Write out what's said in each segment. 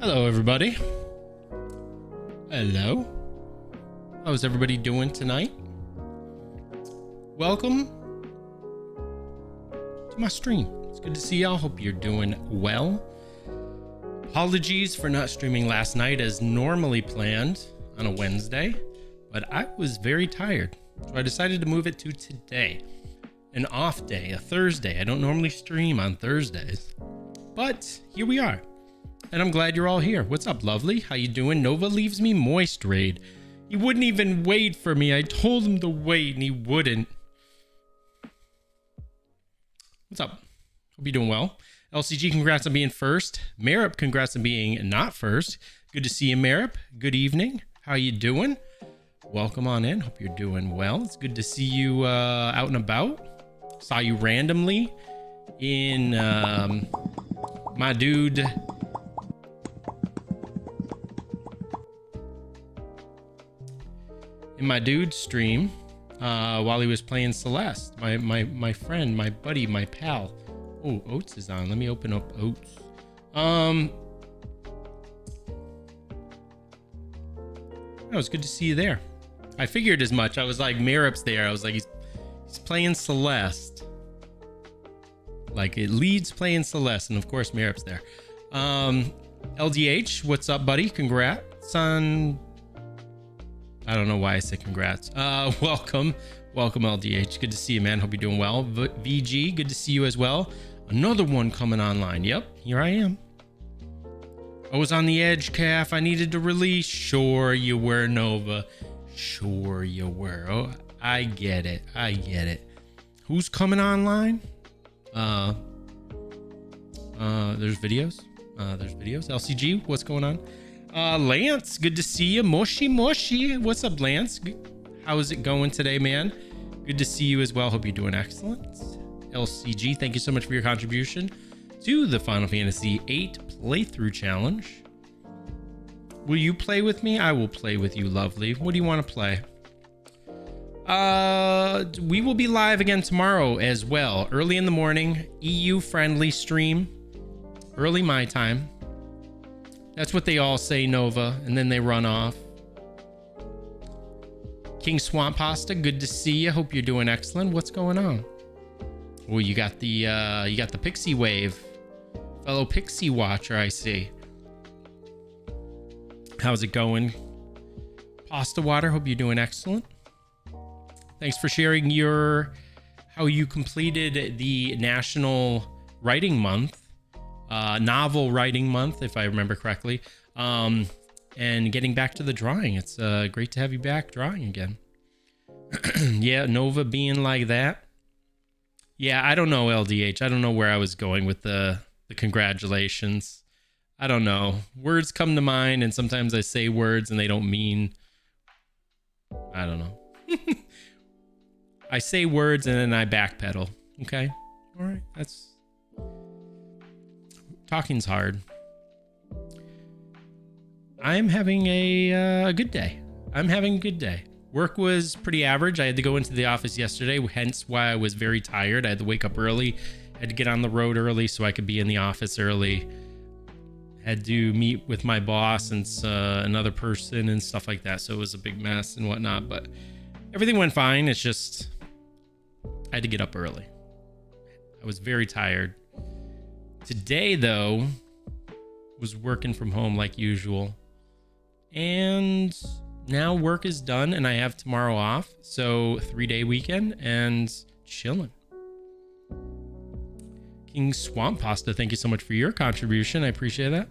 Hello, everybody. Hello. How's everybody doing tonight? Welcome to my stream. It's good to see y'all. Hope you're doing well. Apologies for not streaming last night as normally planned on a Wednesday, but I was very tired. So I decided to move it to today. An off day, a Thursday. I don't normally stream on Thursdays. But here we are. And I'm glad you're all here. What's up, lovely? How you doing? Nova leaves me moist raid. He wouldn't even wait for me. I told him to wait and he wouldn't. What's up? Hope you're doing well. LCG, congrats on being first. Marip, congrats on being not first. Good to see you, Marip. Good evening. How you doing? Welcome on in. Hope you're doing well. It's good to see you uh, out and about. Saw you randomly in um, my dude in my dude stream uh, while he was playing Celeste. My my my friend, my buddy, my pal. Oh, Oats is on. Let me open up Oats. Um, it was good to see you there. I figured as much. I was like, Marip's there. I was like, he's he's playing Celeste. Like it leads playing Celeste, and of course Marip's there. Um, LDH, what's up, buddy? Congrats on I don't know why I said congrats. Uh, welcome. Welcome, LDH. Good to see you, man. Hope you're doing well. V- VG, good to see you as well. Another one coming online. Yep, here I am. I was on the edge, calf. I needed to release. Sure, you were, Nova. Sure, you were. Oh, I get it. I get it. Who's coming online? Uh, uh, there's videos. Uh, there's videos. LCG, what's going on? Uh, Lance, good to see you. Mushy, mushy. What's up, Lance? How's it going today, man? Good to see you as well. Hope you're doing excellent. LCG, thank you so much for your contribution to the Final Fantasy VIII playthrough challenge. Will you play with me? I will play with you, lovely. What do you want to play? Uh, we will be live again tomorrow as well, early in the morning, EU friendly stream, early my time. That's what they all say, Nova, and then they run off. King Swamp Pasta, good to see you. Hope you're doing excellent. What's going on? Oh, you got the uh, you got the Pixie Wave, fellow Pixie Watcher. I see. How's it going? Pasta Water, hope you're doing excellent. Thanks for sharing your how you completed the National Writing Month uh, novel writing month, if I remember correctly. Um, and getting back to the drawing. It's uh, great to have you back drawing again. yeah, Nova being like that. Yeah, I don't know LDH. I don't know where I was going with the the congratulations. I don't know. Words come to mind, and sometimes I say words and they don't mean. I don't know. I say words and then I backpedal. Okay. All right. That's Talking's hard. I'm having a, uh, good day. I'm having a good day. Work was pretty average. I had to go into the office yesterday, hence why I was very tired. I had to wake up early, had to get on the road early so I could be in the office early. Had to meet with my boss and uh, another person and stuff like that. So it was a big mess and whatnot, but everything went fine. It's just I had to get up early. I was very tired. Today, though, was working from home like usual. And now work is done and I have tomorrow off. So, three day weekend and chilling. King Swamp Pasta, thank you so much for your contribution. I appreciate that.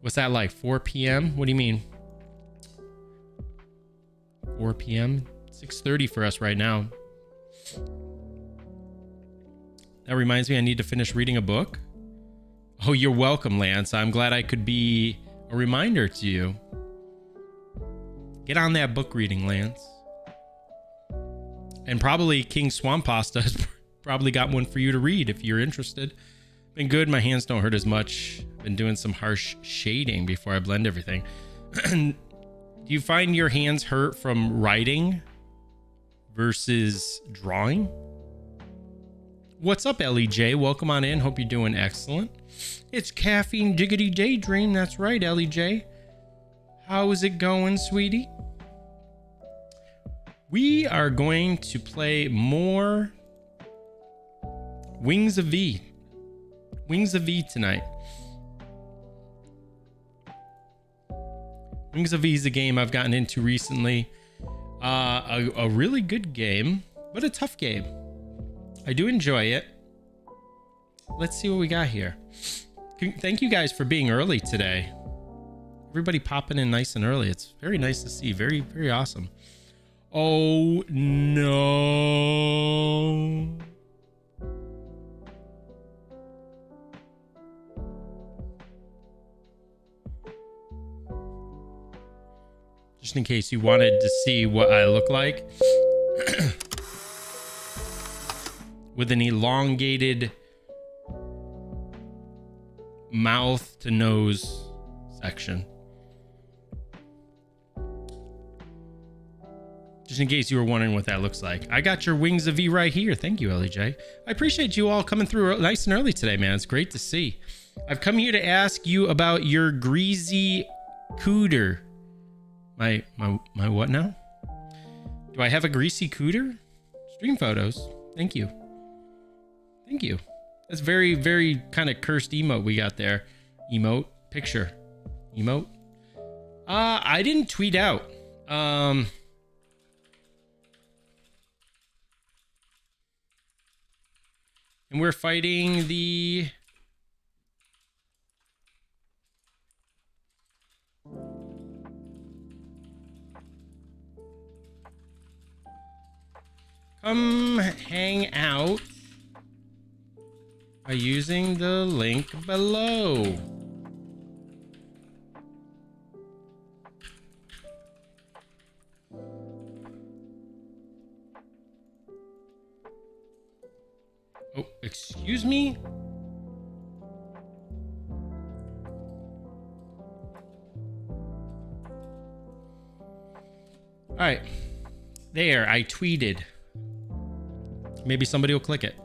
What's that like? 4 p.m.? What do you mean? 4 p.m. 6:30 for us right now. That reminds me I need to finish reading a book. Oh, you're welcome, Lance. I'm glad I could be a reminder to you. Get on that book reading, Lance. And probably King Swamp Pasta has probably got one for you to read if you're interested. Been good. My hands don't hurt as much. Been doing some harsh shading before I blend everything. Do you find your hands hurt from writing versus drawing? What's up, LEJ? Welcome on in. Hope you're doing excellent. It's Caffeine Diggity Daydream. That's right, LEJ. How's it going, sweetie? We are going to play more Wings of Vi. Wings of Vi tonight. Wings of Vi is a game I've gotten into recently. Uh, a, a really good game, but a tough game. I do enjoy it. Let's see what we got here. Thank you guys for being early today. Everybody popping in nice and early. It's very nice to see. Very, very awesome. Oh no. Just in case you wanted to see what I look like. With an elongated mouth to nose section. Just in case you were wondering what that looks like. I got your Wings of Vi right here. Thank you, LEJ. I appreciate you all coming through nice and early today, man. It's great to see. I've come here to ask you about your greasy cooter. My, my, my what now? Do I have a greasy cooter? Stream photos. Thank you. Thank you. That's very, very kind of cursed emote we got there. Emote. Picture. Emote. Uh, I didn't tweet out. Um... And we're fighting the... Come hang out by using the link below. Oh, excuse me? All right. There, I tweeted. Maybe somebody will click it.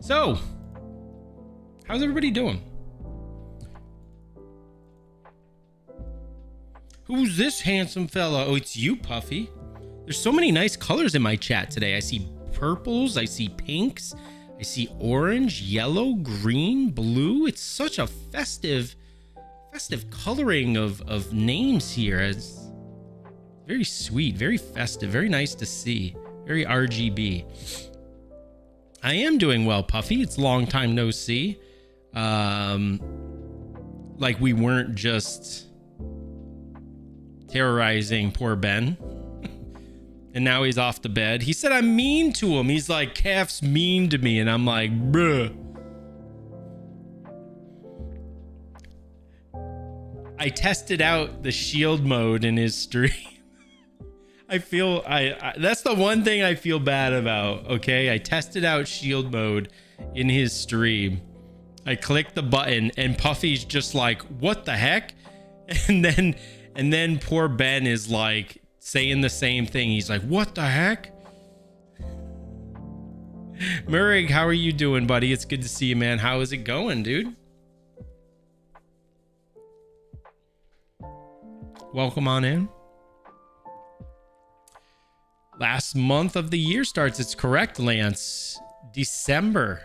So, how's everybody doing? Who's this handsome fella? Oh, it's you, Puffy. There's so many nice colors in my chat today. I see purples, I see pinks, I see orange, yellow, green, blue. It's such a festive, festive coloring of, of names here. It's very sweet, very festive, very nice to see. Very RGB. I am doing well, Puffy. It's long time no see. Um, like we weren't just terrorizing poor Ben and now he's off the bed. He said I'm mean to him. He's like, Calf's mean to me. And I'm like, bruh. I tested out the shield mode in his stream. I feel I, I, that's the one thing I feel bad about. Okay, I tested out shield mode in his stream. I clicked the button and Puffy's just like, "What the heck?" And then and then poor Ben is like, saying the same thing. He's like, what the heck? Murig, how are you doing, buddy? It's good to see you, man. How is it going, dude? Welcome on in. Last month of the year starts. It's correct, Lance. December.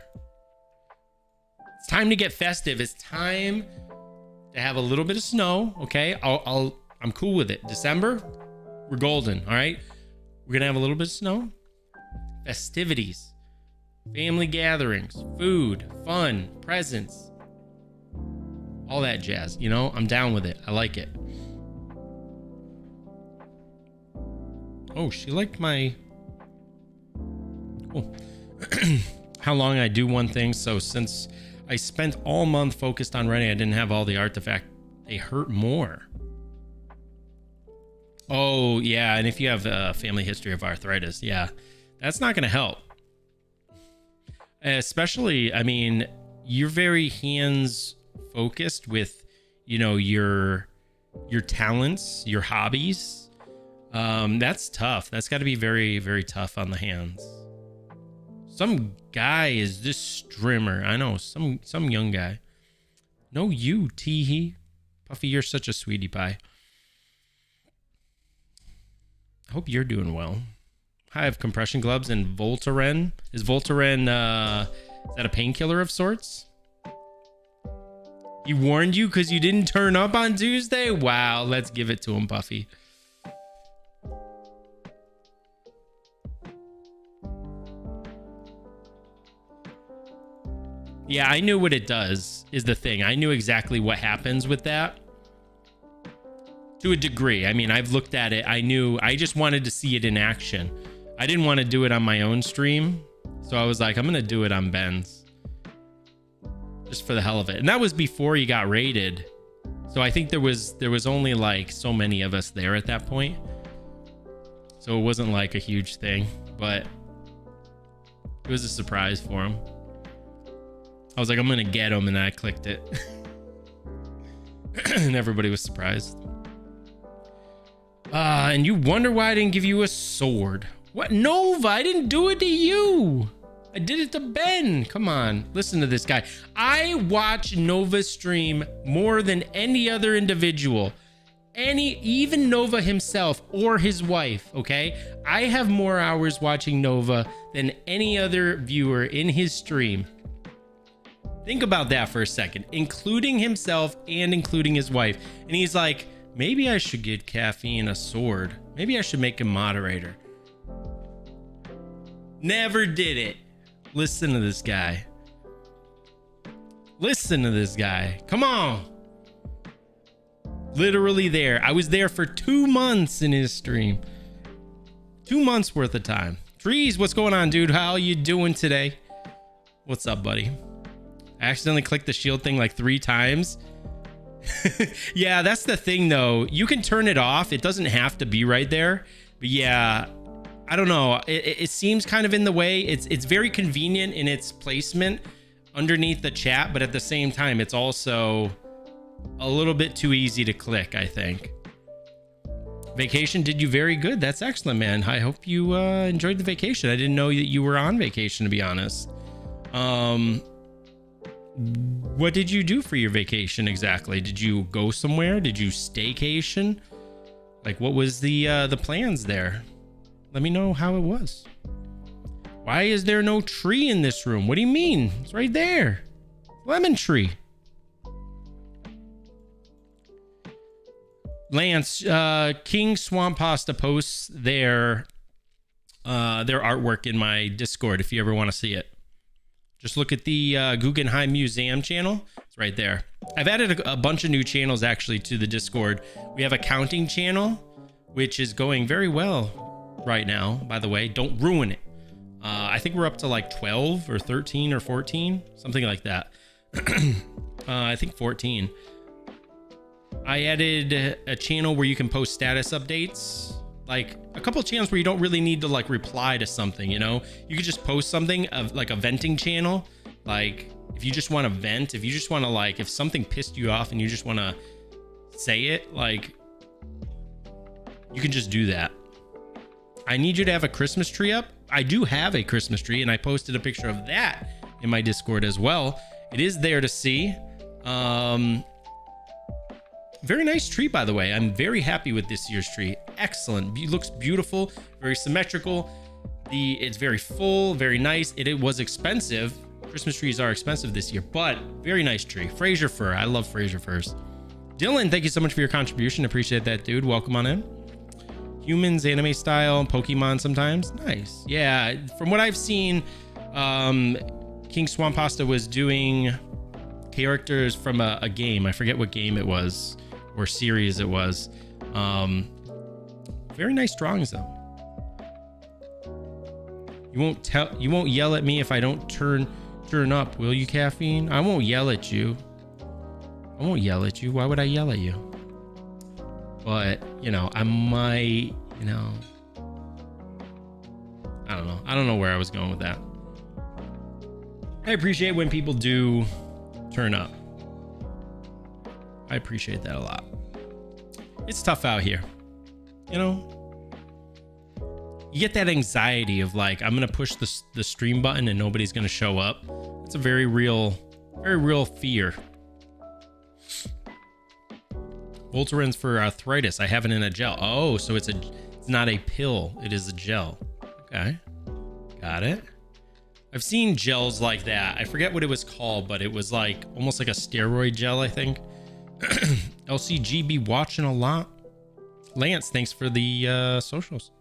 It's time to get festive. It's time to have a little bit of snow. Okay, I'll, I'll I'm cool with it. December, we're golden, all right? We're going to have a little bit of snow, festivities, family gatherings, food, fun, presents, all that jazz. You know, I'm down with it. I like it. Oh, she liked my. Oh. Cool. How long I do one thing. So, since I spent all month focused on running, I didn't have all the artifact. They hurt more. Oh, yeah. And if you have a family history of arthritis, yeah, that's not going to help. Especially, I mean, you're very hands focused with, you know, your your talents, your hobbies. Um, that's tough. That's got to be very, very tough on the hands. Some guy is this streamer. I know some some young guy. No, you Teehee. Puffy, you're such a sweetie pie. I hope you're doing well. I have compression gloves and Voltaren. Is Voltaren uh is that a painkiller of sorts? He warned you because you didn't turn up on Tuesday? Wow, let's give it to him, Puffy. Yeah, I knew what it does, is the thing. I knew exactly what happens with that. To a degree. I mean, I've looked at it. I knew, I just wanted to see it in action. I didn't want to do it on my own stream. So I was like, I'm going to do it on Ben's. Just for the hell of it. And that was before he got raided. So I think there was there was only like so many of us there at that point. So it wasn't like a huge thing, but it was a surprise for him. I was like, I'm gonna get him, and I clicked it. and everybody was surprised. Uh, and you wonder why I didn't give you a sword. What? Nova, I didn't do it to you. I did it to Ben. Come on, listen to this guy. I watch Nova stream more than any other individual. Any, even Nova himself or his wife, okay? I have more hours watching Nova than any other viewer in his stream. Think about that for a second, including himself and including his wife. And he's like, maybe I should get caffeine a sword. Maybe I should make him moderator. Never did it. Listen to this guy. Listen to this guy. Come on. Literally there. I was there for two months in his stream. Two months worth of time. Trees, what's going on, dude? How you doing today? What's up, buddy? Accidentally clicked the shield thing like three times. yeah, that's the thing though. You can turn it off. It doesn't have to be right there. But yeah, I don't know. It, it seems kind of in the way. It's it's very convenient in its placement underneath the chat, but at the same time, it's also a little bit too easy to click, I think. Vacation did you very good. That's excellent, man. I hope you uh, enjoyed the vacation. I didn't know that you were on vacation, to be honest. Um, what did you do for your vacation exactly? Did you go somewhere? Did you staycation? Like, what was the uh, the plans there? Let me know how it was. Why is there no tree in this room? What do you mean? It's right there. Lemon tree. Lance, uh, King Swamp Pasta posts their uh, their artwork in my Discord if you ever want to see it. Just look at the uh, Guggenheim Museum channel. It's right there. I've added a, a, bunch of new channels actually to the Discord. We have a counting channel, which is going very well right now, by the way. Don't ruin it. Uh, I think we're up to like 12 or 13 or 14, something like that. uh, I think 14. I added a channel where you can post status updates like a couple channels where you don't really need to like reply to something you know? You could just post something of like a venting channel. Like if you just want to vent if you just want to like if something pissed you off and you just want to say it like you can just do that. I need you to have a christmas tree up. I do have a christmas tree and i posted a picture of that in my discord as well. It is there to see. Um very nice tree, by the way. I'm very happy with this year's tree. Excellent. It looks beautiful, very symmetrical. The It's very full, very nice. It, it was expensive. Christmas trees are expensive this year, but very nice tree. Fraser fir. I love Fraser firs. Dylan, thank you so much for your contribution. Appreciate that, dude. Welcome on in. Humans, anime style, Pokemon sometimes. Nice. Yeah, from what I've seen, um, King Swamp Pasta was doing characters from a, a game. I forget what game it was or series it was. Um, very nice drawings though. You won't tell you won't yell at me if I don't turn turn up, will you, caffeine? I won't yell at you. I won't yell at you. Why would I yell at you? But, you know, I might, you know. I don't know. I don't know where I was going with that. I appreciate when people do turn up. I appreciate that a lot. It's tough out here. You know, you get that anxiety of like I'm gonna push the the stream button and nobody's gonna show up. It's a very real, very real fear. Voltaren's for arthritis. I have it in a gel. Oh, so it's a it's not a pill. It is a gel. Okay. Got it. I've seen gels like that. I forget what it was called, but it was like almost like a steroid gel, I think. LCGB watching a lot. Lance, thanks for the uh, socials.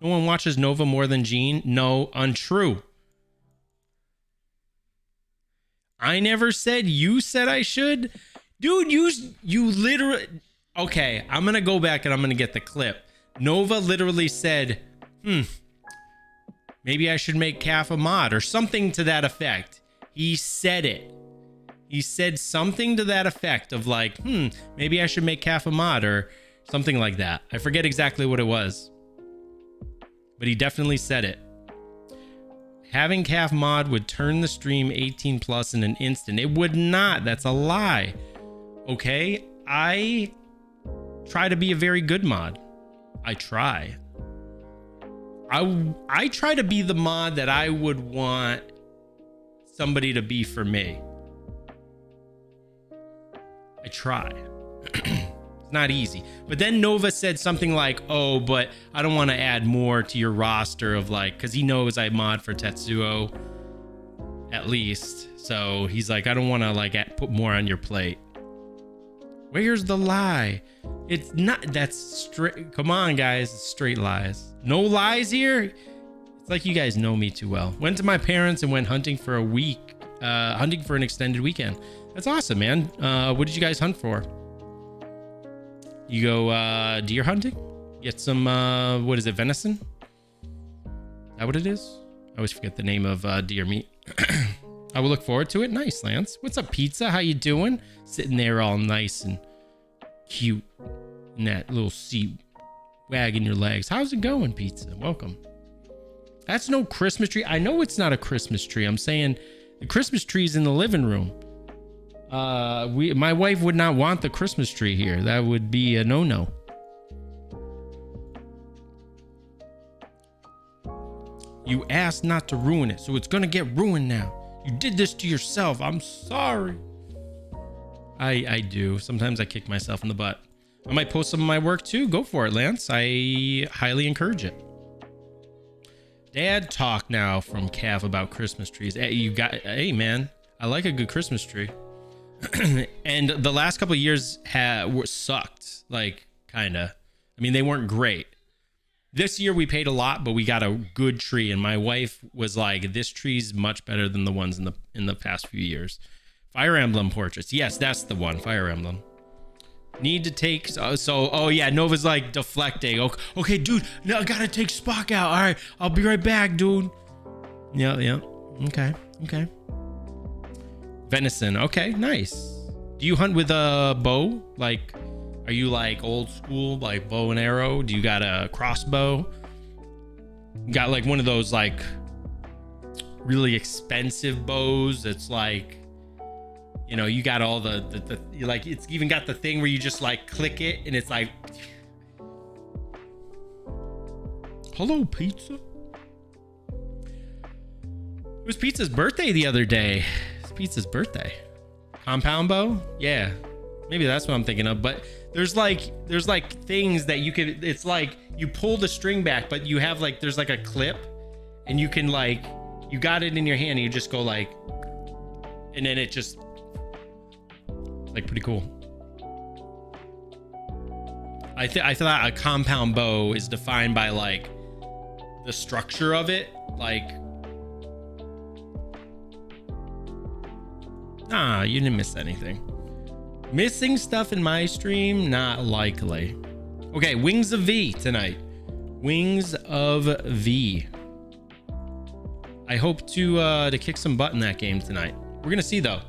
No one watches Nova more than Gene. No, untrue. I never said you said I should. Dude, you you literally Okay, I'm going to go back and I'm going to get the clip. Nova literally said, "Hmm, maybe I should make Calf a mod or something to that effect." He said it. He said something to that effect of like, "Hmm, maybe I should make Calf a mod or something like that." I forget exactly what it was. But he definitely said it. Having calf mod would turn the stream 18 plus in an instant. It would not. That's a lie. Okay? I try to be a very good mod. I try. I I try to be the mod that I would want somebody to be for me. I try. it's not easy. But then Nova said something like, "Oh, but I don't want to add more to your roster of like cuz he knows I mod for Tetsuo at least. So he's like, I don't want to like put more on your plate." Where's the lie? It's not. That's straight. Come on, guys. Straight lies. No lies here. It's like you guys know me too well. Went to my parents and went hunting for a week. Uh, hunting for an extended weekend. That's awesome, man. Uh, what did you guys hunt for? You go uh, deer hunting? Get some. Uh, what is it? Venison? Is that what it is? I always forget the name of uh, deer meat. I will look forward to it. Nice, Lance. What's up, pizza? How you doing? Sitting there all nice and cute in that little seat, wagging your legs. How's it going, pizza? Welcome. That's no Christmas tree. I know it's not a Christmas tree. I'm saying the Christmas tree's in the living room. Uh, we, my wife would not want the Christmas tree here. That would be a no-no. You asked not to ruin it, so it's gonna get ruined now. You did this to yourself. I'm sorry. I I do. Sometimes I kick myself in the butt. I might post some of my work too. Go for it, Lance. I highly encourage it. Dad talk now from Cav about Christmas trees. Hey, you got hey man, I like a good Christmas tree. and the last couple years had were sucked, like kinda. I mean, they weren't great. This year we paid a lot, but we got a good tree, and my wife was like, "This tree's much better than the ones in the in the past few years." Fire Emblem portraits, yes, that's the one. Fire Emblem. Need to take so, so oh yeah, Nova's like deflecting. Okay, okay, dude, I gotta take Spock out. All right, I'll be right back, dude. Yeah, yeah. Okay, okay. Venison. Okay, nice. Do you hunt with a bow? Like are you like old school, like bow and arrow? Do you got a crossbow? got like one of those like really expensive bows It's like you know you got all the, the, the like it's even got the thing where you just like click it and it's like hello pizza it was pizza's birthday the other day it's pizza's birthday. Compound bow? Yeah. Maybe that's what i'm thinking of but there's like there's like things that you could it's like you pull the string back but you have like there's like a clip and you can like you got it in your hand and you just go like and then it just like pretty cool. I i thought a compound bow is defined by like the structure of it like ah you didn't miss anything Missing stuff in my stream? Not likely. Okay, Wings of Vi tonight. Wings of Vi. I hope to uh, to kick some butt in that game tonight. We're gonna see though.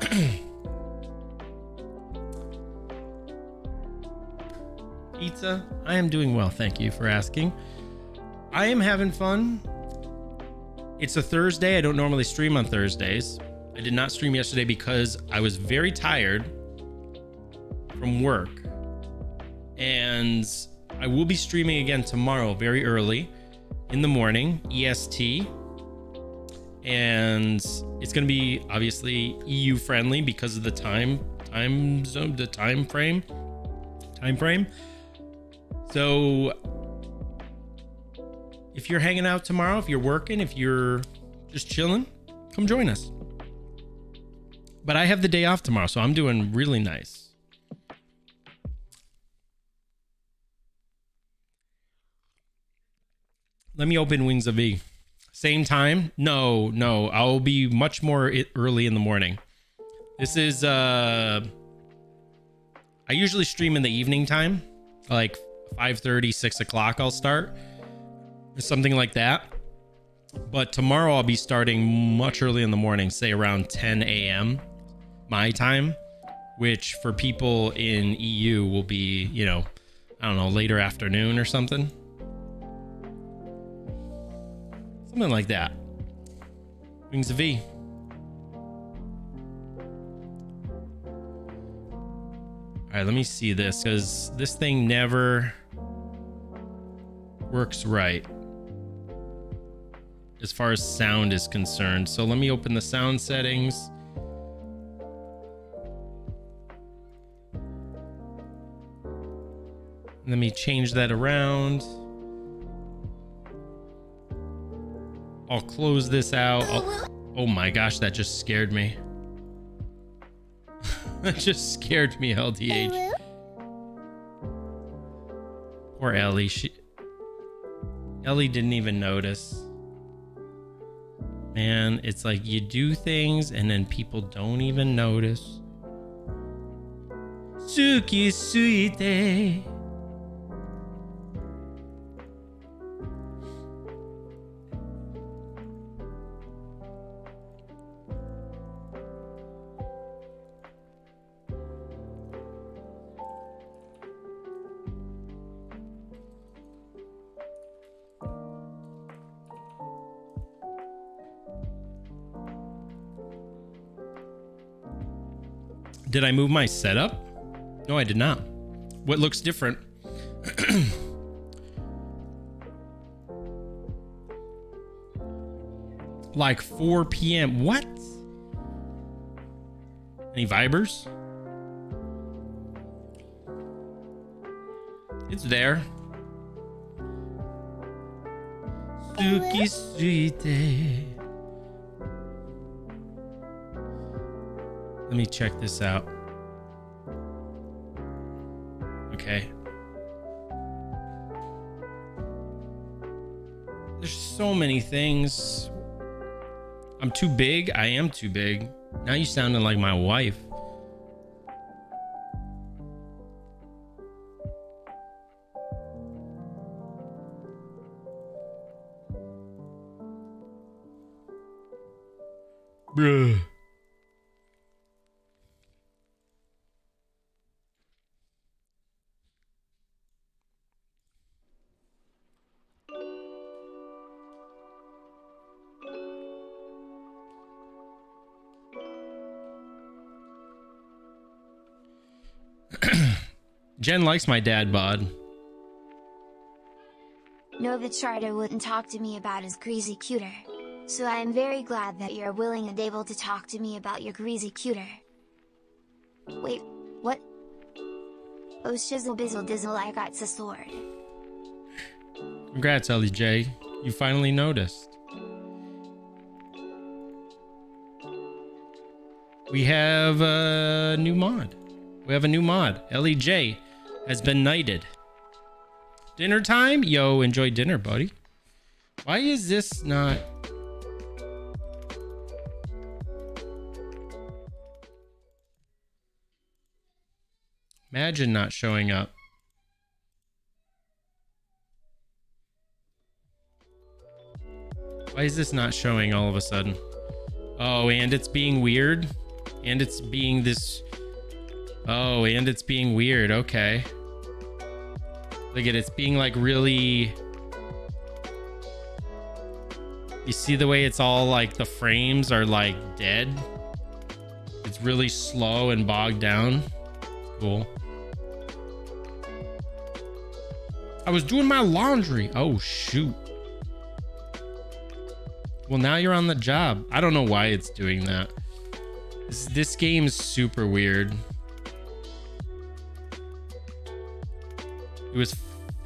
Pizza. I am doing well, thank you for asking. I am having fun. It's a Thursday. I don't normally stream on Thursdays. I did not stream yesterday because I was very tired from work. And I will be streaming again tomorrow, very early in the morning, EST. And it's going to be obviously EU friendly because of the time time zone, the time frame, time frame. So if you're hanging out tomorrow, if you're working, if you're just chilling, come join us. But I have the day off tomorrow, so I'm doing really nice. Let me open Wings of Vi. Same time? No, no. I'll be much more early in the morning. This is uh I usually stream in the evening time, like 5 30, 6 o'clock I'll start. Something like that. But tomorrow I'll be starting much early in the morning, say around 10 a.m. my time, which for people in EU will be, you know, I don't know, later afternoon or something. Something like that. Wings of Vi. All right, let me see this because this thing never works right as far as sound is concerned. So let me open the sound settings. Let me change that around. I'll close this out. I'll, oh my gosh, that just scared me. that just scared me, LDH. Poor Ellie. She Ellie didn't even notice. Man, it's like you do things and then people don't even notice. Suki suite. Did I move my setup? No, I did not. What looks different? like 4 p.m. What? Any vibers? It's there. Suki sweetie. Let me check this out. Okay. There's so many things. I'm too big. I am too big. Now you sounding like my wife. Jen likes my dad bod. Nova Charter wouldn't talk to me about his greasy cuter. So I am very glad that you're willing and able to talk to me about your greasy cuter. Wait, what? Oh shizzle bizzle dizzle I got a sword. Congrats, LEJ. You finally noticed. We have a new mod. We have a new mod. LEJ has been knighted. Dinner time? Yo, enjoy dinner, buddy. Why is this not... Imagine not showing up. Why is this not showing all of a sudden? Oh, and it's being weird. And it's being this... Oh, and it's being weird. Okay. Look at it, it's being like really. You see the way it's all like the frames are like dead? It's really slow and bogged down. Cool. I was doing my laundry. Oh, shoot. Well, now you're on the job. I don't know why it's doing that. This, this game is super weird. It was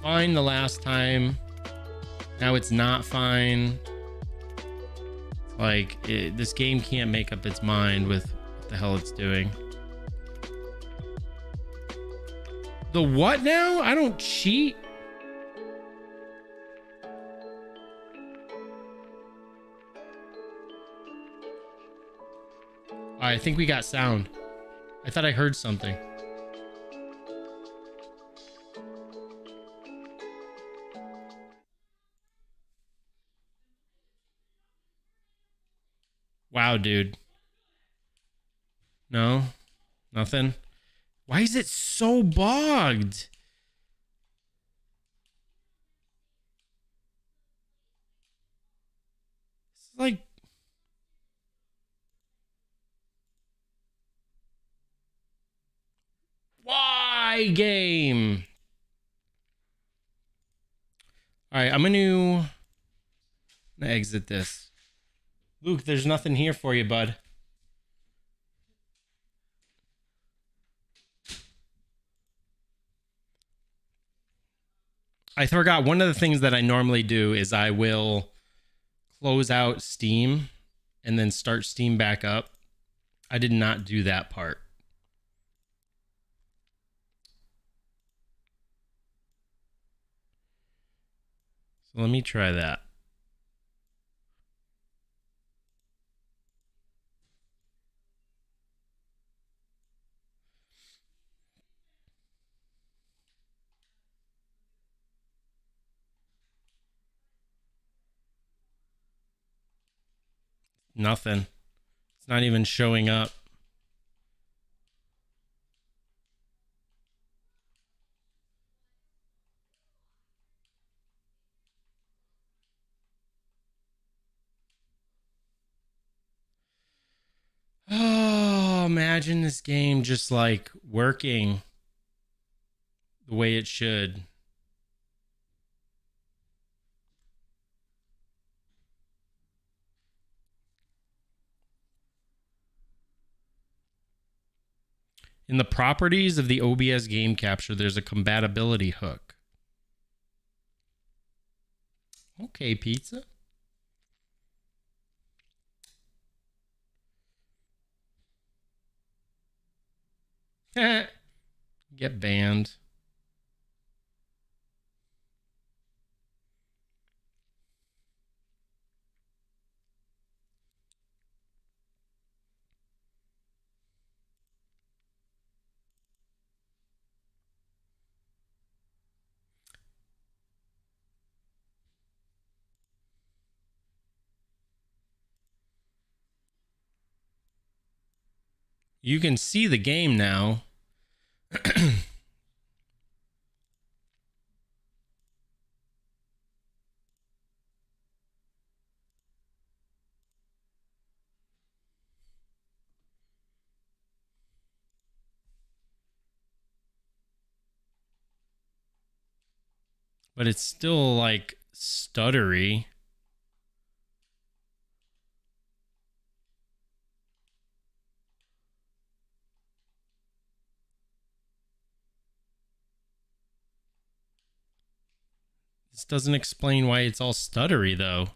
fine the last time. Now it's not fine. Like, it, this game can't make up its mind with what the hell it's doing. The what now? I don't cheat. I think we got sound. I thought I heard something. Wow, dude. No, nothing. Why is it so bogged? It's like why game? All right, I'm gonna exit this. Luke, there's nothing here for you, bud. I forgot one of the things that I normally do is I will close out Steam and then start Steam back up. I did not do that part. So let me try that. Nothing. It's not even showing up. Oh, imagine this game just like working the way it should. In the properties of the OBS game capture, there's a compatibility hook. Okay, pizza. Get banned. You can see the game now. but it's still like stuttery. Doesn't explain why it's all stuttery though.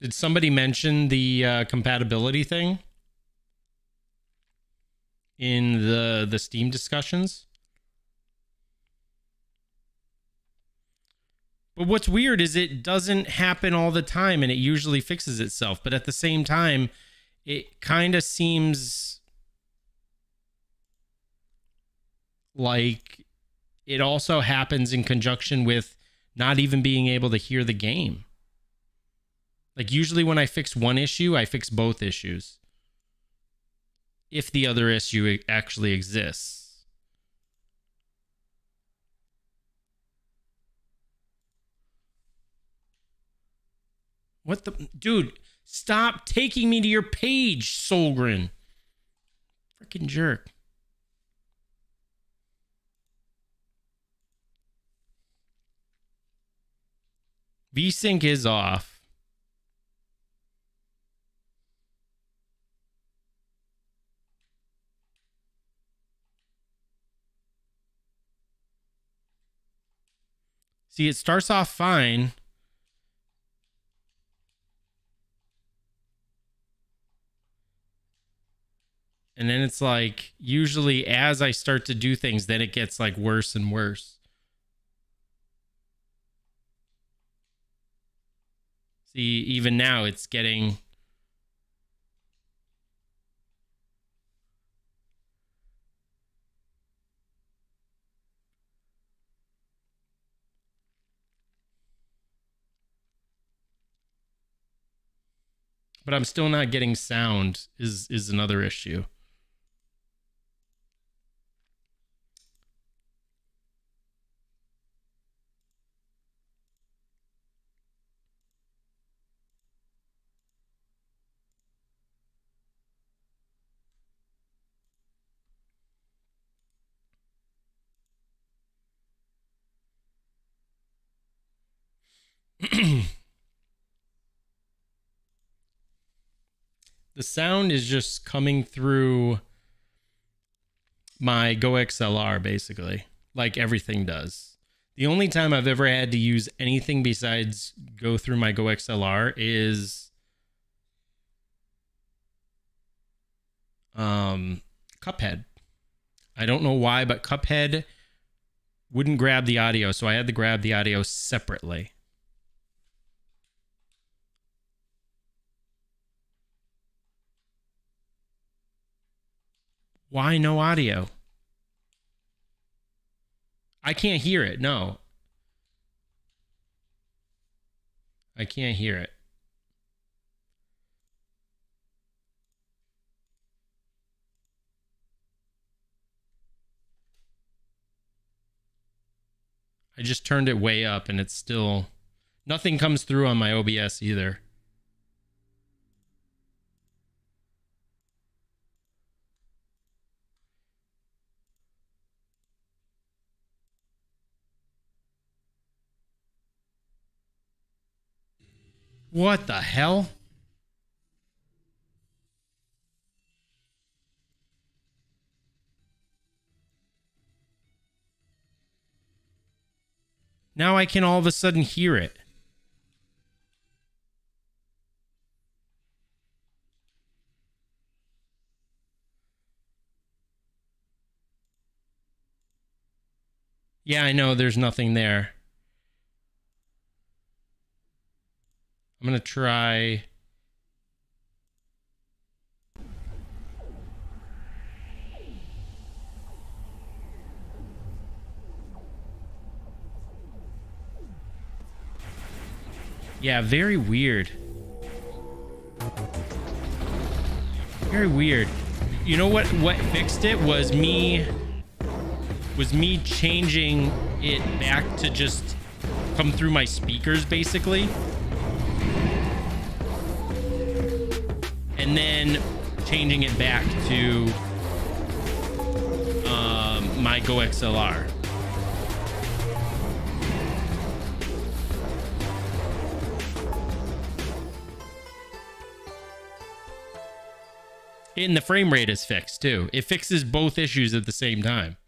Did somebody mention the uh, compatibility thing in the the Steam discussions? But what's weird is it doesn't happen all the time and it usually fixes itself. But at the same time, it kind of seems like it also happens in conjunction with not even being able to hear the game. Like usually when I fix one issue, I fix both issues. If the other issue actually exists. What the dude, stop taking me to your page, Solgren. Freaking jerk. VSync is off. See, it starts off fine. And then it's like, usually as I start to do things, then it gets like worse and worse. See, even now it's getting. But I'm still not getting sound is is another issue. the sound is just coming through my Go XLR basically, like everything does. The only time I've ever had to use anything besides go through my Go XLR is um Cuphead. I don't know why, but Cuphead wouldn't grab the audio, so I had to grab the audio separately. Why no audio? I can't hear it. No. I can't hear it. I just turned it way up and it's still nothing comes through on my OBS either. What the hell? Now I can all of a sudden hear it. Yeah, I know there's nothing there. I'm going to try. Yeah, very weird. Very weird. You know what what fixed it was me was me changing it back to just come through my speakers basically. And then changing it back to um, my Go XLR. And the frame rate is fixed too. It fixes both issues at the same time.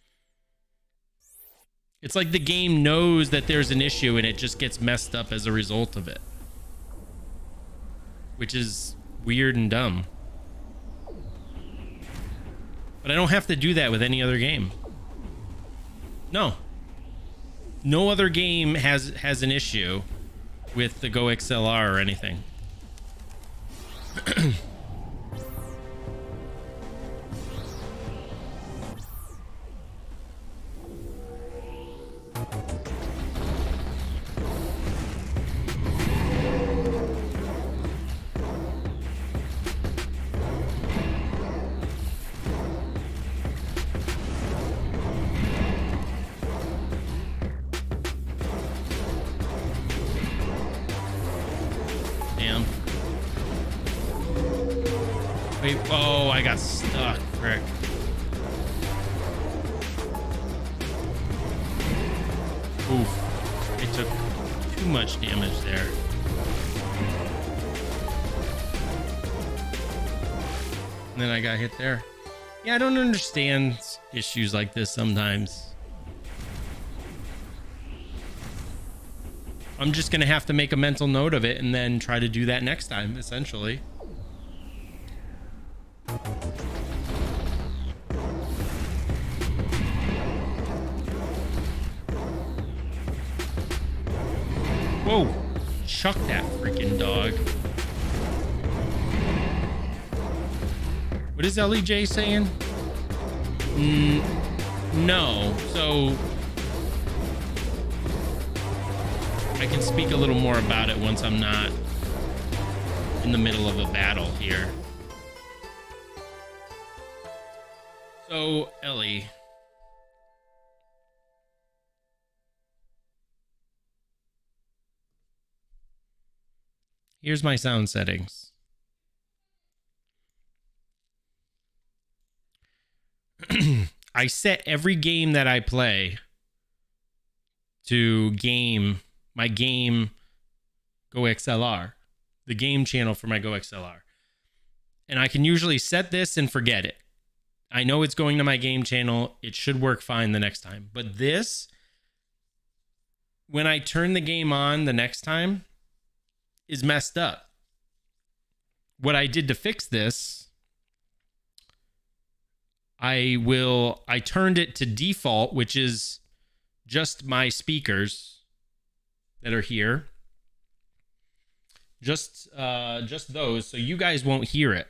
It's like the game knows that there's an issue and it just gets messed up as a result of it. Which is weird and dumb. But I don't have to do that with any other game. No. No other game has has an issue with the Go XLR or anything. Yeah, I don't understand issues like this sometimes. I'm just going to have to make a mental note of it and then try to do that next time, essentially. Whoa! Chuck that freaking dog. What is LEJ saying? Mm, no. So I can speak a little more about it once I'm not in the middle of a battle here. So, Ellie. Here's my sound settings. I set every game that I play to game my game Go XLR, the game channel for my Go XLR. And I can usually set this and forget it. I know it's going to my game channel. It should work fine the next time. But this, when I turn the game on the next time, is messed up. What I did to fix this, I will, I turned it to default, which is just my speakers that are here. Just, uh, just those. So you guys won't hear it.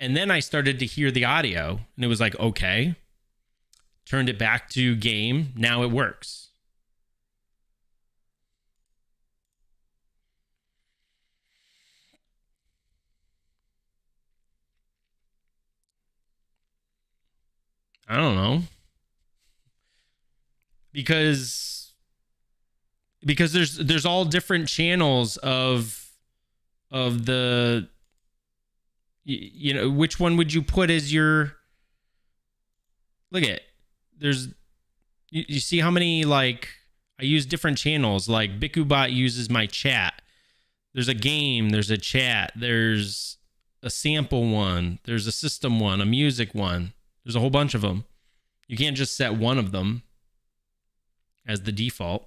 And then I started to hear the audio and it was like, okay. Turned it back to game. Now it works. I don't know. Because because there's there's all different channels of of the you, know which one would you put as your look at there's you, you see how many like I use different channels. Like BikuBot uses my chat. There's a game there's a chat there's a sample one there's a system one a music one there's a whole bunch of them. You can't just set one of them as the default.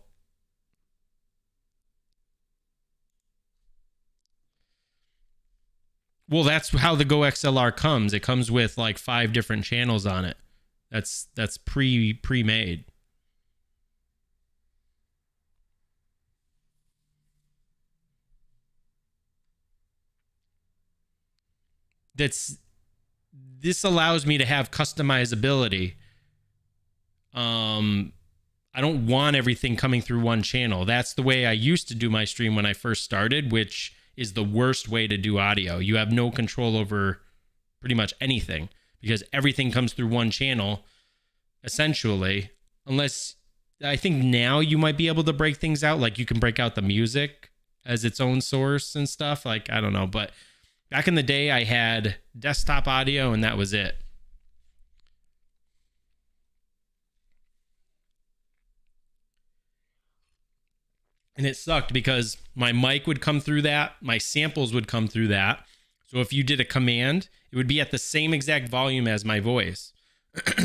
Well, that's how the Go XLR comes. It comes with like five different channels on it. That's that's pre pre-made. That's this allows me to have customizability. Um, I don't want everything coming through one channel. That's the way I used to do my stream when I first started, which is the worst way to do audio. You have no control over pretty much anything because everything comes through one channel, essentially. Unless I think now you might be able to break things out. Like you can break out the music as its own source and stuff. Like, I don't know. But Back in the day, I had desktop audio and that was it. And it sucked because my mic would come through that, my samples would come through that. So if you did a command, it would be at the same exact volume as my voice.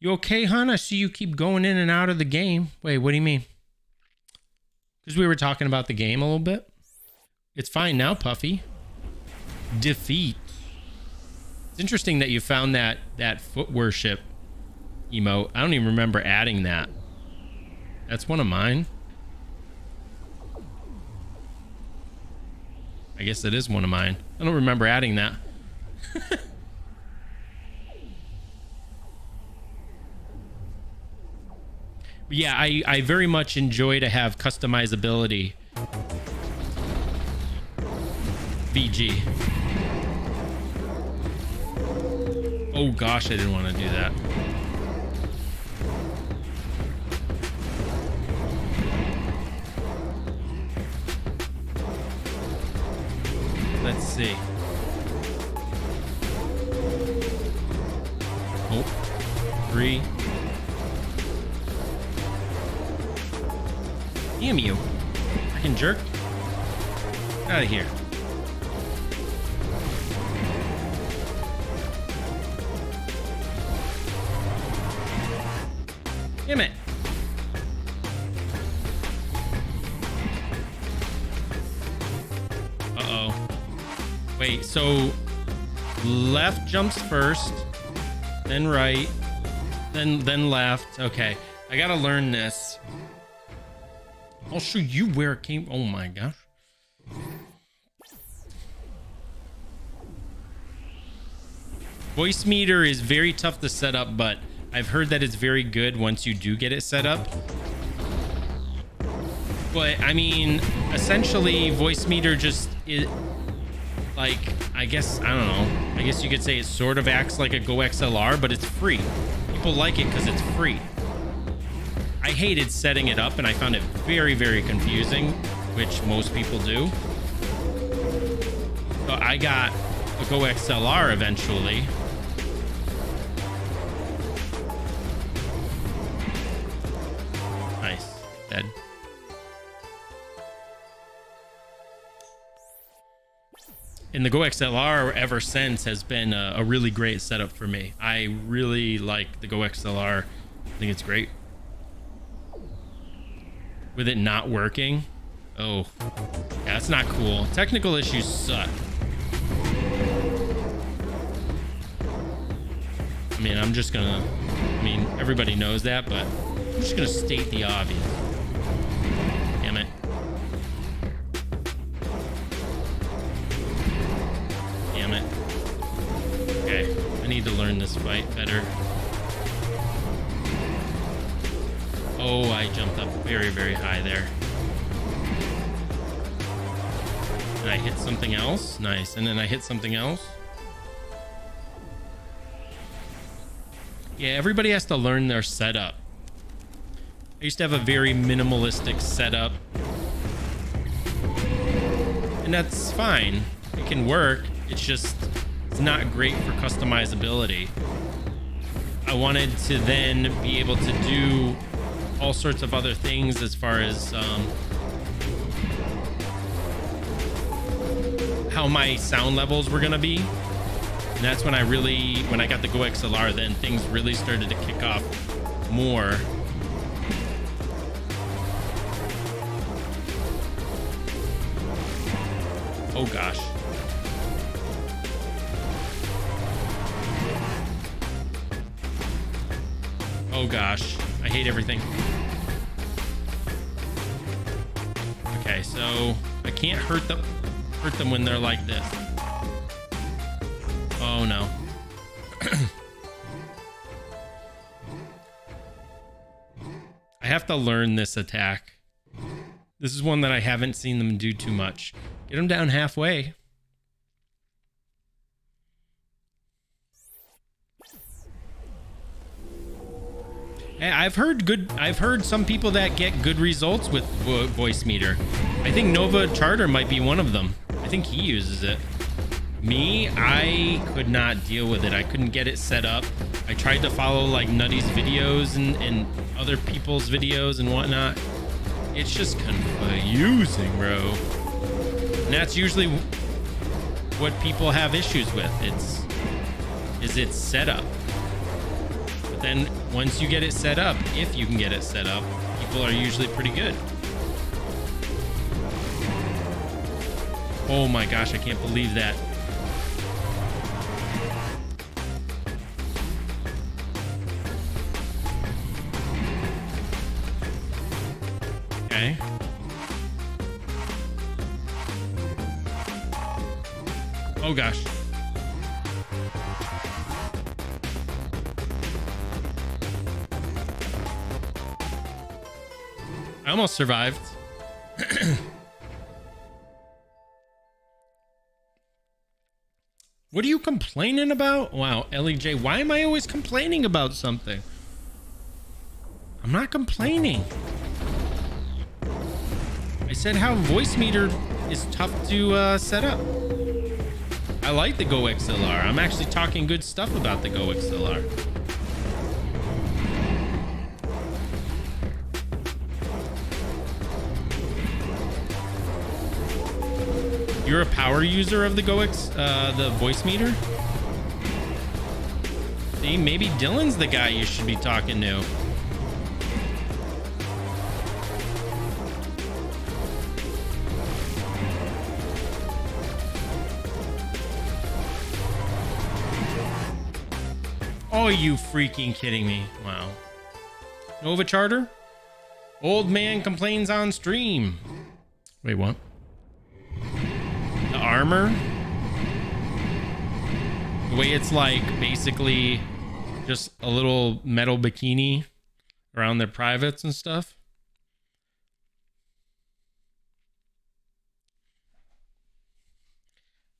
you okay, hon? I see you keep going in and out of the game. Wait, what do you mean? Because we were talking about the game a little bit. It's fine now, Puffy. Defeat. It's interesting that you found that that foot worship emote. I don't even remember adding that. That's one of mine. I guess it is one of mine. I don't remember adding that. yeah, I, I very much enjoy to have customizability. VG. Oh gosh, I didn't want to do that. Let's see. Oh, three. Damn you. Fucking jerk. Out of here. Damn it. Uh-oh. Wait, so left jumps first, then right, then then left. Okay. I gotta learn this. Oh, I'll show you where it came. Oh my gosh. Voicemeeter is very tough to set up, but I've heard that it's very good once you do get it set up. But I mean, essentially, Voicemeeter just it like I guess I don't know. I guess you could say it sort of acts like a Go XLR, but it's free. People like it because it's free. I hated setting it up, and I found it very, very confusing, which most people do. So I got a Go XLR eventually. Nice. Dead. And the Go XLR ever since has been a, a really great setup for me. I really like the Go XLR. I think it's great. With it not working. Oh, yeah, that's not cool. Technical issues suck. I mean, I'm just gonna, I mean, everybody knows that, but I'm just gonna state the obvious. Damn it. Damn it. Okay, I need to learn this fight better. Oh, I jumped up very, very high there. And I hit something else. Nice. And then I hit something else. Yeah, everybody has to learn their setup. I used to have a very minimalistic setup. And that's fine. It can work. It's just, it's not great for customizability. I wanted to then be able to do all sorts of other things as far as um, how my sound levels were gonna be. And that's when I really, when I got the Go XLR, then things really started to kick off more. Oh gosh. Oh gosh. Hate everything. Okay, so I can't hurt them hurt them when they're like this. Oh no. I have to learn this attack. This is one that I haven't seen them do too much. Get them down halfway. I've heard good. I've heard some people that get good results with vo Voicemeeter. I think Nova Charter might be one of them. I think he uses it. Me, I could not deal with it. I couldn't get it set up. I tried to follow like Nutty's videos and, and other people's videos and whatnot. It's just confusing, bro. And that's usually what people have issues with. It's is its setup. But then once you get it set up, if you can get it set up, people are usually pretty good. Oh my gosh, I can't believe that. Okay. Oh gosh. I almost survived. what are you complaining about? Wow, LEJ, why am I always complaining about something? I'm not complaining. I said how Voicemeeter is tough to uh, set up. I like the Go XLR. I'm actually talking good stuff about the Go XLR. You're a power user of the GoX, uh, the Voicemeeter? See, maybe Dylan's the guy you should be talking to. Oh, you freaking kidding me? Wow. Nova Charter? Old man complains on stream. Wait, what? Armor? The way it's like basically just a little metal bikini around their privates and stuff.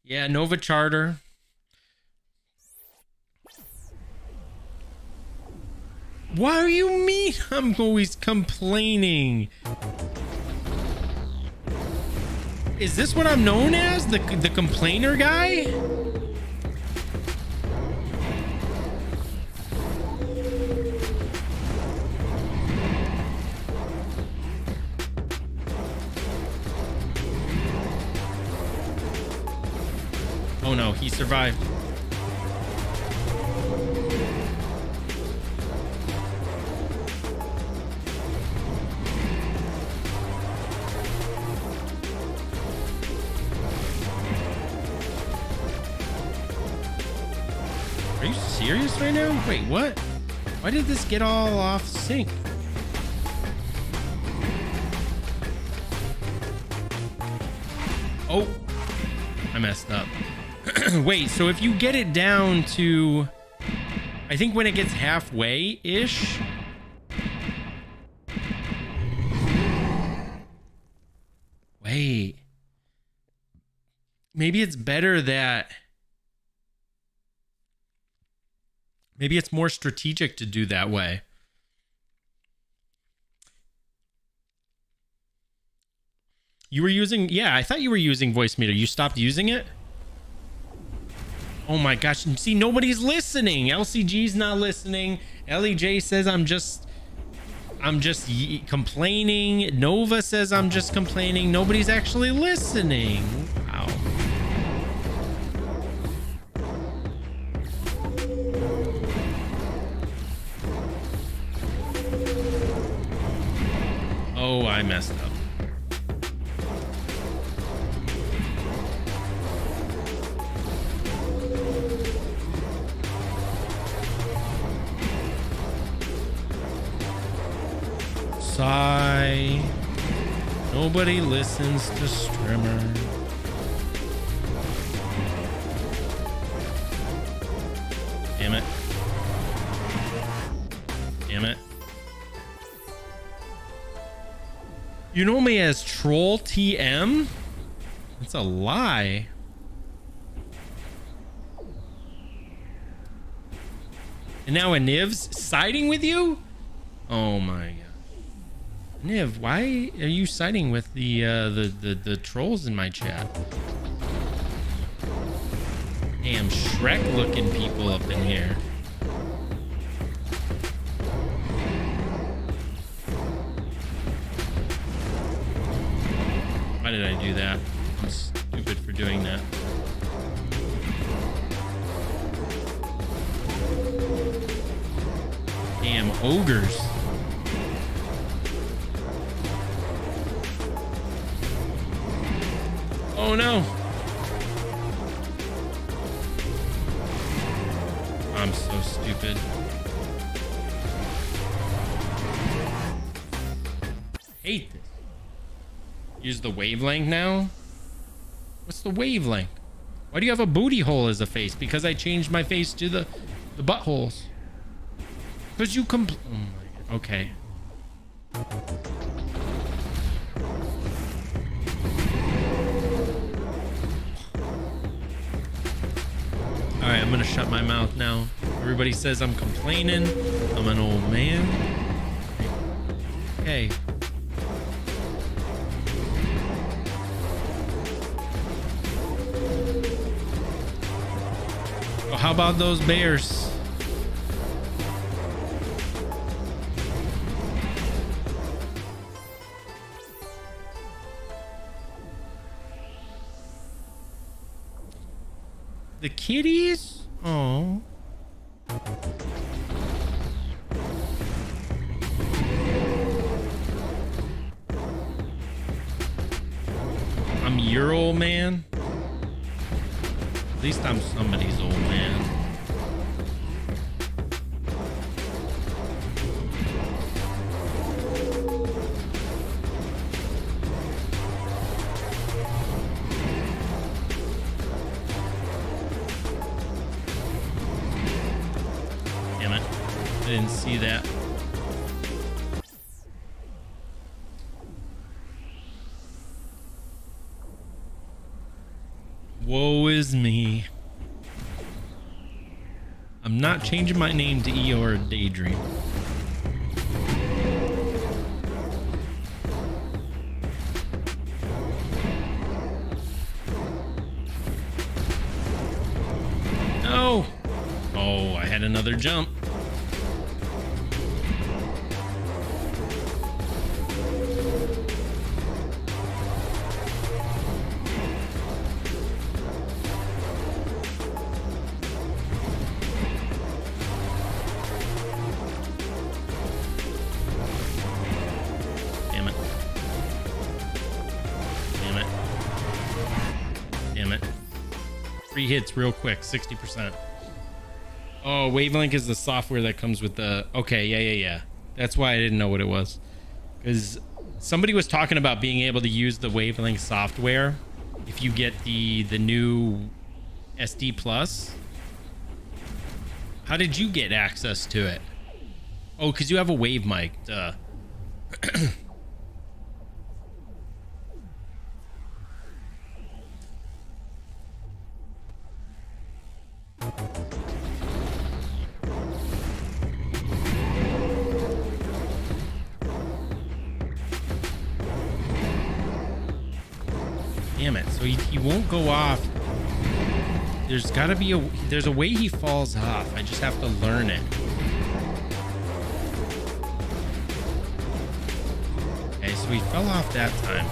Yeah, Nova Charter. Why do you mean I'm always complaining? Is this what I'm known as? The, the complainer guy? Oh no, he survived. Serious right now? Wait, what? Why did this get all off sync? Oh, I messed up. Wait, so if you get it down to, I think when it gets halfway ish. Wait. Maybe it's better that. Maybe it's more strategic to do that way. You were using, yeah, I thought you were using Voicemeeter. You stopped using it? Oh my gosh. See, nobody's listening. LCG's not listening. LEJ says I'm just I'm just complaining. Nova says I'm just complaining. Nobody's actually listening. Wow. Oh, I messed up. Sigh. Nobody listens to Strimmer. Damn it. Damn it. You know me as Troll TM? That's a lie. And now a Niv's siding with you? Oh my god. Niv, why are you siding with the uh, the, the the trolls in my chat? Damn Shrek looking people up in here. Did I do that? I'm stupid for doing that. Damn ogres. Oh no. I'm so stupid. Hate this. Use the wavelength now? What's the wavelength? Why do you have a booty hole as a face? Because I changed my face to the the buttholes. Because you compl- oh okay. All right, I'm gonna shut my mouth now. Everybody says I'm complaining. I'm an old man. Okay. How about those bears? The kitties? Oh. I'm your old man. At least I'm somebody's old man. Damn it. I didn't see that. Woe is me. I'm not changing my name to Eeyore Daydream. No! Oh, I had another jump. Hits real quick, 60%. Oh, Wavelink is the software that comes with the. Okay, yeah, yeah, yeah. That's why I didn't know what it was. Because somebody was talking about being able to use the Wavelink software if you get the the new SD Plus. How did you get access to it? Oh, because you have a wave mic. Duh. There's got to be a there's a way he falls off. I just have to learn it. Okay, so he fell off that time.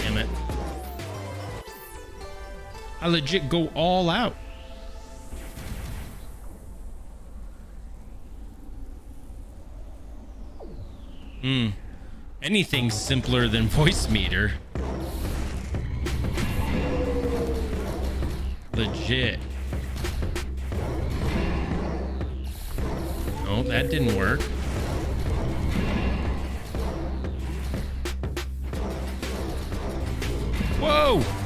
Damn it. I legit go all out. Anything simpler than Voicemeeter. Legit. Oh, that didn't work. Whoa!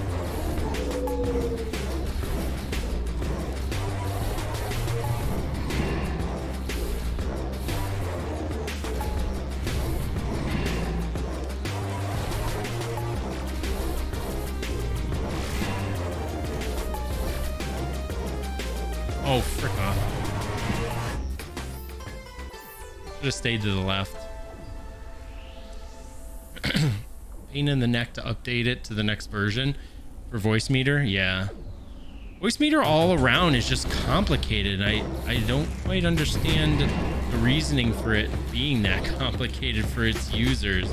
Stayed to the left. Pain in the neck to update it to the next version for Voicemeeter. Yeah. Voicemeeter all around is just complicated. I, I don't quite understand the reasoning for it being that complicated for its users.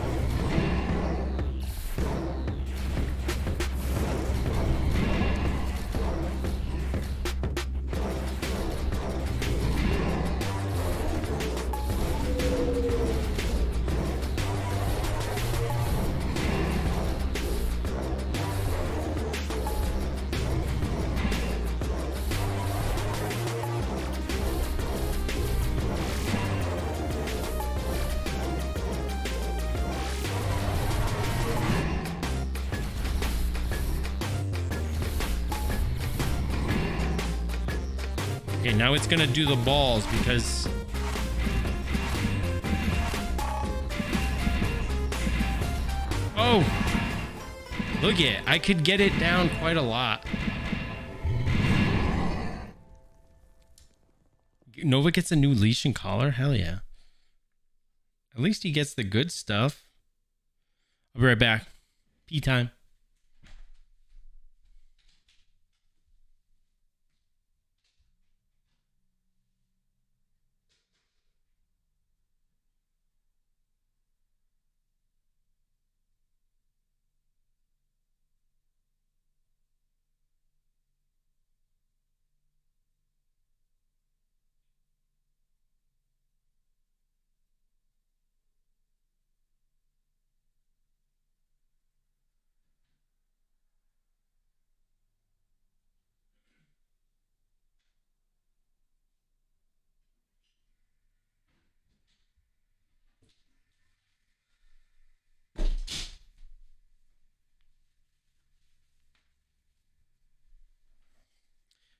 It's gonna do the balls because Oh! Look it, I could get it down quite a lot. Nova gets a new leash and collar? Hell yeah. At least he gets the good stuff. I'll be right back. Pee time.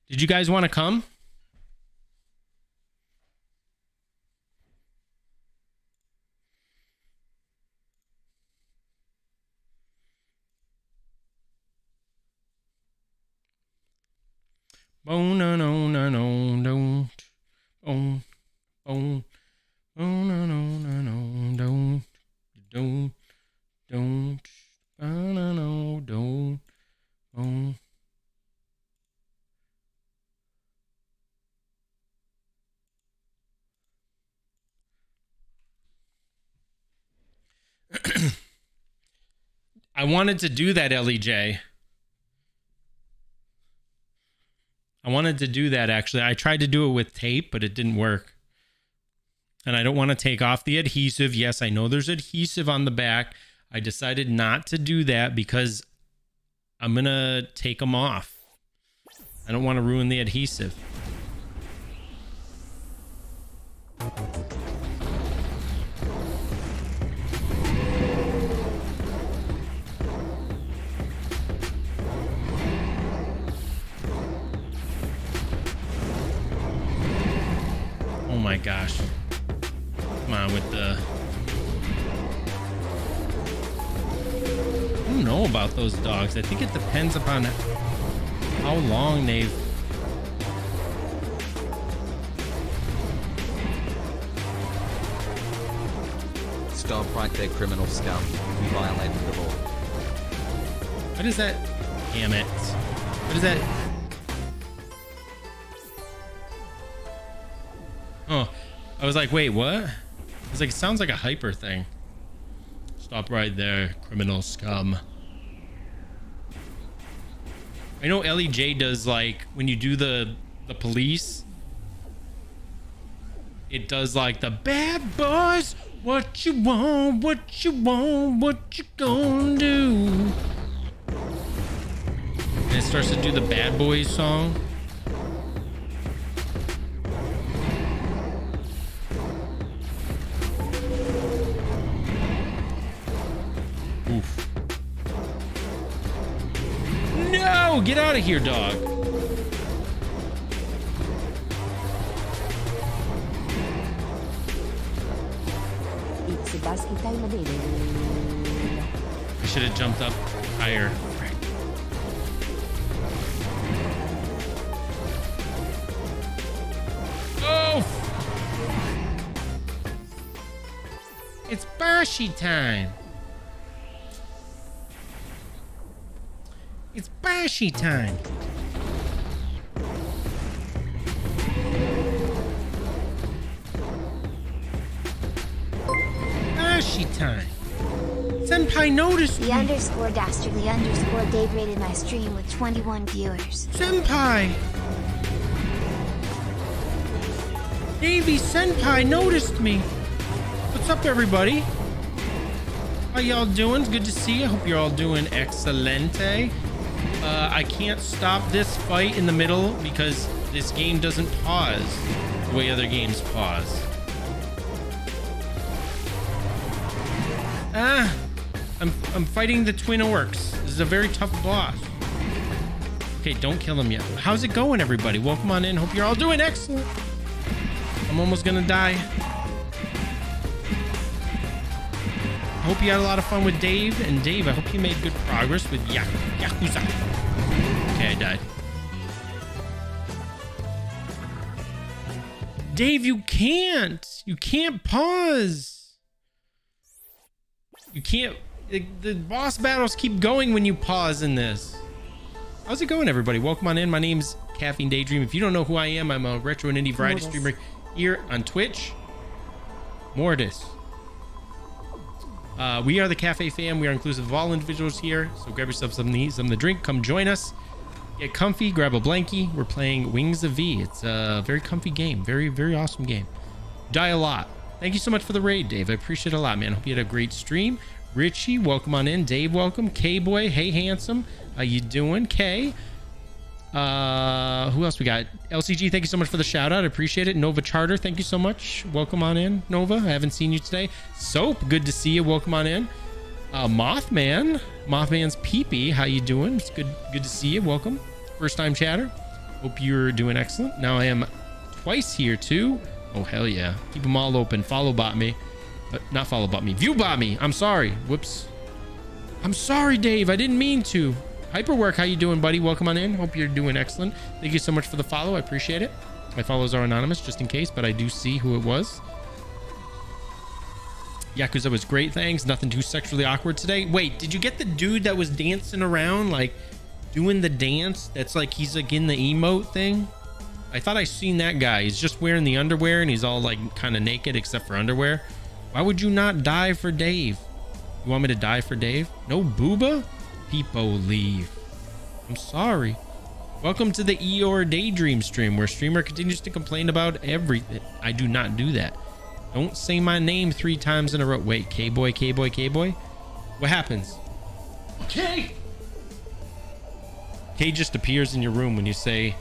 Did you guys want to come? Oh no no no no don't oh oh oh no no no no don't don't don't oh no no don't oh I wanted to do that, LEJ. I wanted to do that actually. I tried to do it with tape, but it didn't work. And I don't want to take off the adhesive. Yes, I know there's adhesive on the back. I decided not to do that because I'm going to take them off. I don't want to ruin the adhesive. My gosh. Come on with the... I don't know about those dogs. I think it depends upon how long they've... Stop right there, criminal scum. You violated the law. What is that? Damn it. What is that? Oh, I was like, wait, what? I was like, it sounds like a hyper thing. Stop right there, criminal scum. I know LEJ does like when you do the the police. It does like the bad boys. What you want? What you want? What you gonna do? And it starts to do the bad boys song. No! Get out of here, dog. It's a time. I should have jumped up higher. Oh! It's Bashi time. It's Bashi time. Bashi time. Senpai noticed The me. underscore dastardly underscore Dave rated my stream with 21 viewers. Senpai! Davy Senpai noticed me. What's up, everybody? How y'all doing? It's good to see you. Hope you're all doing excelente. Uh, I can't stop this fight in the middle because this game doesn't pause the way other games pause. Ah, I'm I'm fighting the twin orcs. This is a very tough boss. Okay, don't kill him yet. How's it going, everybody? Welcome on in. Hope you're all doing excellent. I'm almost gonna die. Hope you had a lot of fun with Dave. And Dave, I hope you made good progress with Ya- Yakuza. Okay, I died. Dave, you can't. You can't pause. You can't. The, the boss battles keep going when you pause in this. How's it going, everybody? Welcome on in. My name's Caffeine Daydream. If you don't know who I am, I'm a retro and indie variety Mortis. streamer here on Twitch. Mortis. Uh, we are the Cafe Fam. We are inclusive of all individuals here. So grab yourself something to eat, something to drink. Come join us. Get comfy. Grab a blankie. We're playing Wings of Vi. It's a very comfy game. Very, very awesome game. Die a lot. Thank you so much for the raid, Dave. I appreciate it a lot, man. Hope you had a great stream. Richie, welcome on in. Dave, welcome. K-Boy, hey, handsome. How you doing, K? Uh, who else we got? LCG, thank you so much for the shout out. I appreciate it. Nova Charter, thank you so much. Welcome on in, Nova. I haven't seen you today. Soap, good to see you. Welcome on in. Uh, Mothman, Mothman's peepee. How you doing? It's good, good to see you. Welcome. First time chatter. Hope you're doing excellent. Now I am twice here too. Oh, hell yeah. Keep them all open. Follow bot me. Uh, not follow bot me. View bot me. I'm sorry. Whoops. I'm sorry, Dave. I didn't mean to. Hyperwork, how you doing, buddy? Welcome on in. Hope you're doing excellent. Thank you so much for the follow. I appreciate it. My follows are anonymous, just in case, but I do see who it was. Yakuza was great, thanks. Nothing too sexually awkward today. Wait, did you get the dude that was dancing around, like doing the dance? That's like he's like in the emote thing. I thought I seen that guy. He's just wearing the underwear and he's all like kind of naked except for underwear. Why would you not die for Dave? You want me to die for Dave? No booba? People leave. I'm sorry. Welcome to the Eeyore Daydream stream where streamer continues to complain about everything. I do not do that. Don't say my name three times in a row. Wait, K-boy, K-boy, K-boy? What happens? K! K just appears in your room when you say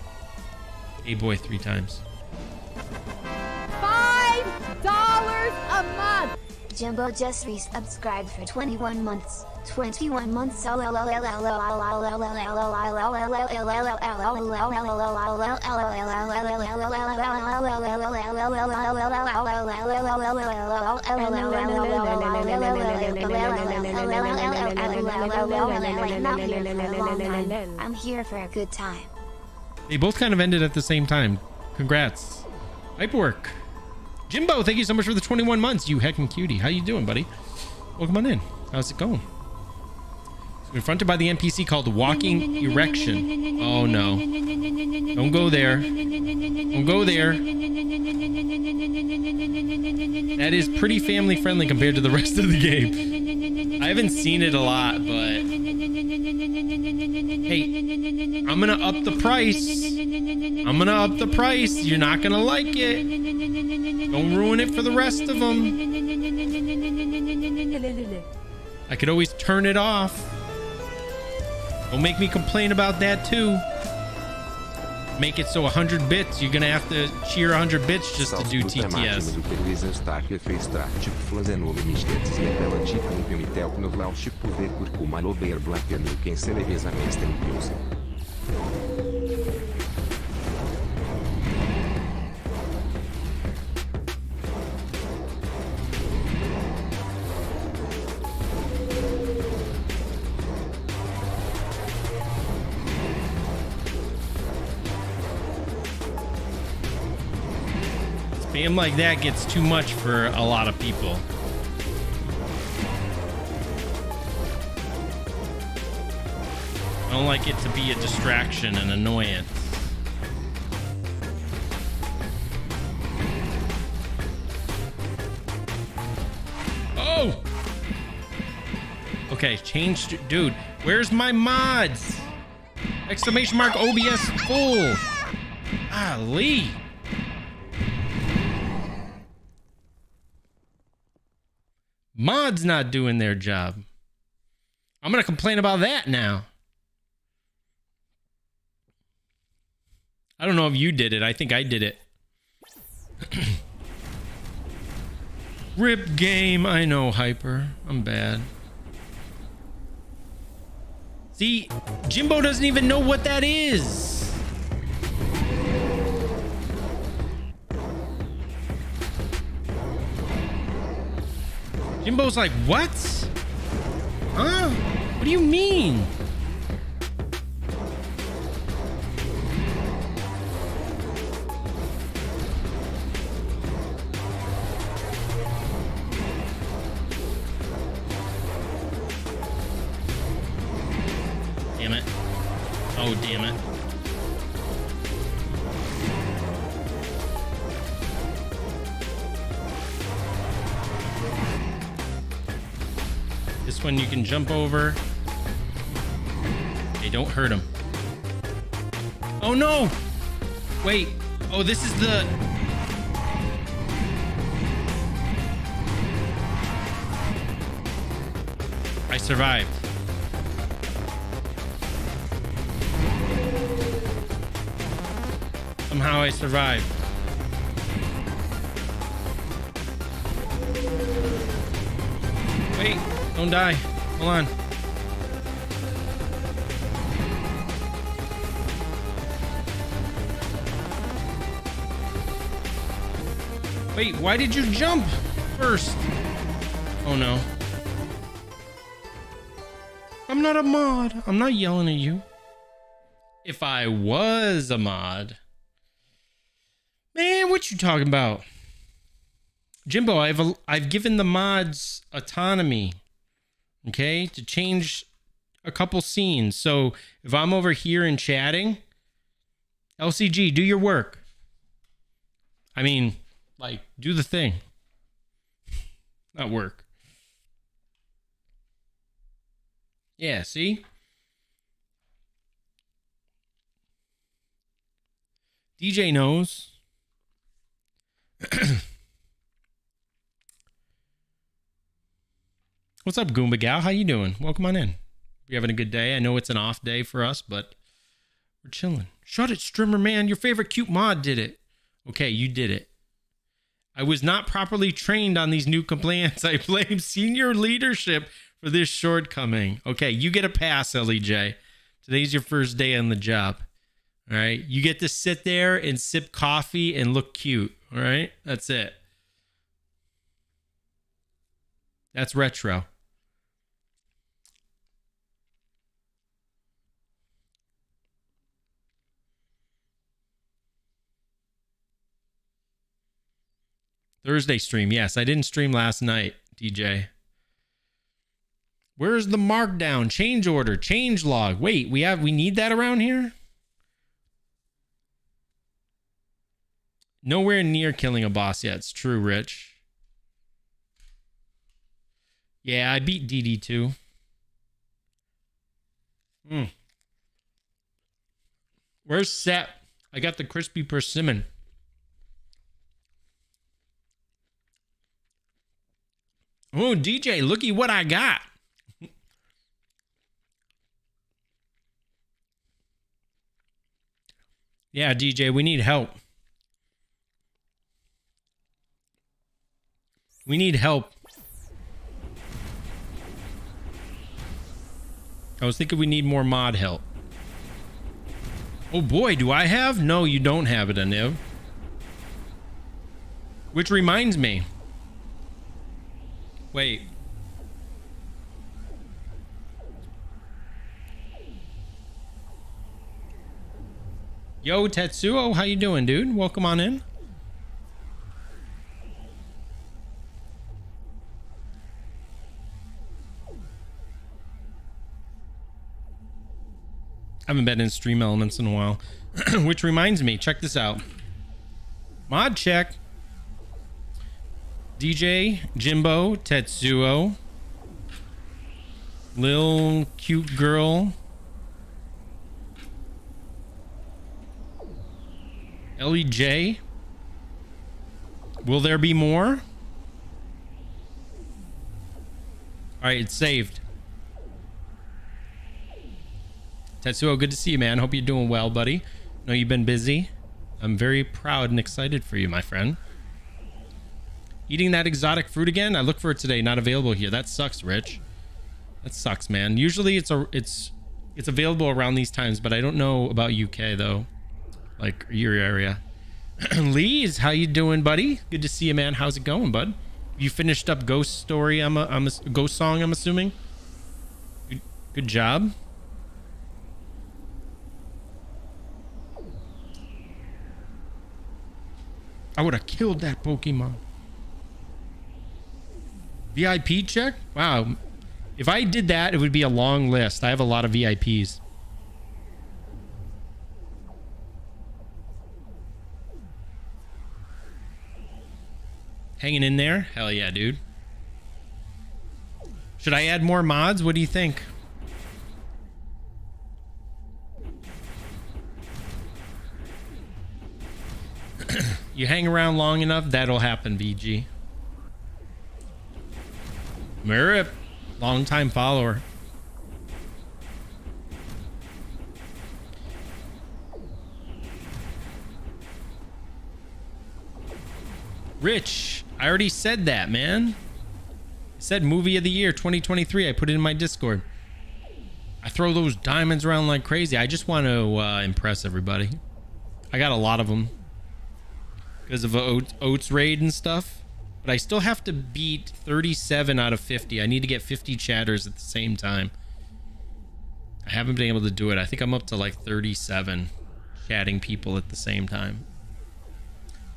K-boy three times. Five dollars a month. Jumbo just resubscribed for 21 months. 21 months. I'm here for a good time. They both kind of ended at the same time. Congrats. Hyperwork. Jimbo, thank you so much for the 21 months, you heckin' cutie. How you doing, buddy? Welcome on in. How's it going? Confronted by the NPC called Walking Erection. Oh no. Don't go there. Don't go there. That is pretty family friendly compared to the rest of the game. I haven't seen it a lot, but hey, I'm gonna up the price. I'm gonna up the price. You're not gonna like it. Don't ruin it for the rest of them. I could always turn it off. Don't make me complain about that too. Make it so 100 bits, you're gonna have to cheer 100 bits just to do TTS. Like that gets too much for a lot of people. I don't like it to be a distraction and annoyance. Oh! Okay, changed. Dude, where's my mods? Exclamation mark OBS full. Ali. Mods not doing their job. I'm going to complain about that now. I don't know if you did it. I think I did it. Rip game. I know, Hyper. I'm bad. See, Jimbo doesn't even know what that is. Jimbo's like, what? Huh? What do you mean? Jump over. Hey, don't hurt him. Oh no! Wait. Oh, this is the. I survived. Somehow I survived. Wait, don't die. Hold on. Wait, why did you jump first? Oh no. I'm not a mod. I'm not yelling at you. If I was a mod. Man, what you talking about? Jimbo, I've I've given the mods autonomy. Okay? To change a couple scenes. So, if I'm over here and chatting, LCG, do your work. I mean, like do the thing. Not work. Yeah, see? DJ knows. What's up, Goomba Gal? How you doing? Welcome on in. You having a good day? I know it's an off day for us, but we're chilling. Shut it, Strimmer Man. Your favorite cute mod did it. Okay, you did it. I was not properly trained on these new complaints. I blame senior leadership for this shortcoming. Okay, you get a pass, LEJ. Today's your first day on the job. All right, you get to sit there and sip coffee and look cute. All right, that's it. That's retro. Thursday stream. Yes, I didn't stream last night, DJ. Where's the markdown? Change order, change log. Wait, we have we need that around here? Nowhere near killing a boss yet. It's true, Rich. Yeah, I beat DD2. Hmm. Where's Set? I got the crispy persimmon. Oh, DJ, looky what I got. yeah, DJ, we need help. We need help. I was thinking we need more mod help. Oh boy, do I have? No, you don't have it, Aniv. Which reminds me. Wait. Yo, Tetsuo, how you doing, dude? Welcome on in. I haven't been in Stream Elements in a while. Which reminds me, check this out. Mod check. DJ, Jimbo, Tetsuo, Lil Cute Girl, Ellie J. Will there be more? All right, it's saved. Tetsuo, good to see you, man. Hope you're doing well, buddy. Know you've been busy. I'm very proud and excited for you, my friend. Eating that exotic fruit again? I look for it today. Not available here. That sucks, Rich. That sucks, man. Usually it's a it's it's available around these times, but I don't know about UK though. Like your area. Lee's, how you doing, buddy? Good to see you, man. How's it going, bud? You finished up Ghost Story. I'm a, I'm a Ghost Song. I'm assuming. Good, good job. I would have killed that Pokemon. VIP check? Wow. If I did that, it would be a long list. I have a lot of VIPs. Hanging in there? Hell yeah, dude. Should I add more mods? What do you think? you hang around long enough, that'll happen, VG. Merip, long-time follower. Rich, I already said that, man. I said movie of the year 2023. I put it in my Discord. I throw those diamonds around like crazy. I just want to uh, impress everybody. I got a lot of them. because of Oats raid and stuff. But I still have to beat 37 out of 50. I need to get 50 chatters at the same time. I haven't been able to do it. I think I'm up to like 37 chatting people at the same time.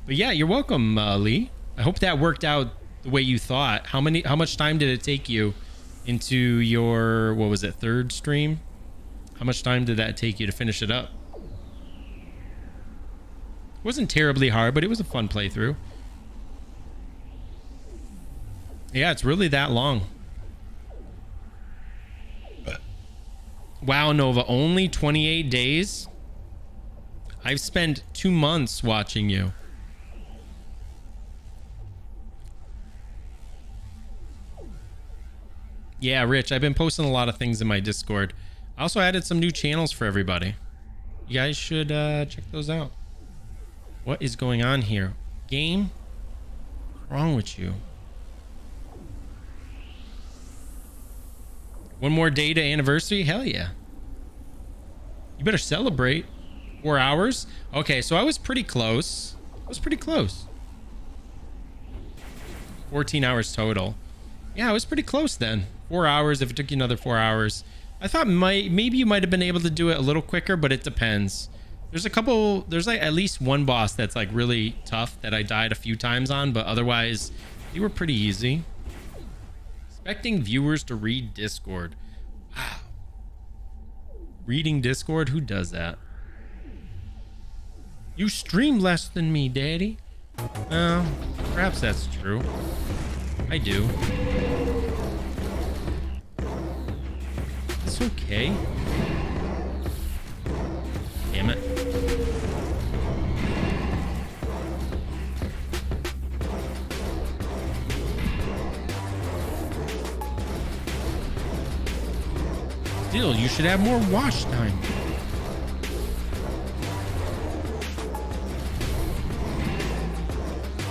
But yeah, you're welcome, uh, Lee. I hope that worked out the way you thought. How many? How much time did it take you into your what was it third stream? How much time did that take you to finish it up? It wasn't terribly hard, but it was a fun playthrough. Yeah, it's really that long. Wow, Nova, only 28 days? I've spent two months watching you. Yeah, Rich, I've been posting a lot of things in my Discord. I also added some new channels for everybody. You guys should uh, check those out. What is going on here? Game? What's wrong with you? One more day to anniversary? Hell yeah. You better celebrate. Four hours? Okay, so I was pretty close. I was pretty close. 14 hours total. Yeah, I was pretty close then. Four hours if it took you another four hours. I thought might maybe you might have been able to do it a little quicker, but it depends. There's a couple, there's like at least one boss that's like really tough that I died a few times on, but otherwise they were pretty easy. Expecting viewers to read Discord. Wow. Reading Discord? Who does that? You stream less than me, Daddy. Well, perhaps that's true. I do. It's okay. Damn it. Still, you should have more wash time.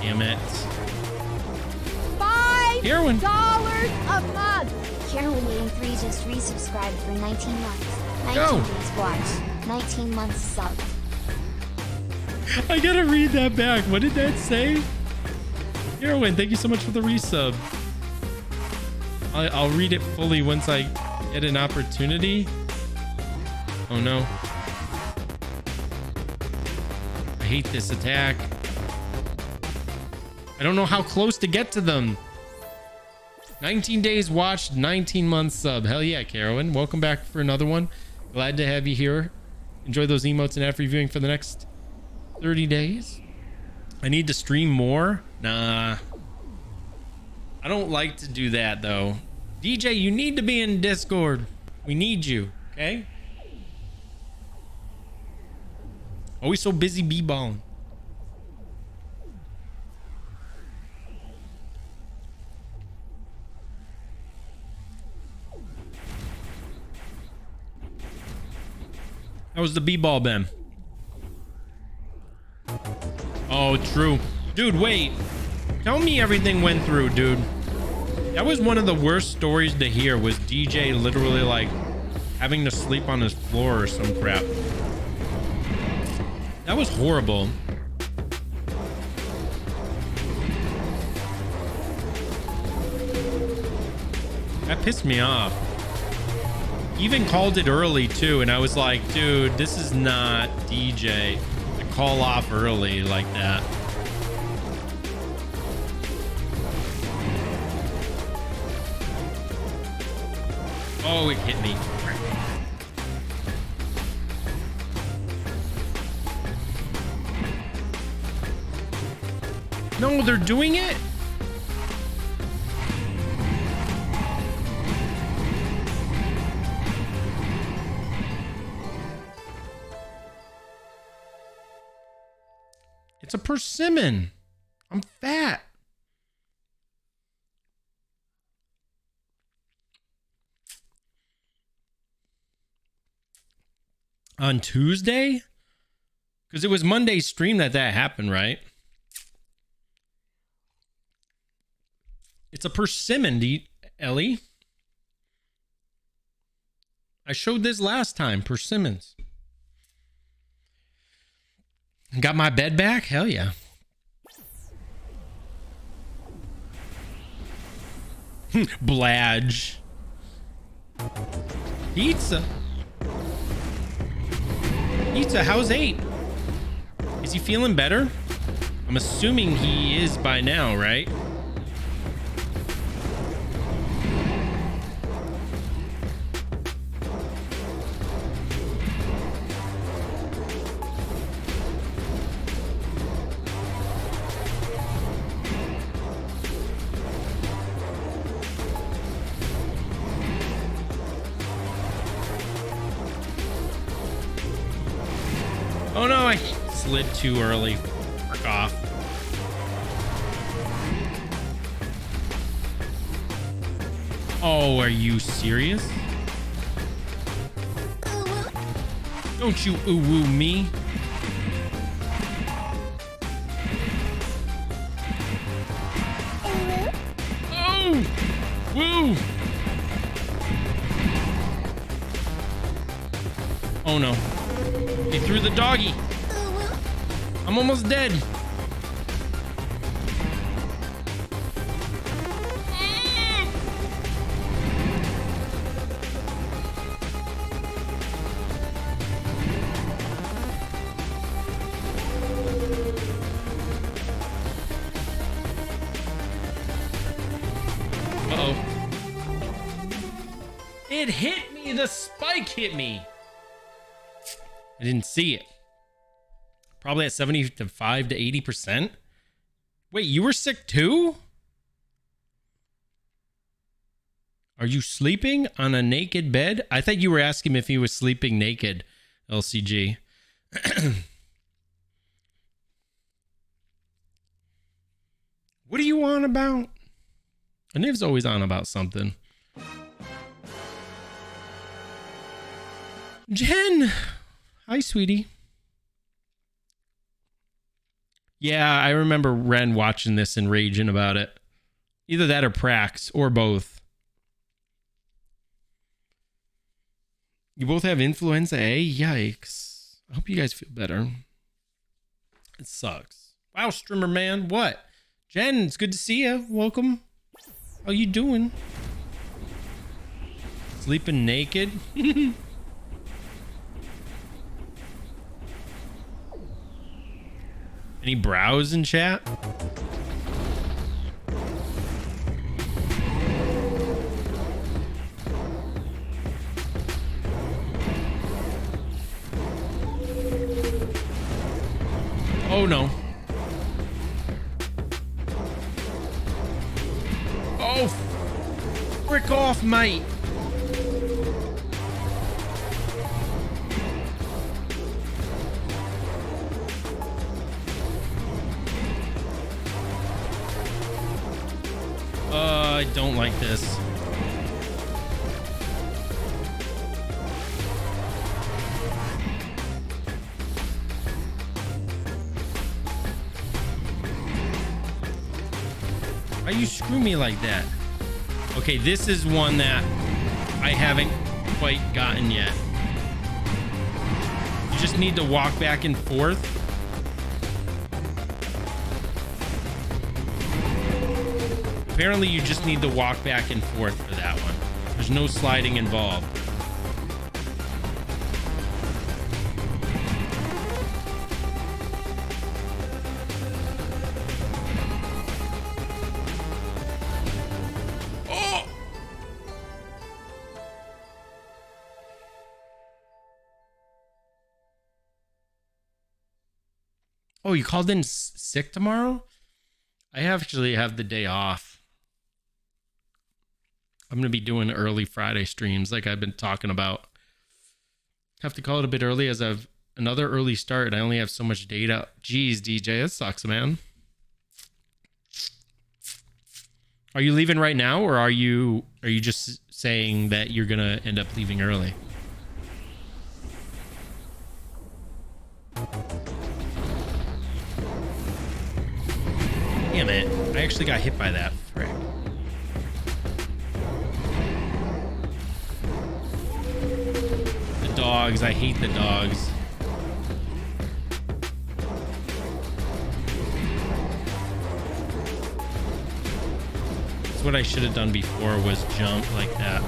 Damn it. Five Heroin. dollars a month. Carolyn83 just resubscribed for 19 months. 19 Go. days watched. 19 months sub. I gotta read that back. What did that say? Heroin, thank you so much for the resub. I, I'll read it fully once I get an opportunity. Oh no. I hate this attack. I don't know how close to get to them. 19 days watched, 19 months sub. Hell yeah, Carolyn. Welcome back for another one. Glad to have you here. Enjoy those emotes and after reviewing for the next 30 days. I need to stream more. Nah. I don't like to do that though. DJ, you need to be in Discord. We need you, okay? Always so busy b-balling. How was the b-ball been? Oh, true. Dude, wait. Tell me everything went through, dude. That was one of the worst stories to hear was DJ literally like having to sleep on his floor or some crap. That was horrible. That pissed me off. Even called it early too, and I was like, dude, this is not DJ to call off early like that. Oh, it hit me. No, they're doing it? It's a persimmon. I'm fat. on Tuesday? Because it was Monday's stream that that happened, right? It's a persimmon Ellie. I showed this last time, persimmons. Got my bed back? Hell yeah. Bladge. Pizza. Pizza, how's eight? Is he feeling better? I'm assuming he is by now, right? Too early. Fuck off. Oh, are you serious? Don't you ooh woo me. Oh no. He threw the doggy. I'm almost dead. It hit me. The spike hit me. I didn't see it. Probably at 75 to 80%. Wait, you were sick too? Are you sleeping on a naked bed? I thought you were asking if he was sleeping naked, LCG. what are you on about? Aniv's always on about something. Jen! Hi, sweetie. Yeah, I remember Ren watching this and raging about it. Either that or Prax, or both. You both have influenza A? Yikes. I hope you guys feel better. It sucks. Wow, streamer man. What? Jen, it's good to see you. Welcome. How you doing? Sleeping naked? Any brows in chat? Oh no. Oh, frick off, mate. I don't like this. Why you screw me like that? Okay, this is one that I haven't quite gotten yet. You just need to walk back and forth. Apparently, you just need to walk back and forth for that one. There's no sliding involved. Oh! Oh, you called in sick tomorrow? I actually have the day off. I'm going to be doing early Friday streams like I've been talking about. Have to call it a bit early as I've another early start. I only have so much data. Jeez, DJ, that sucks, man. Are you leaving right now or are you are you just saying that you're going to end up leaving early? Damn it. I actually got hit by that. Frick. Dogs. I hate the dogs. It's what I should have done before was jump like that.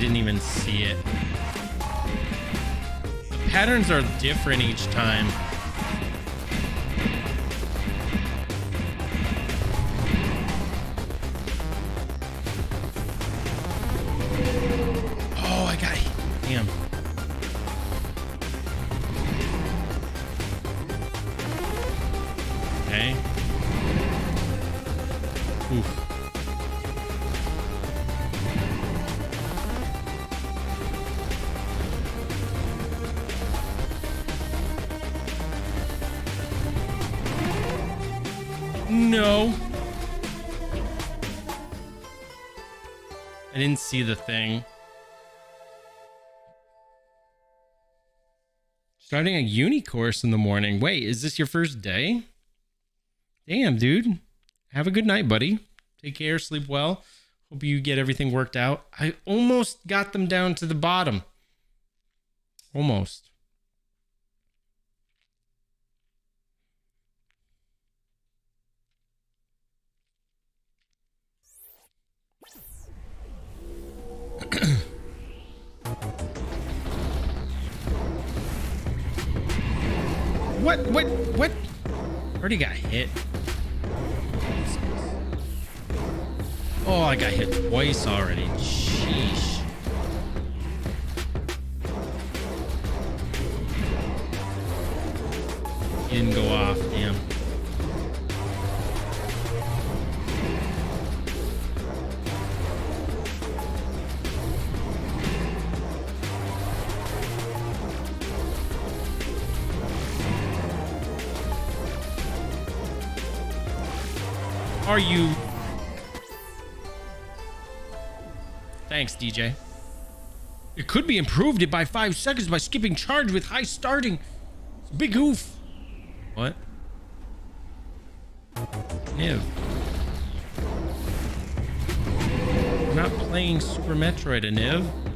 Didn't even see it. The patterns are different each time. See the thing. Starting a uni course in the morning. Wait, is this your first day? Damn, dude. Have a good night, buddy. Take care, sleep well. Hope you get everything worked out. I almost got them down to the bottom. Almost. What? What? What? Already got hit. Oh, I got hit twice already. Sheesh. Didn't go off. Damn. Are you? Thanks, DJ. It could be improved by five seconds by skipping charge with high starting. Big oof. What? Niv. Not playing Super Metroid, Niv.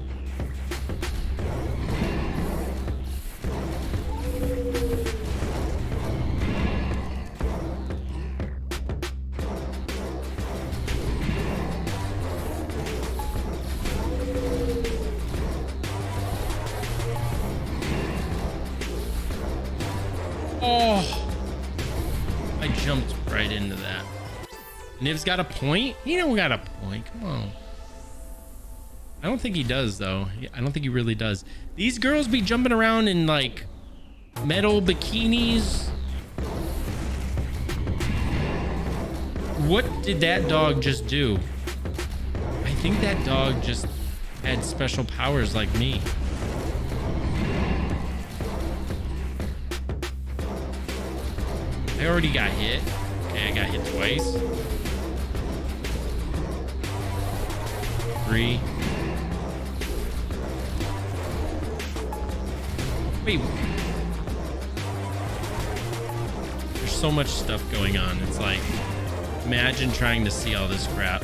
Niv's got a point? He don't got a point. Come on. I don't think he does, though. I don't think he really does. These girls be jumping around in like metal bikinis. What did that dog just do? I think that dog just had special powers like me. I already got hit. Okay, I got hit twice. Three. Wait. There's so much stuff going on. It's like, imagine trying to see all this crap.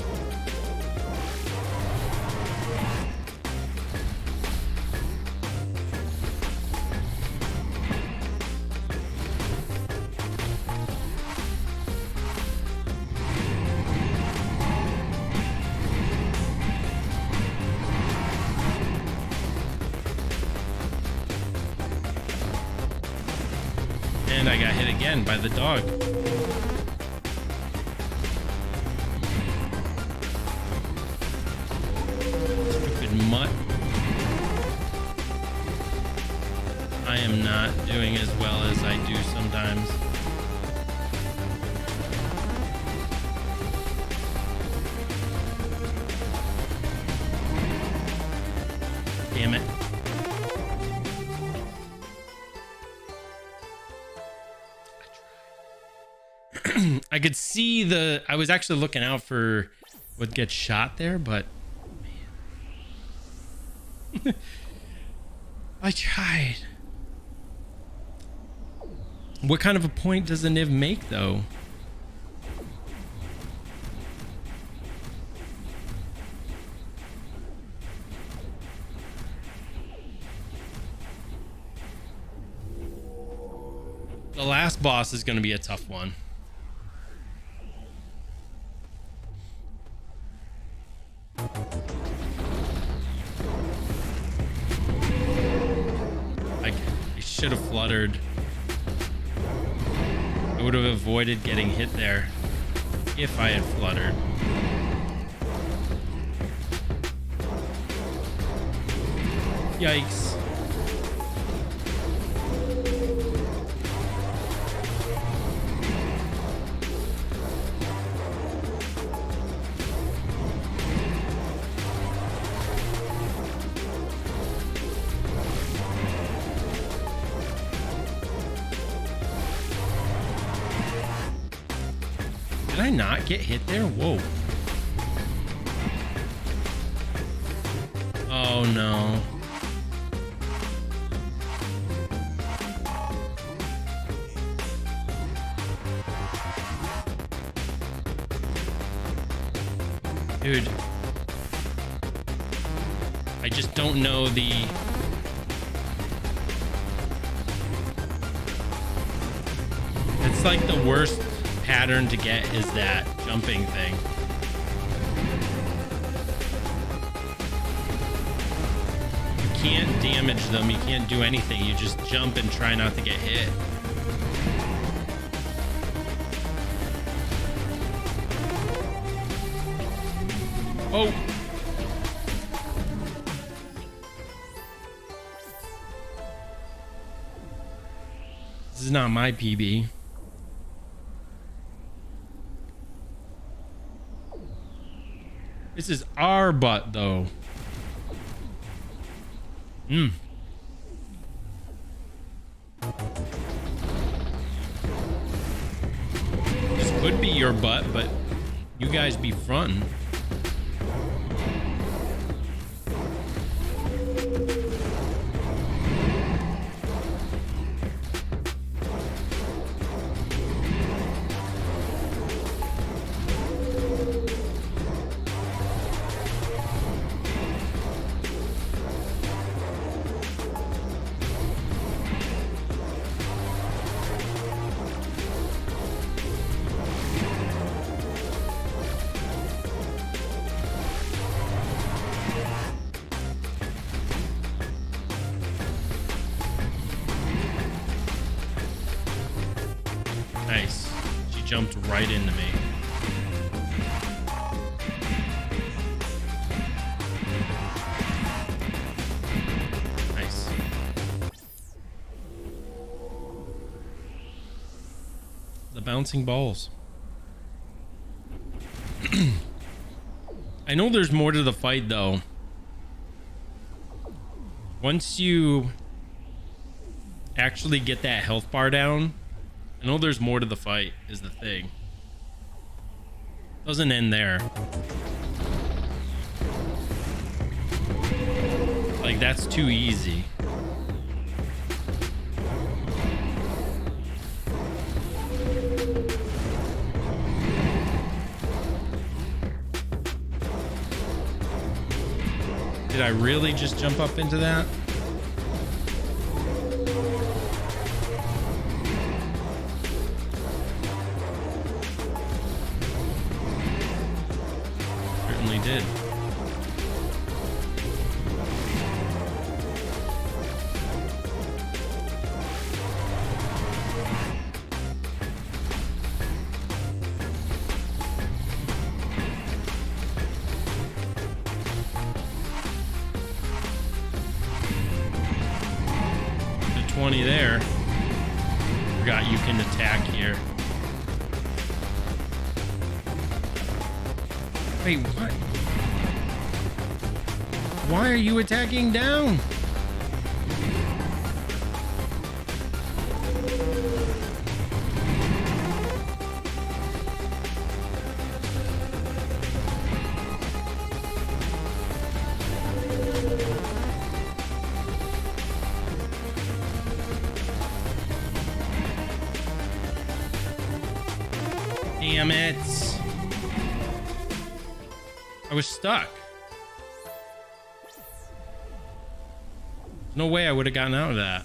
Dog. Could see the. I was actually looking out for what gets shot there, but man. I tried. What kind of a point does the Niv make, though? The last boss is going to be a tough one. Should have fluttered. I would have avoided getting hit there if I had fluttered. Yikes. Get hit there? Whoa. Oh no. Dude. I just don't know the It's like the worst pattern to get is that jumping thing. You can't damage them, you can't do anything. You just jump and try not to get hit. Oh. This is not my PB. This is our butt, though. Hmm. This could be your butt, but you guys be fronting. Bouncing balls. I know there's more to the fight though. Once you actually get that health bar down, I know there's more to the fight, is the thing. Doesn't end there. Like, that's too easy. I really just jump up into that? No way I would have gotten out of that.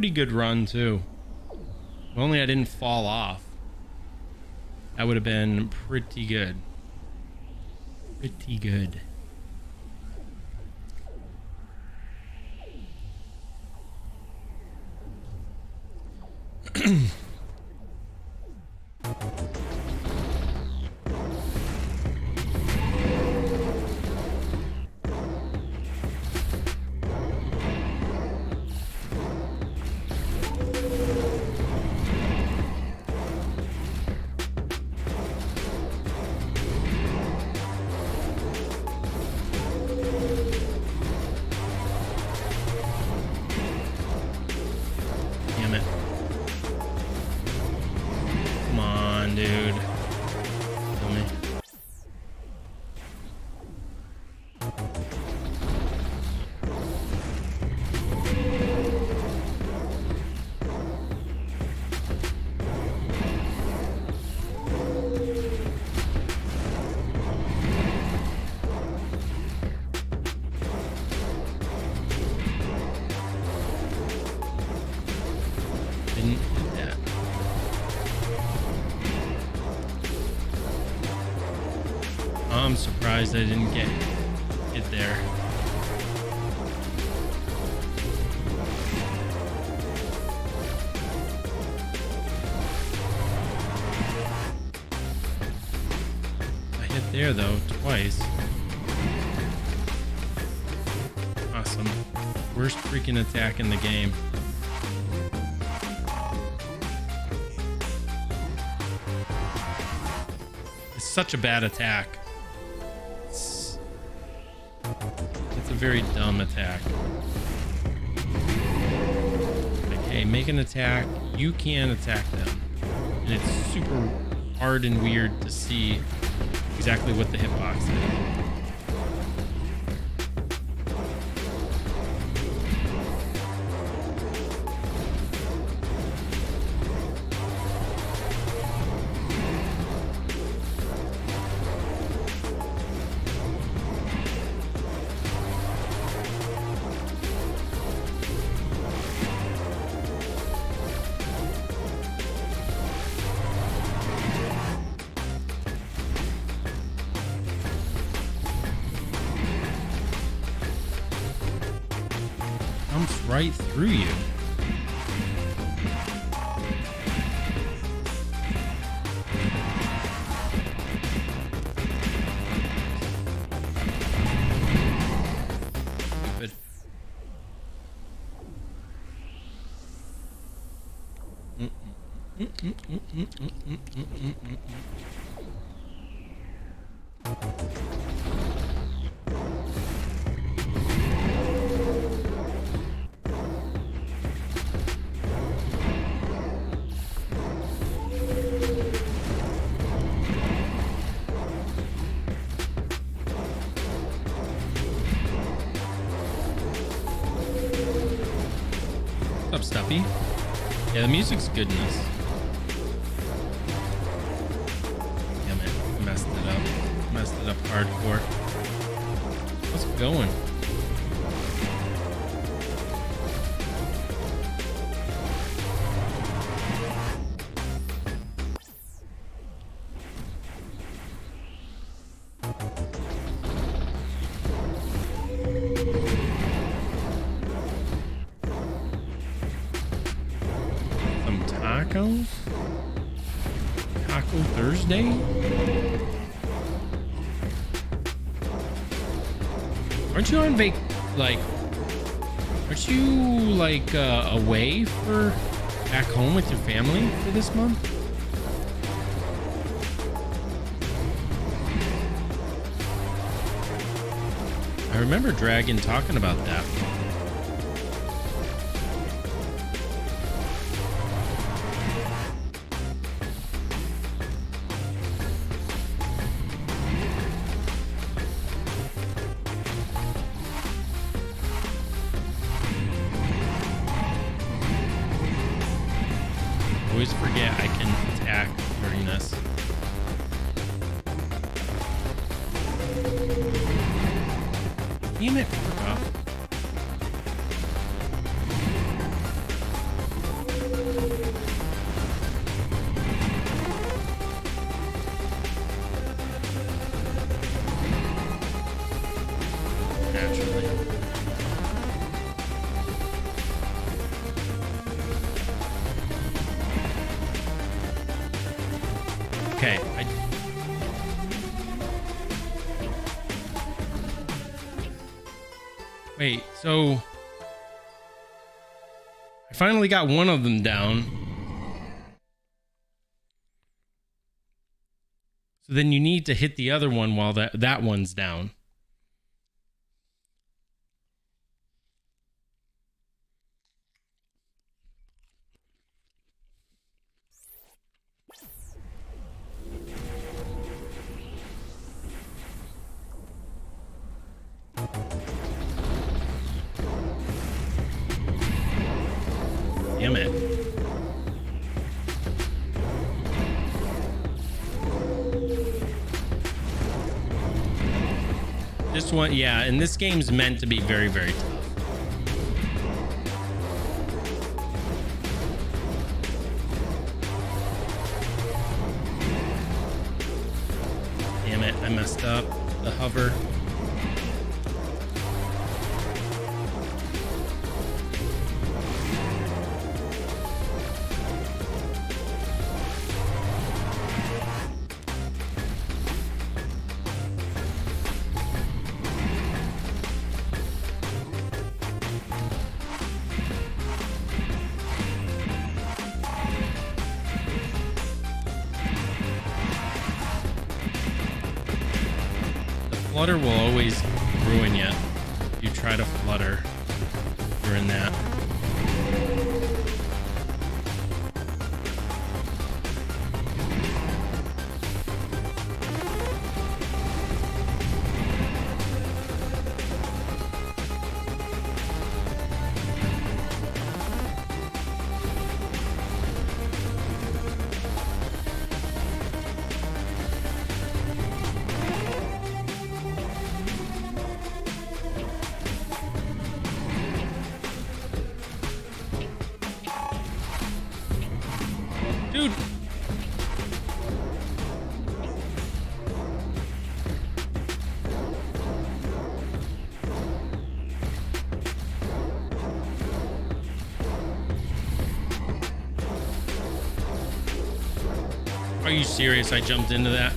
Pretty good run too. If only I didn't fall off. That would have been pretty good. Pretty good. surprised I didn't get it there. I hit there though, twice. Awesome. Worst freaking attack in the game. It's such a bad attack. Very dumb attack. Hey, make an attack. You can attack them. And it's super hard and weird to see exactly what the hitbox is. On vac like aren't you like uh, away for back home with your family for this month? I remember Dragon talking about that. Finally got one of them down. So then you need to hit the other one while that that one's down. Yeah, and this game's meant to be very, very tough. I jumped into that.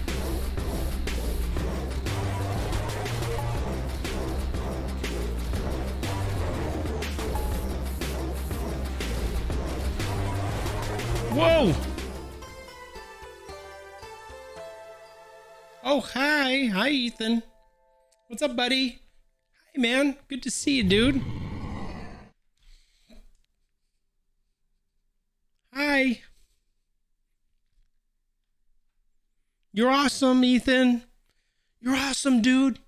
Whoa! Oh, hi. Hi, Ethan. What's up, buddy? Hi, man. Good to see you, dude. Hi. You're Ethan. You're awesome, dude.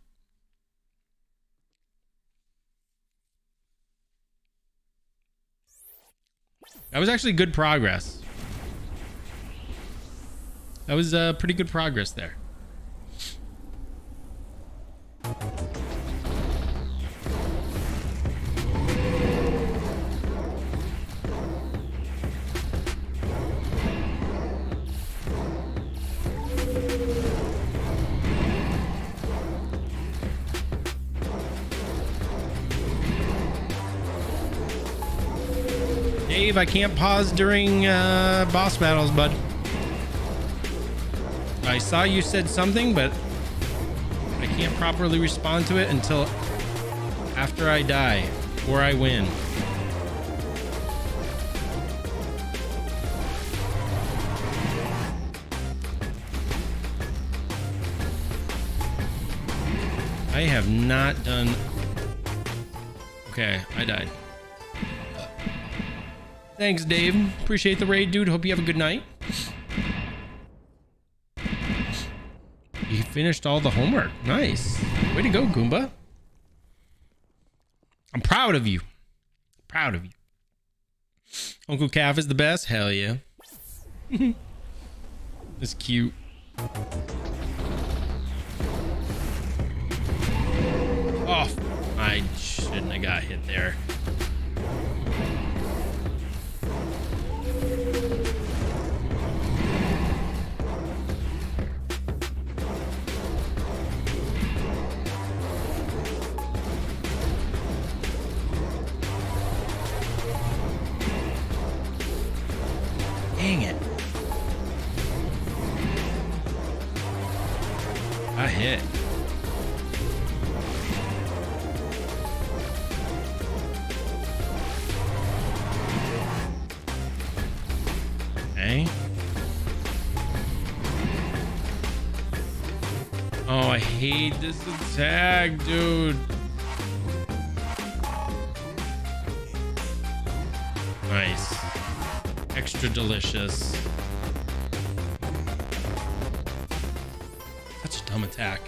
That was actually good progress. That was uh, pretty good progress there. I can't pause during uh, boss battles, bud. I saw you said something, but I can't properly respond to it until after I die or I win. I have not done. Okay, I died. Thanks, Dave. Appreciate the raid, dude. Hope you have a good night. You finished all the homework. Nice. Way to go, Goomba. I'm proud of you. Proud of you. Uncle Calf is the best. Hell yeah. it's cute. Oh, I shouldn't have got hit there. Attack, dude. Nice. Extra delicious. Such a dumb attack.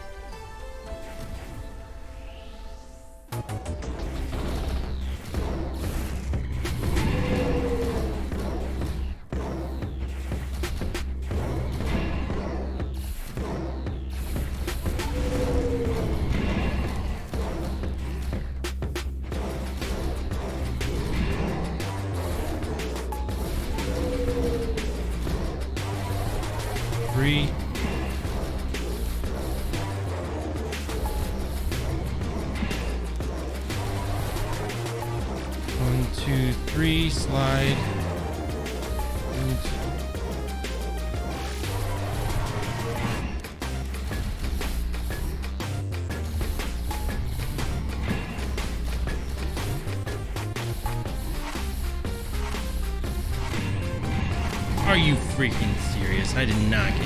I did not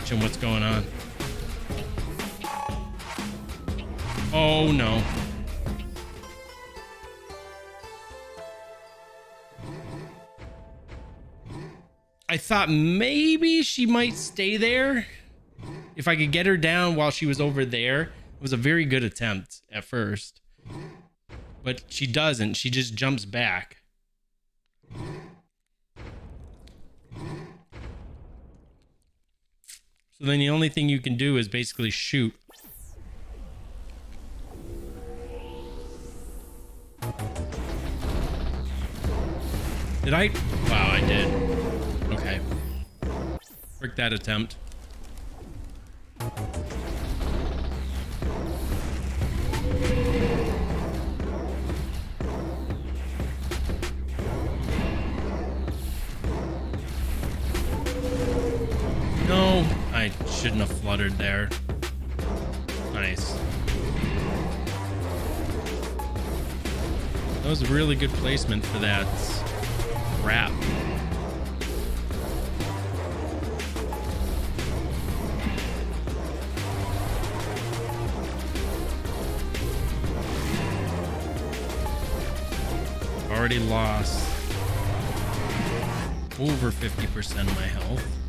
watching what's going on. Oh no. I thought maybe she might stay there if I could get her down while she was over there. It was a very good attempt at first. But she doesn't. She just jumps back. So then the only thing you can do is basically shoot. Did I? Wow, I did. Okay. Frick that attempt. No, I shouldn't have fluttered there. Nice. That was a really good placement for that wrap. Already lost over 50% of my health.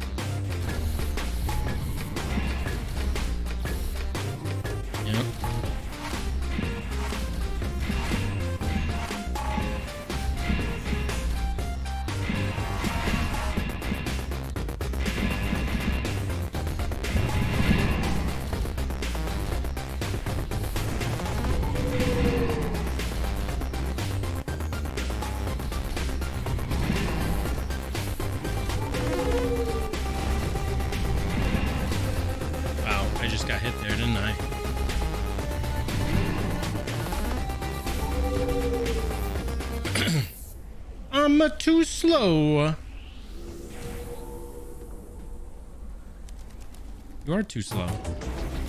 Too slow.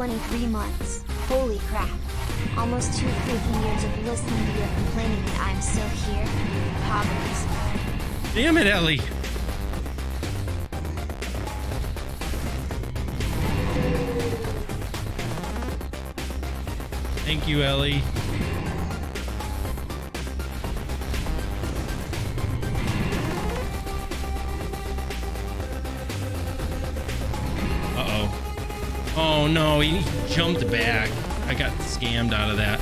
23 months. Holy crap. Almost two freaking years of listening to your complaining that I'm still here. Poggers. Damn it, Ellie. Thank you, Ellie. Jumped back. I got scammed out of that.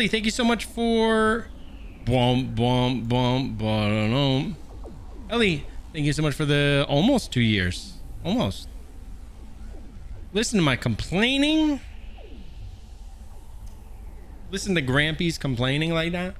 Ellie, thank you so much for. Bum, bum, bum, bum. Ellie, thank you so much for the almost two years. Almost. Listen to my complaining. Listen to Grampy's complaining like that.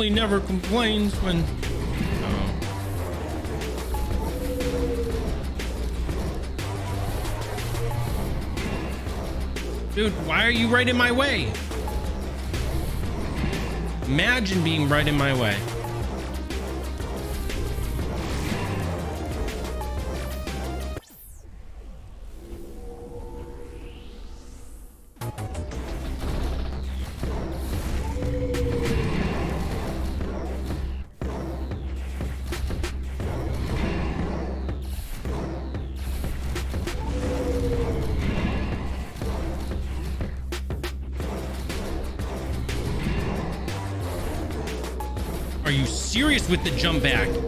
Sally never complains when uh, Dude, why are you right in my way? Imagine being right in my way. With the jump back?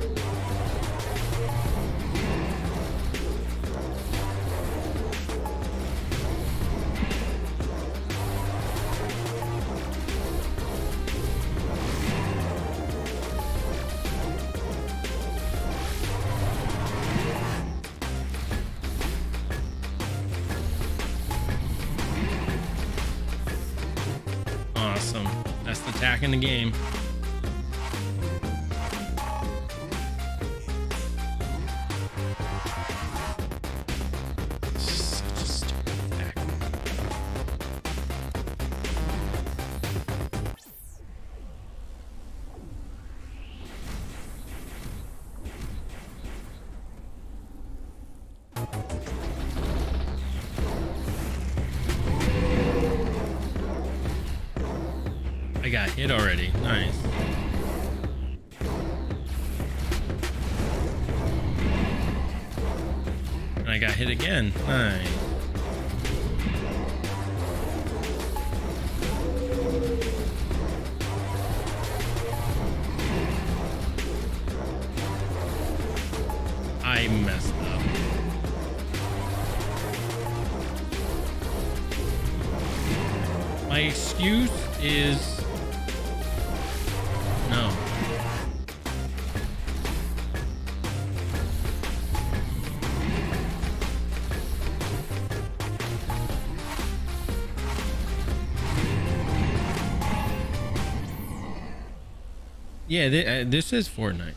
Yeah, th- uh, this is Fortnite.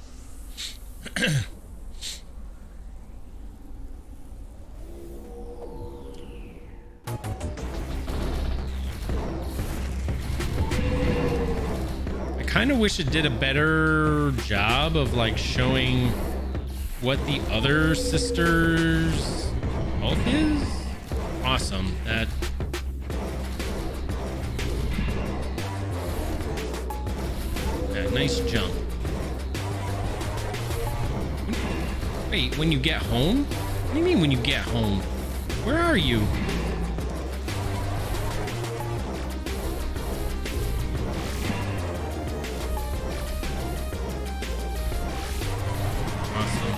I kind of wish it did a better job of like showing what the other sisters health is. Awesome. That when you get home? What do you mean when you get home? Where are you? Awesome.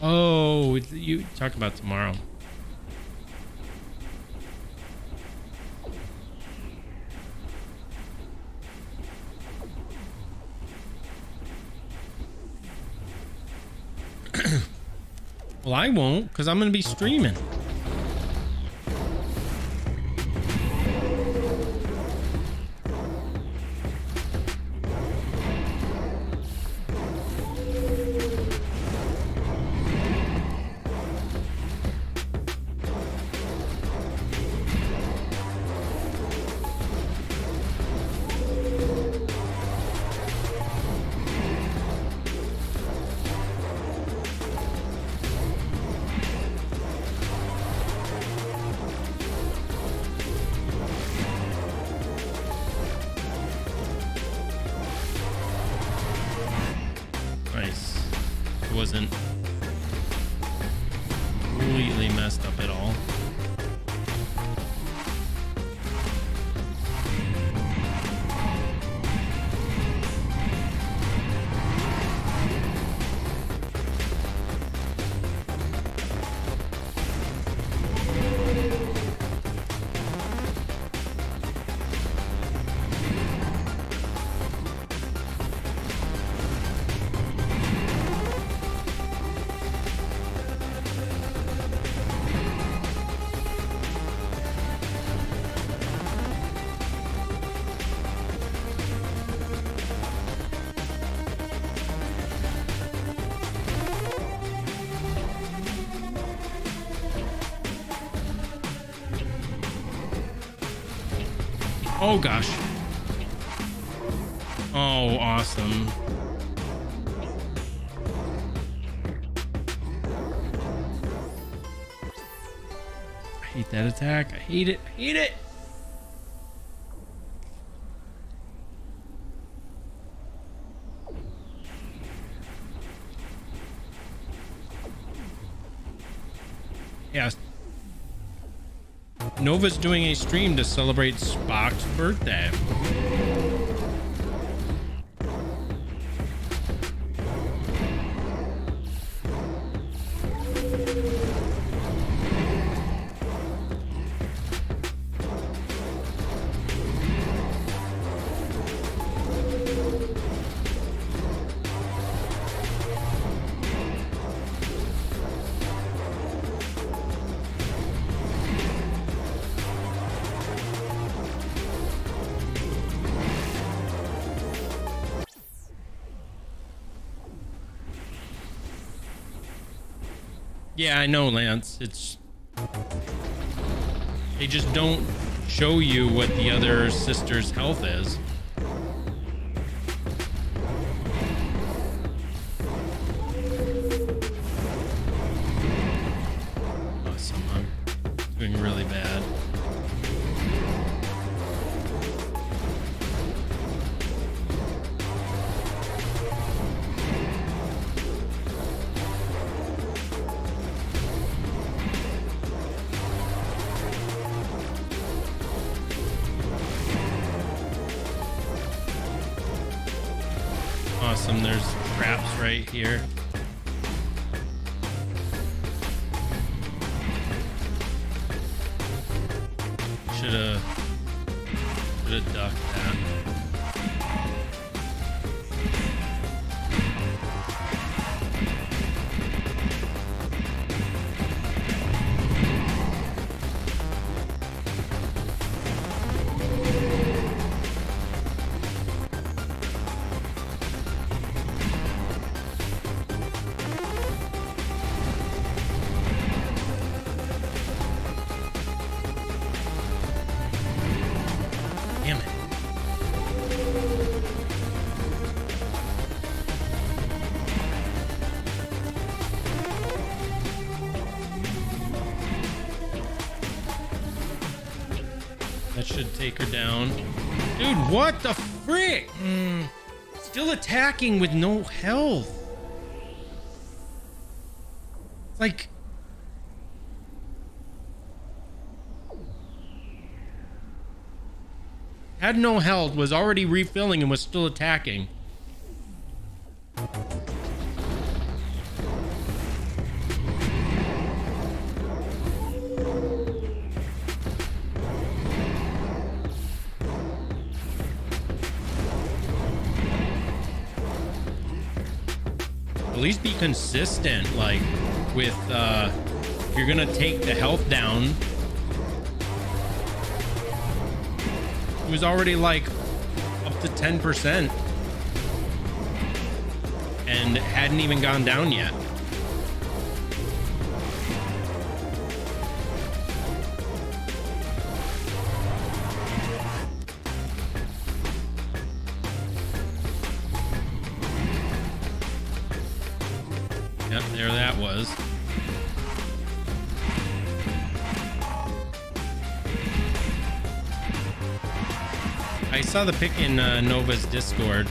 Oh, you talk about tomorrow. Well, I won't because I'm going to be streaming. Oh gosh. Oh, awesome. I hate that attack. I hate it. I hate it. Nova's doing a stream to celebrate Spock's birthday. I know, Lance. It's they just don't show you what the other sister's health is. Attacking with no health. Like had no health, was already refilling, and was still attacking. Consistent, like with uh you're gonna take the health down It was already like up to 10% and hadn't even gone down yet. Saw the pic in uh, Nova's Discord.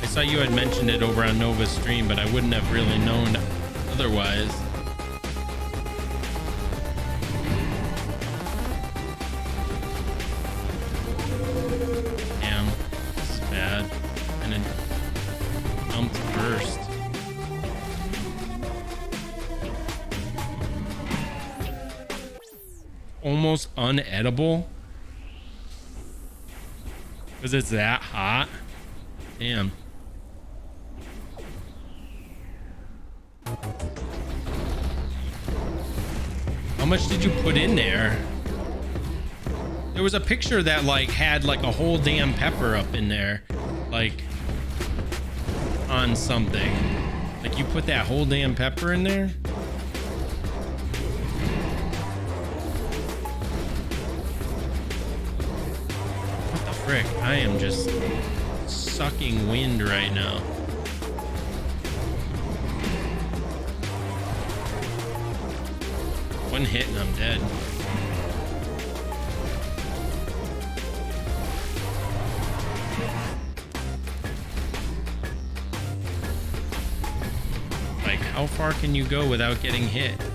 I saw you had mentioned it over on Nova's stream, but I wouldn't have really known otherwise. Unedible. Because it's that hot. Damn. How much did you put in there? There was a picture that like had like a whole damn pepper up in there. Like on something. Like you put that whole damn pepper in there. I am just sucking wind right now. One hit and I'm dead. Like, how far can you go without getting hit?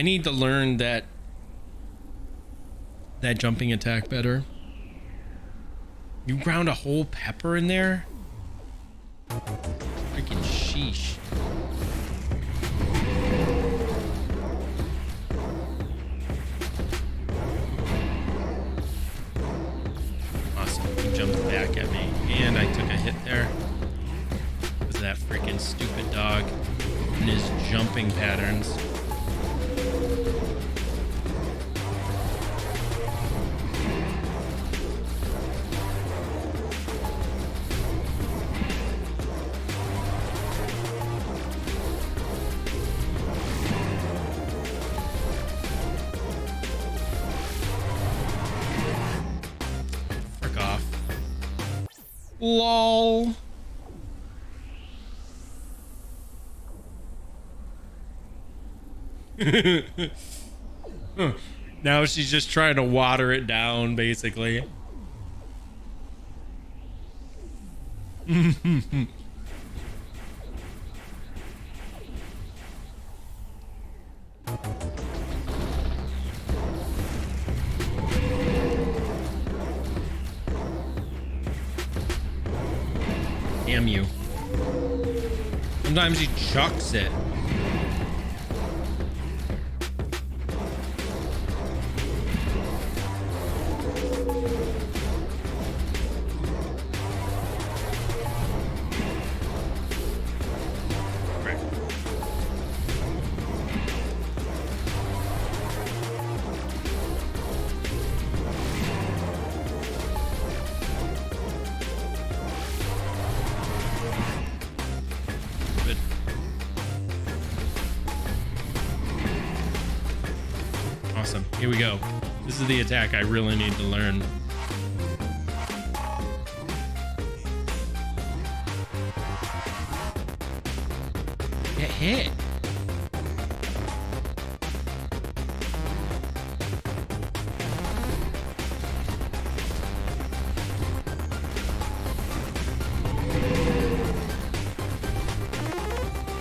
I need to learn that that jumping attack better. You ground a whole pepper in there? now she's just trying to water it down, basically. Damn you. Sometimes he chucks it. Attack I really need to learn. Get hit.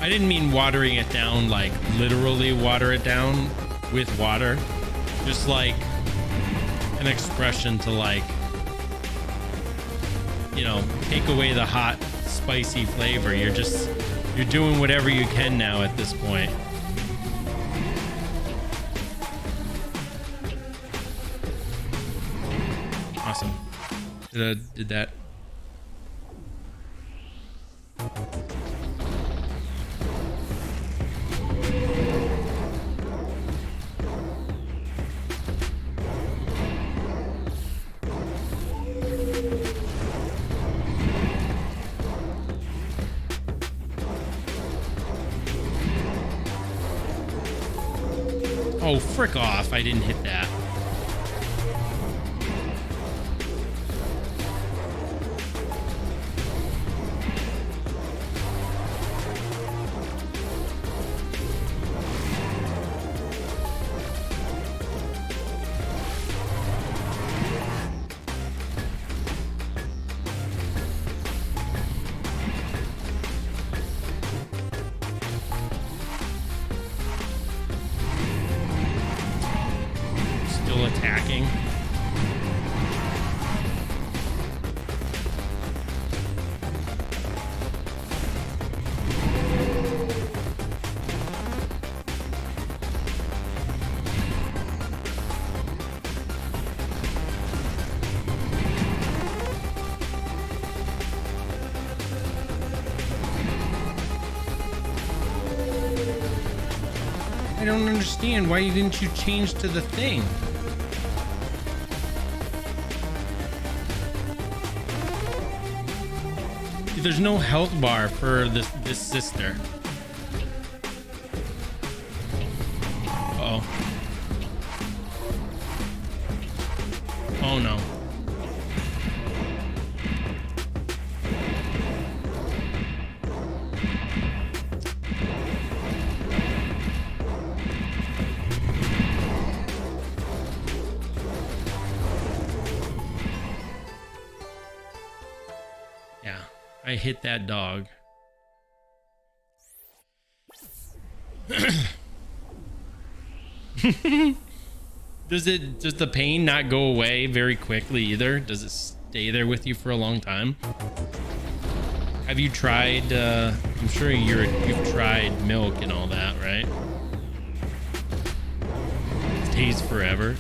I didn't mean watering it down like literally water it down with water. Just like an expression to like you know, take away the hot spicy flavor. You're just you're doing whatever you can now at this point. Awesome. Did, I, did that frick off. I didn't hit that. Understand. Why didn't you change to the thing? There's no health bar for this this sister. Hit that dog. does it does the pain not go away very quickly either? Does it stay there with you for a long time? Have you tried uh I'm sure you're you've tried milk and all that, right? It stays forever.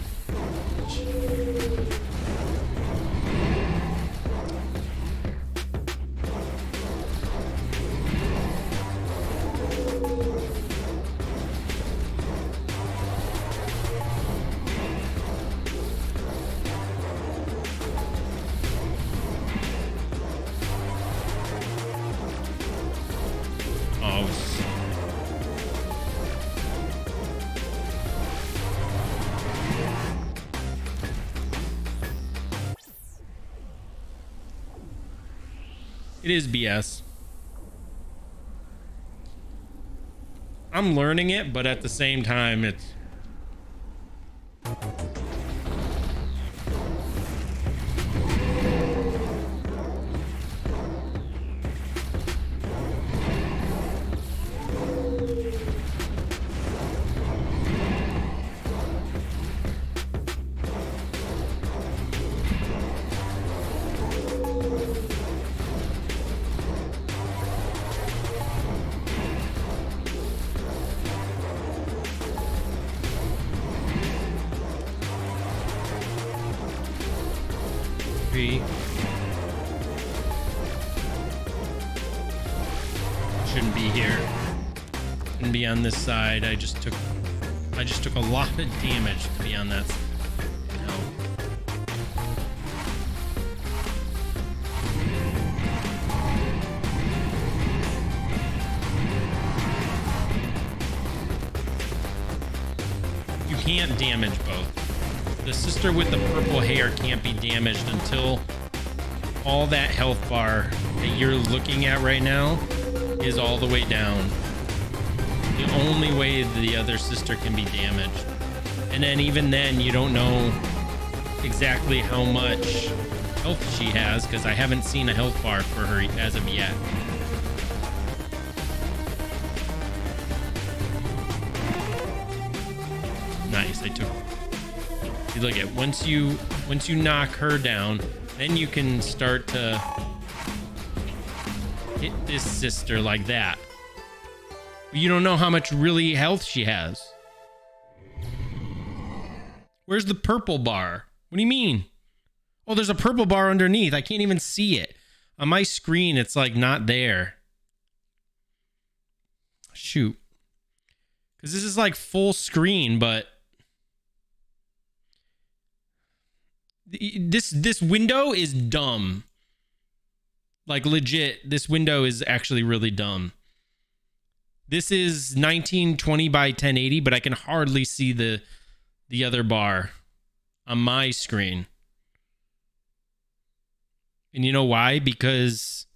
Is BS. I'm learning it, but at the same time, it's. This side. I just took I just took a lot of damage to be on that. You can't damage both. The sister with the purple hair can't be damaged until all that health bar that you're looking at right now is all the way down. Only way the other sister can be damaged. And then even then you don't know exactly how much health she has because I haven't seen a health bar for her as of yet. Nice, I took you look at once you once you knock her down, then you can start to hit this sister like that. You don't know how much really health she has. Where's the purple bar? What do you mean? Oh, there's a purple bar underneath. I can't even see it. On my screen, it's like not there. Shoot. Because this is like full screen, but this this window is dumb. Like legit, this window is actually really dumb. This is 1920 by 1080, but I can hardly see the the other bar on my screen. And you know why? Because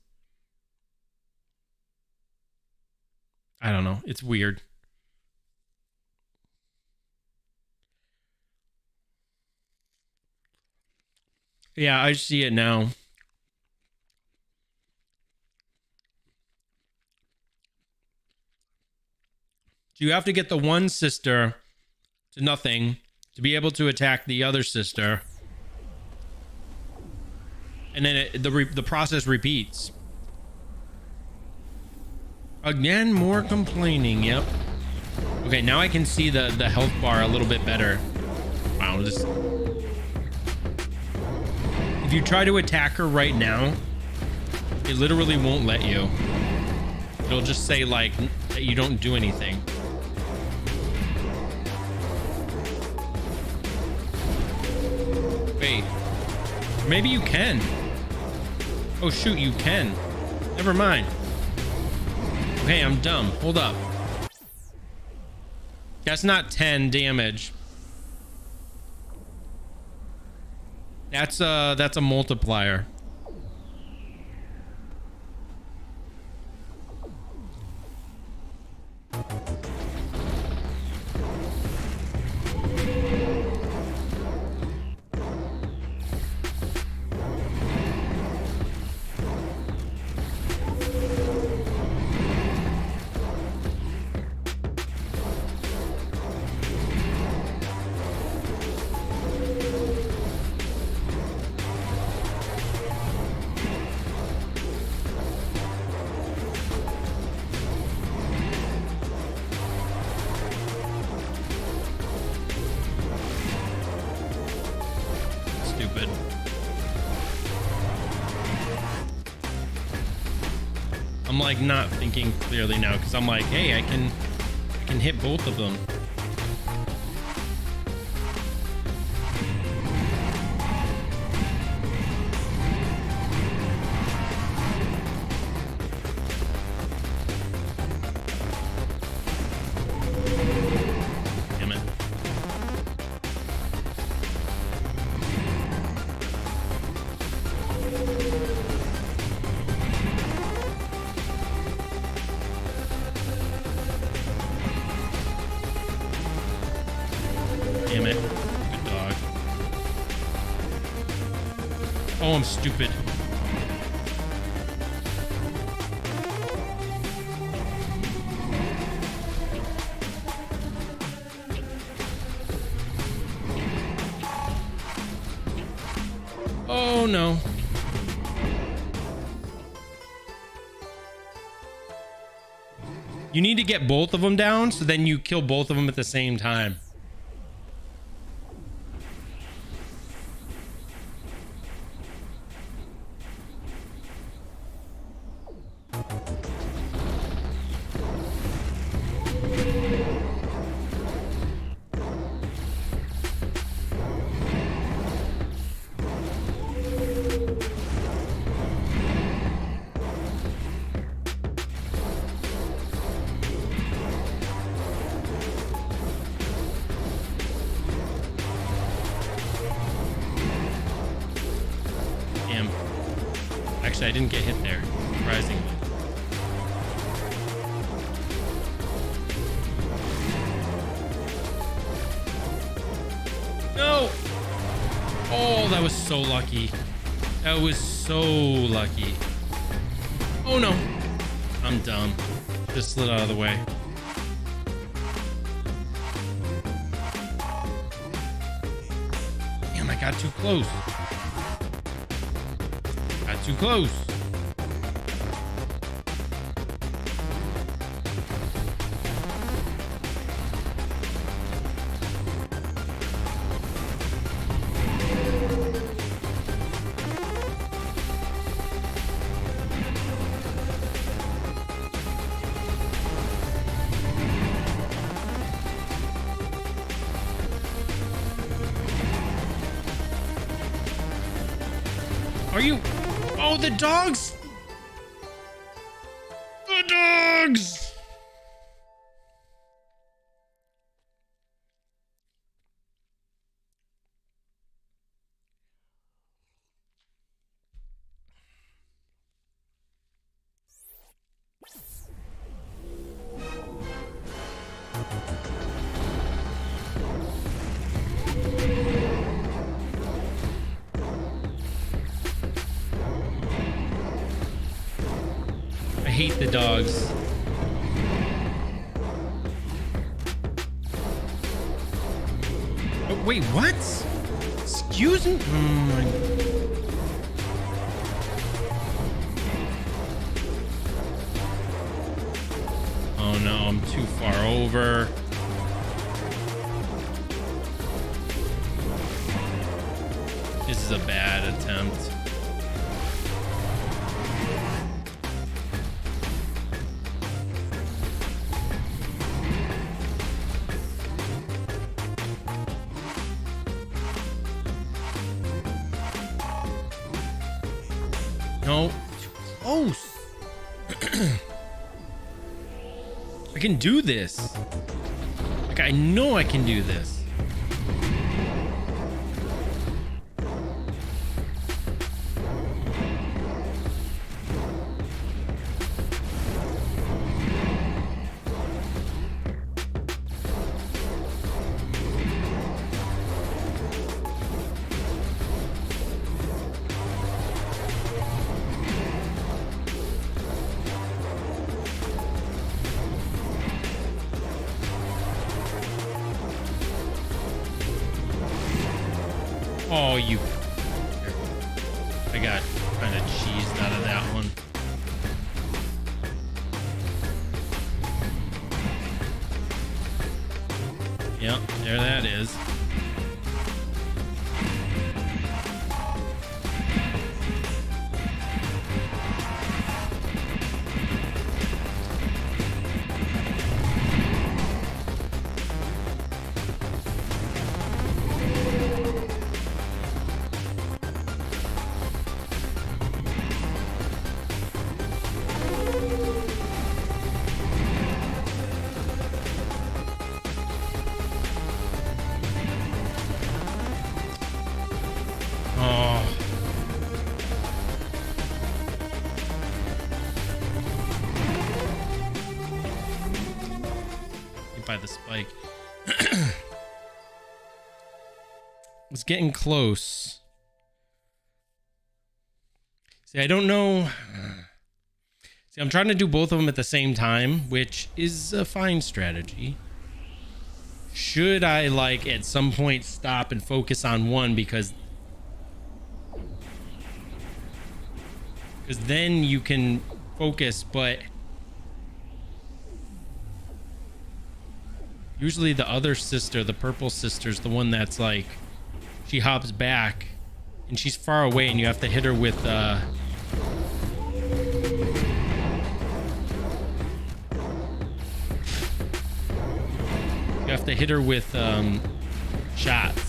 I don't know. It's weird. Yeah, I see it now. So you have to get the one sister to nothing to be able to attack the other sister. And then it, the the process repeats. Again, more complaining. Yep. Okay, now I can see the the health bar a little bit better. Wow, this if you try to attack her right now, it literally won't let you. It'll just say like that you don't do anything. Maybe you can. Oh shoot, you can. Never mind. Okay, I'm dumb. Hold up. That's not 10 damage. That's a that's a multiplier. Not thinking clearly now because I'm like, hey, I can I can hit both of them. Need to get both of them down so then you kill both of them at the same time. Hate the dogs. Oh, wait, what? Excuse me? Oh Oh no, I'm too far over. This is a bad attempt. Can do this. Like, I know I can do this. Getting close. See, I don't know. See, I'm trying to do both of them at the same time, which is a fine strategy. Should I, like, at some point stop and focus on one because because then you can focus but usually the other sister the purple sister, is the one that's like she hops back and she's far away and you have to hit her with uh you have to hit her with um shots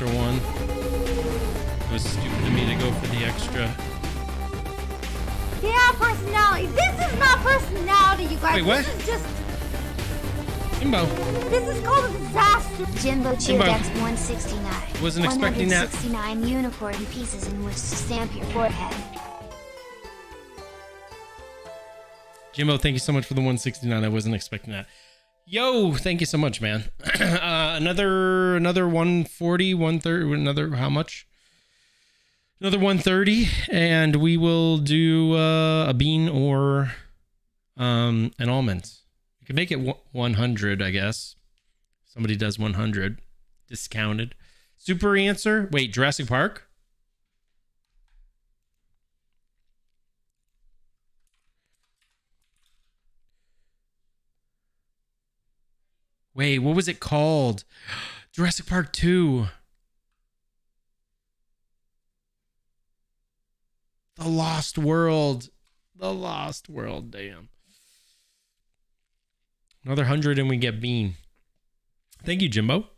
extra one. It was stupid of me to go for the extra. Yeah, personality. This is not personality, you guys. Wait, what? This is just. Jimbo, This is called a disaster. Jimbo Jimbo. Cheerdex 169. Wasn't expecting that. 169 unicorn pieces in which to stamp your forehead. Jimbo, thank you so much for the 169. I wasn't expecting that. Yo, thank you so much, man. uh, another another 140, 130, another how much? Another 130, and we will do uh, a bean or um, an almond. We can make it 100, I guess. Somebody does 100, discounted. Super answer. Wait, Jurassic Park. Wait, what was it called? Jurassic Park 2. The Lost World. The Lost World, damn. Another 100 and we get Bean. Thank you, Jimbo.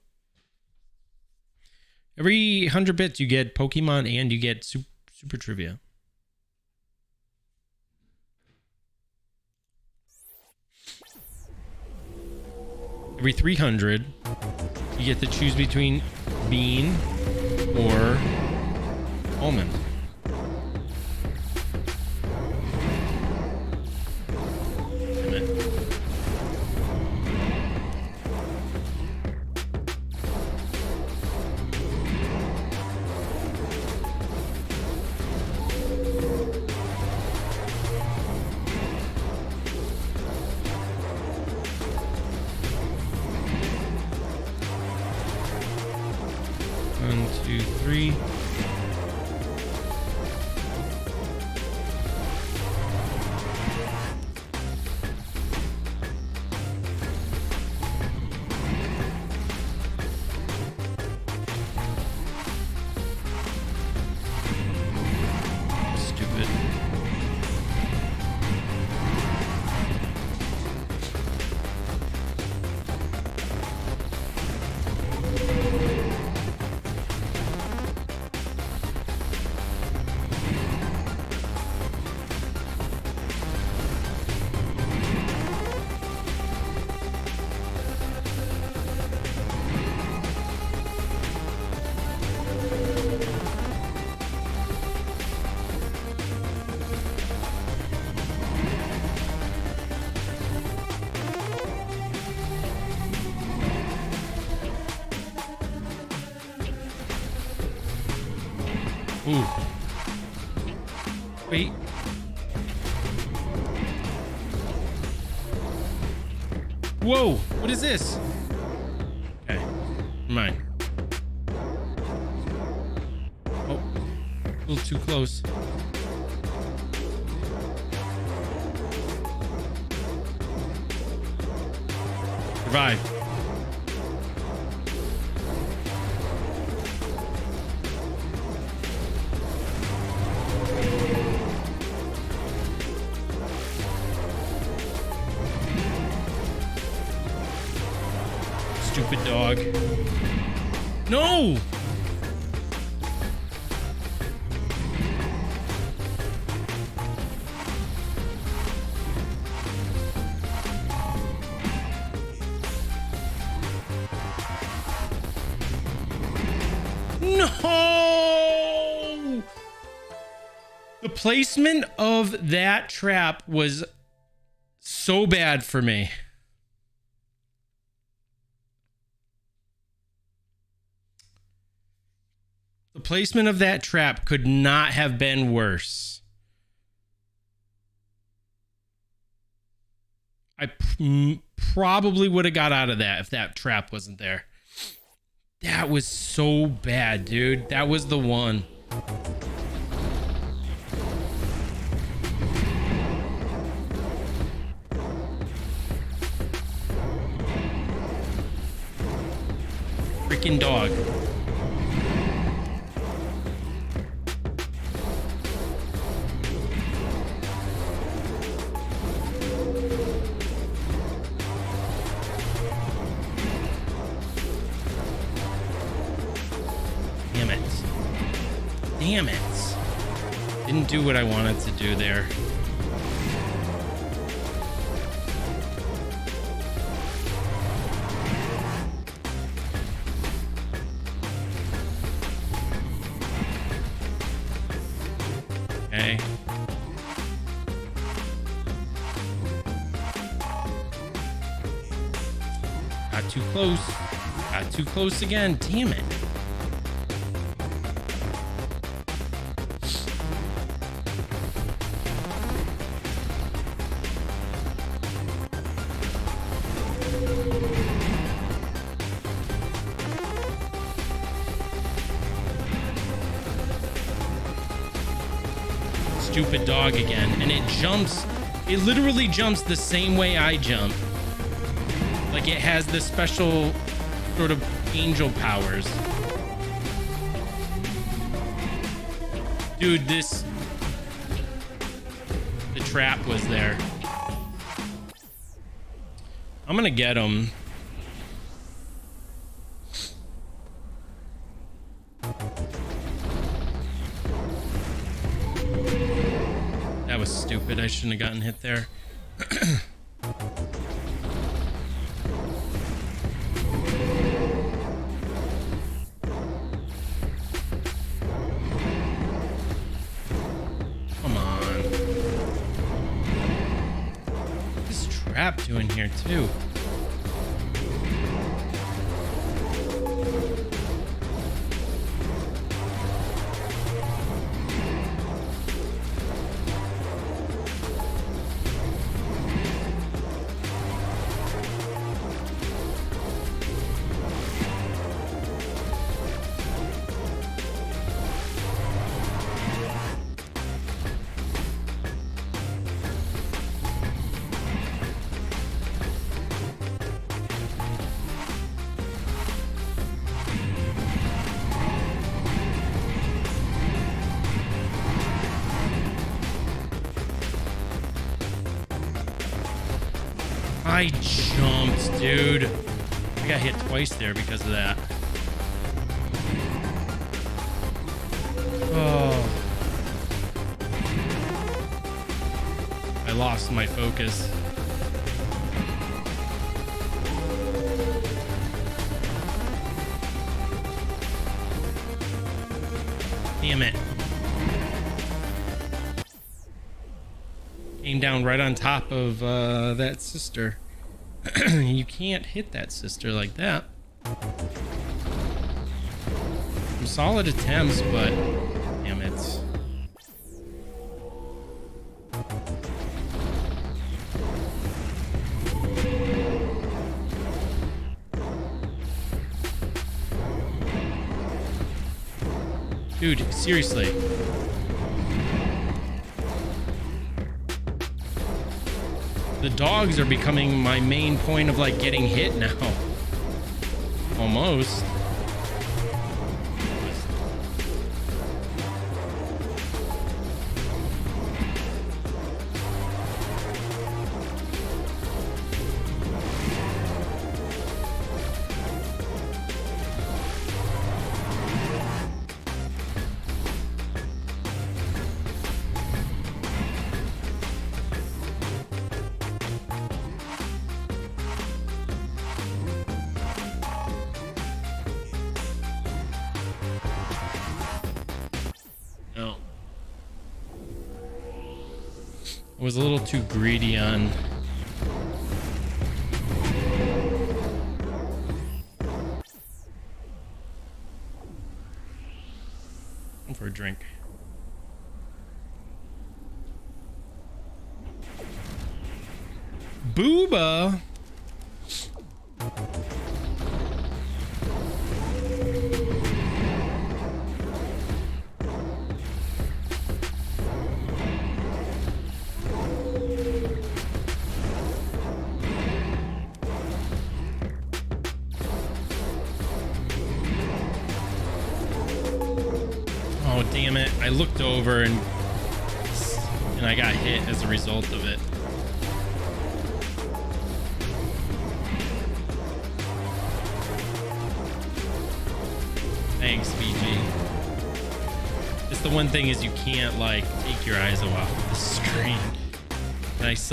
Every 100 bits you get Pokemon and you get super, super trivia. Every 300 you get to choose between Bean or almond. Placement of that trap was so bad for me. The placement of that trap could not have been worse. I probably would have got out of that if that trap wasn't there. That was so bad, dude. That was the one. Freaking dog. Damn it. Damn it. Didn't do what I wanted to do there. Close again. Damn it. Stupid dog again. And it jumps. It literally jumps the same way I jump. Like it has this special sort of angel powers. Dude, this. The trap was there. I'm gonna get him. That was stupid. I shouldn't have gotten hit there. doing twice there because of that. Oh. I lost my focus. Damn it. Came down right on top of uh, that sister. You can't hit that sister like that. Some solid attempts, but damn it. Dude, seriously. The dogs are becoming my main point of like getting hit now. Almost.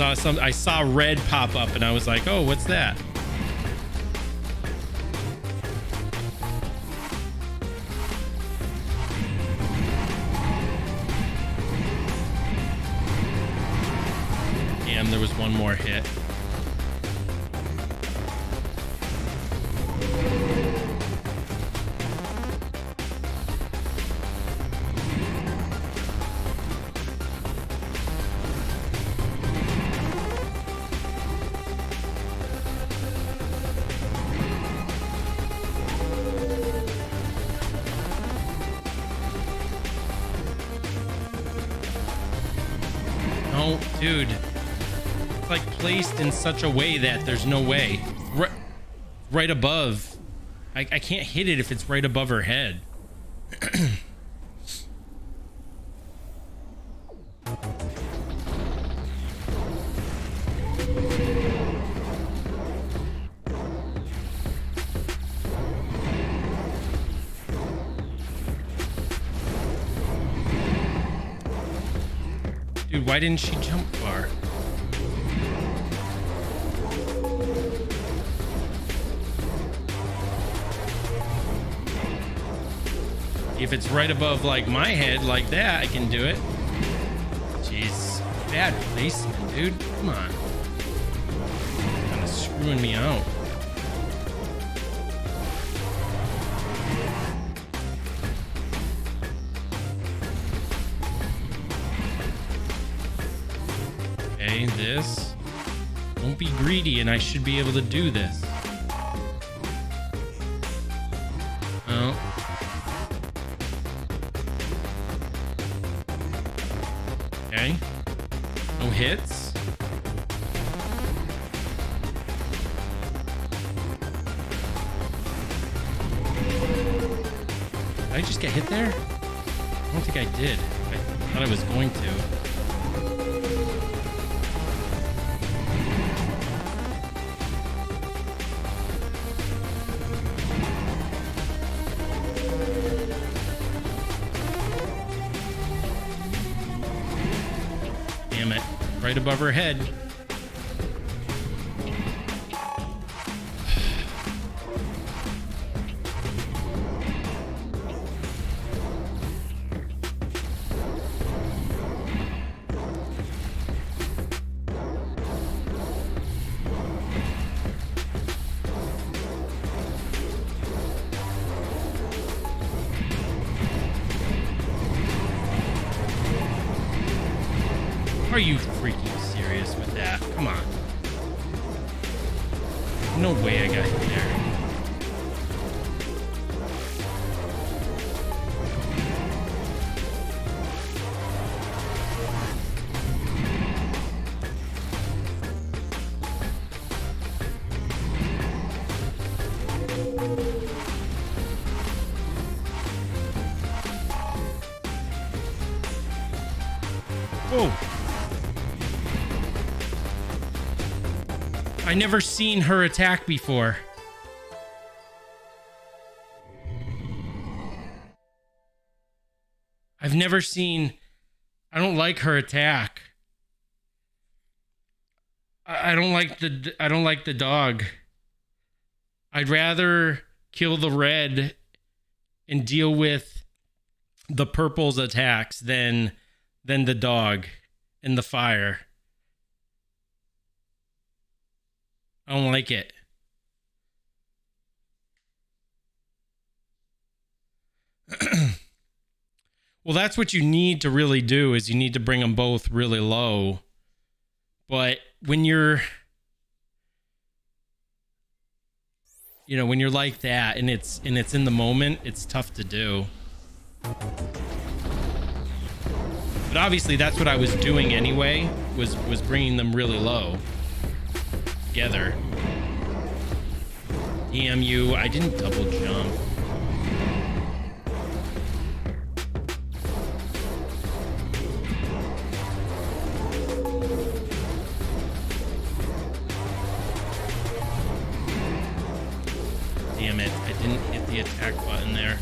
Saw some I saw red pop up and I was like, "Oh, what's that?" Such a way that there's no way. Right, right above. I, I can't hit it if it's right above her head. Dude, why didn't she jump If it's right above like my head like that, I can do it. Jeez. Bad placement, dude. Come on. Kind of screwing me out. Okay, this. Don't be greedy, and I should be able to do this. Above her head. Never seen her attack before. I've never seen I don't like her attack. I I don't like the I don't like the dog. I'd rather kill the red and deal with the purple's attacks than than the dog and the fire. I don't like it. well, that's what you need to really do is you need to bring them both really low. But when you're you know, when you're like that and it's and it's in the moment, it's tough to do. But obviously that's what I was doing anyway, was was bringing them really low together. Damn you, I didn't double jump. Damn it, I didn't hit the attack button there.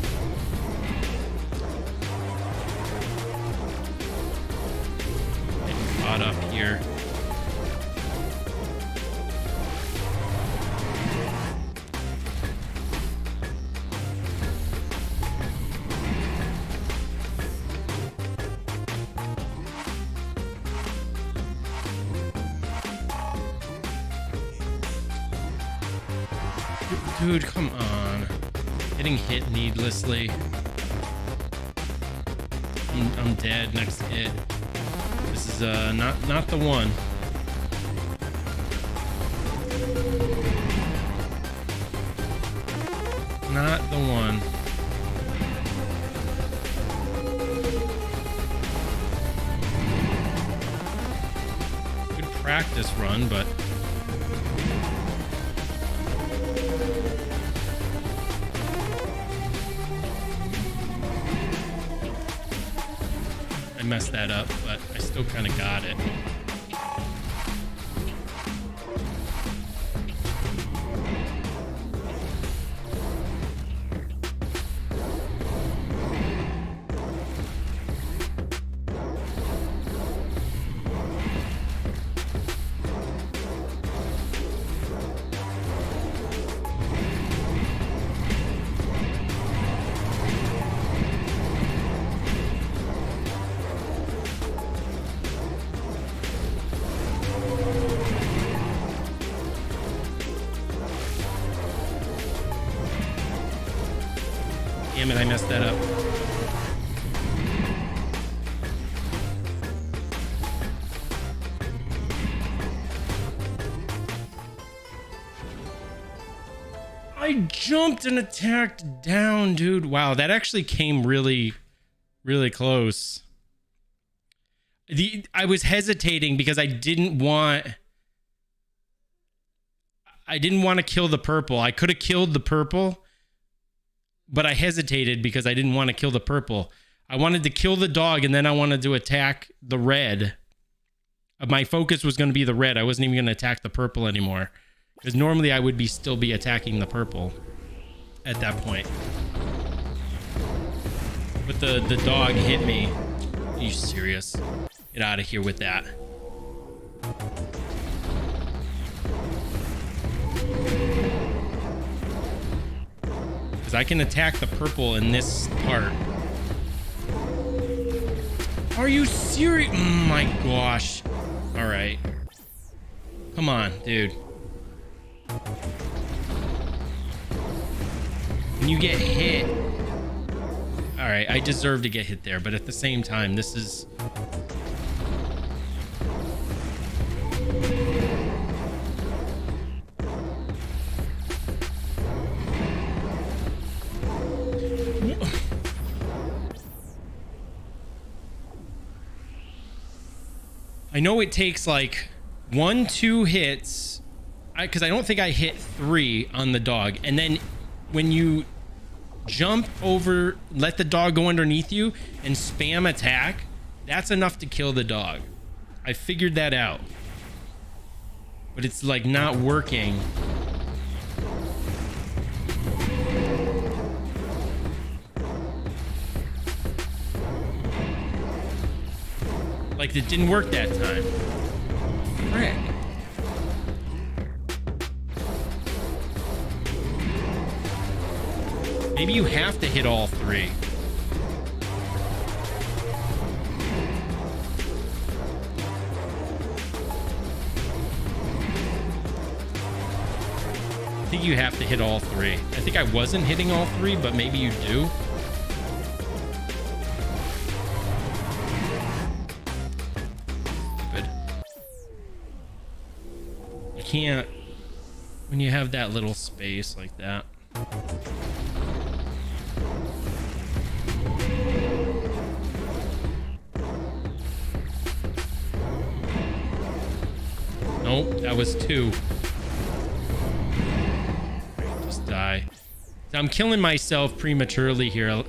Getting caught up here. Needlessly. I'm, I'm dead next to it. This is uh not not the one. Not the one. Good practice run, but I messed that up. I jumped and attacked down, dude. Wow, that actually came really, really close. The I was hesitating because I didn't want I didn't want to kill the purple. I could have killed the purple, but I hesitated because I didn't want to kill the purple. I wanted to kill the dog and then I wanted to attack the red. Uh, my focus was going to be the red. I wasn't even going to attack the purple anymore. Because normally I would be still be attacking the purple at that point. But the, the dog hit me. Are you serious? Get out of here with that. Because I can attack the purple in this part. Are you serious? Oh my gosh. All right. Come on, dude. When you get hit. All right, I deserve to get hit there, but at the same time, this is I know it takes like one, two hits, because I, I don't think I hit three on the dog. And then when you jump over, let the dog go underneath you and spam attack, that's enough to kill the dog. I figured that out. But it's like not working. Like it didn't work that time. Frick. Maybe you have to hit all three. I think you have to hit all three. I think I wasn't hitting all three, but maybe you do. Can't when you have that little space like that. Nope, that was two. Just die. I'm killing myself prematurely here. A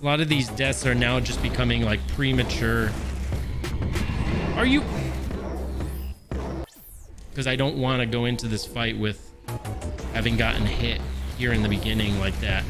lot of these deaths are now just becoming like premature. Are you? Because I don't want to go into this fight with having gotten hit here in the beginning like that.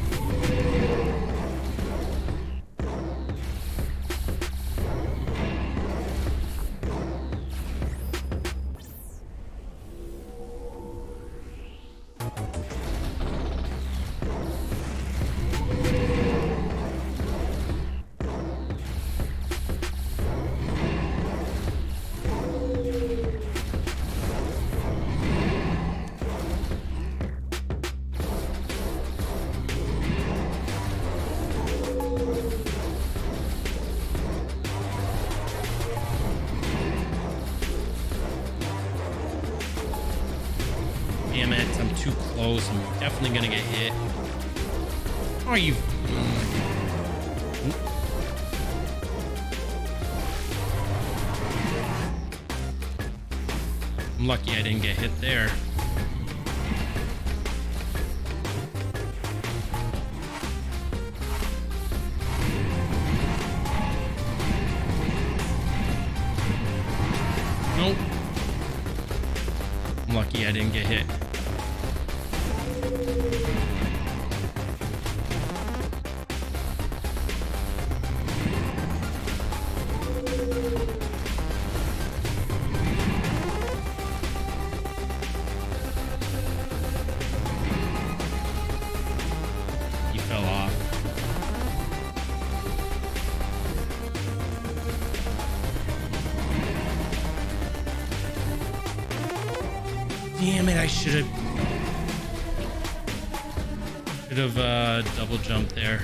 double jump there.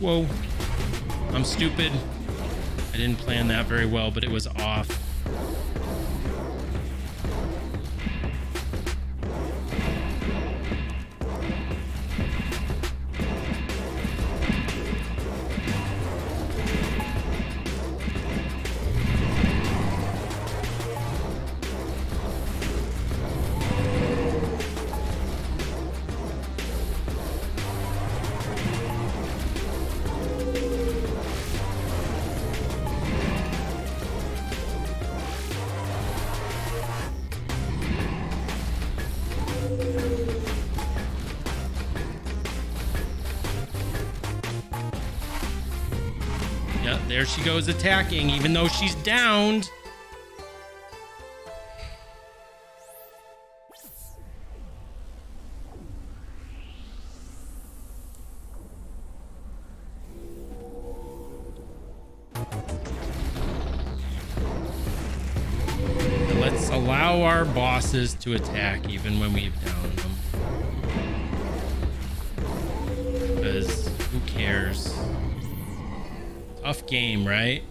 Whoa. I'm stupid. I didn't plan that very well, but it was she goes attacking, even though she's downed. And Let's allow our bosses to attack even when we've downed Tough game, right?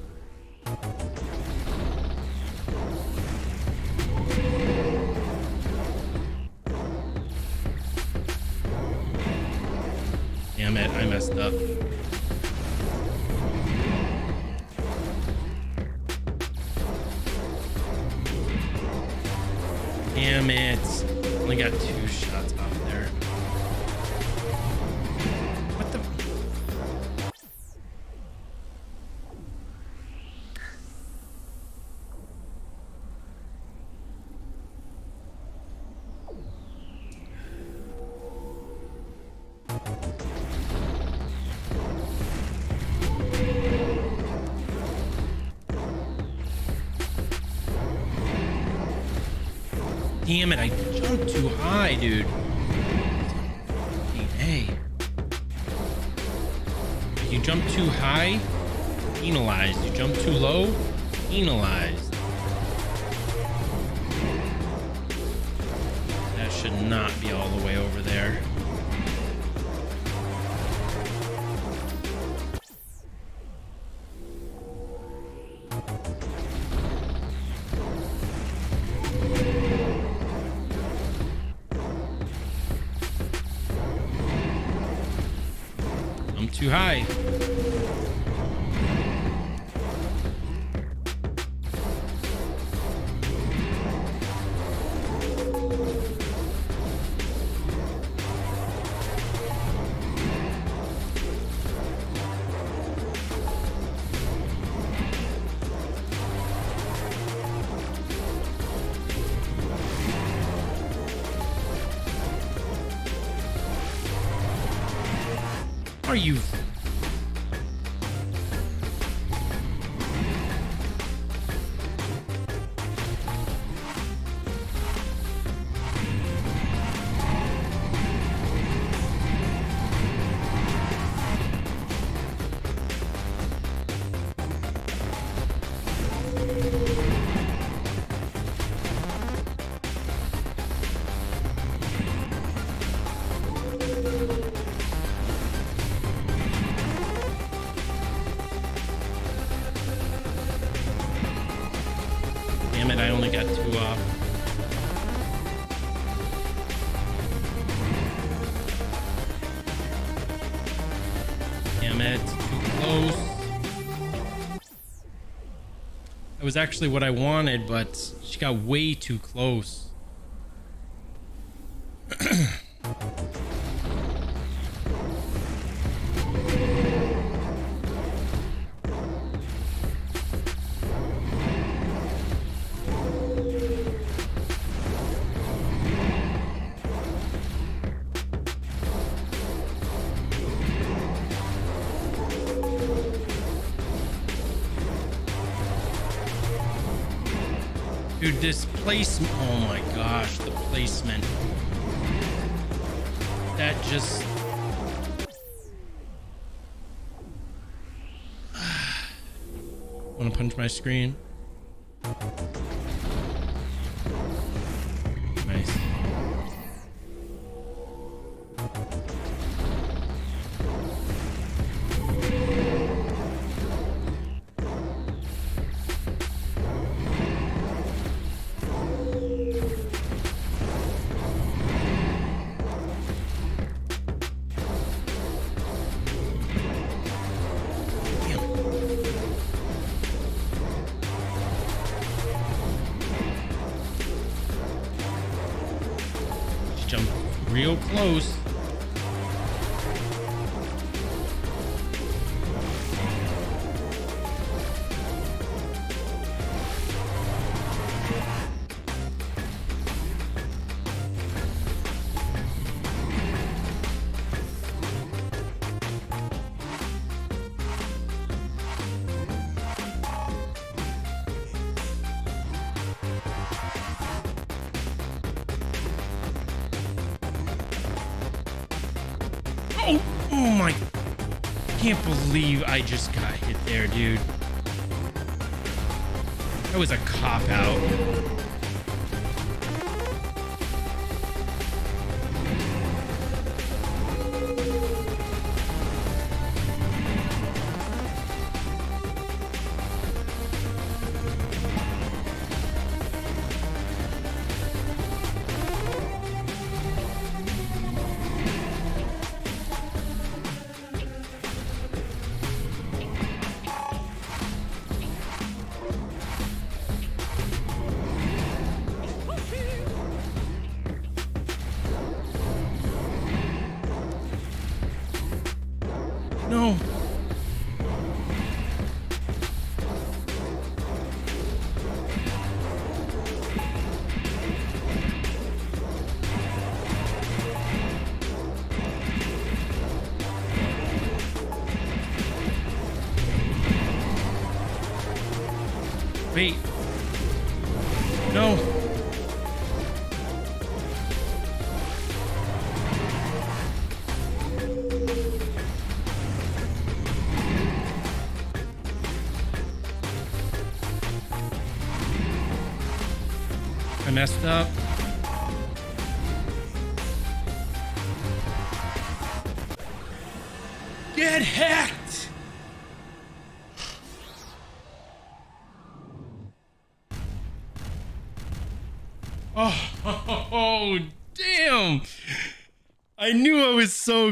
Dude. Was actually what I wanted, but she got way too close. This placement. Oh my gosh, the placement. That just. Want to punch my screen? Close. I just got hit there, dude. That was a cop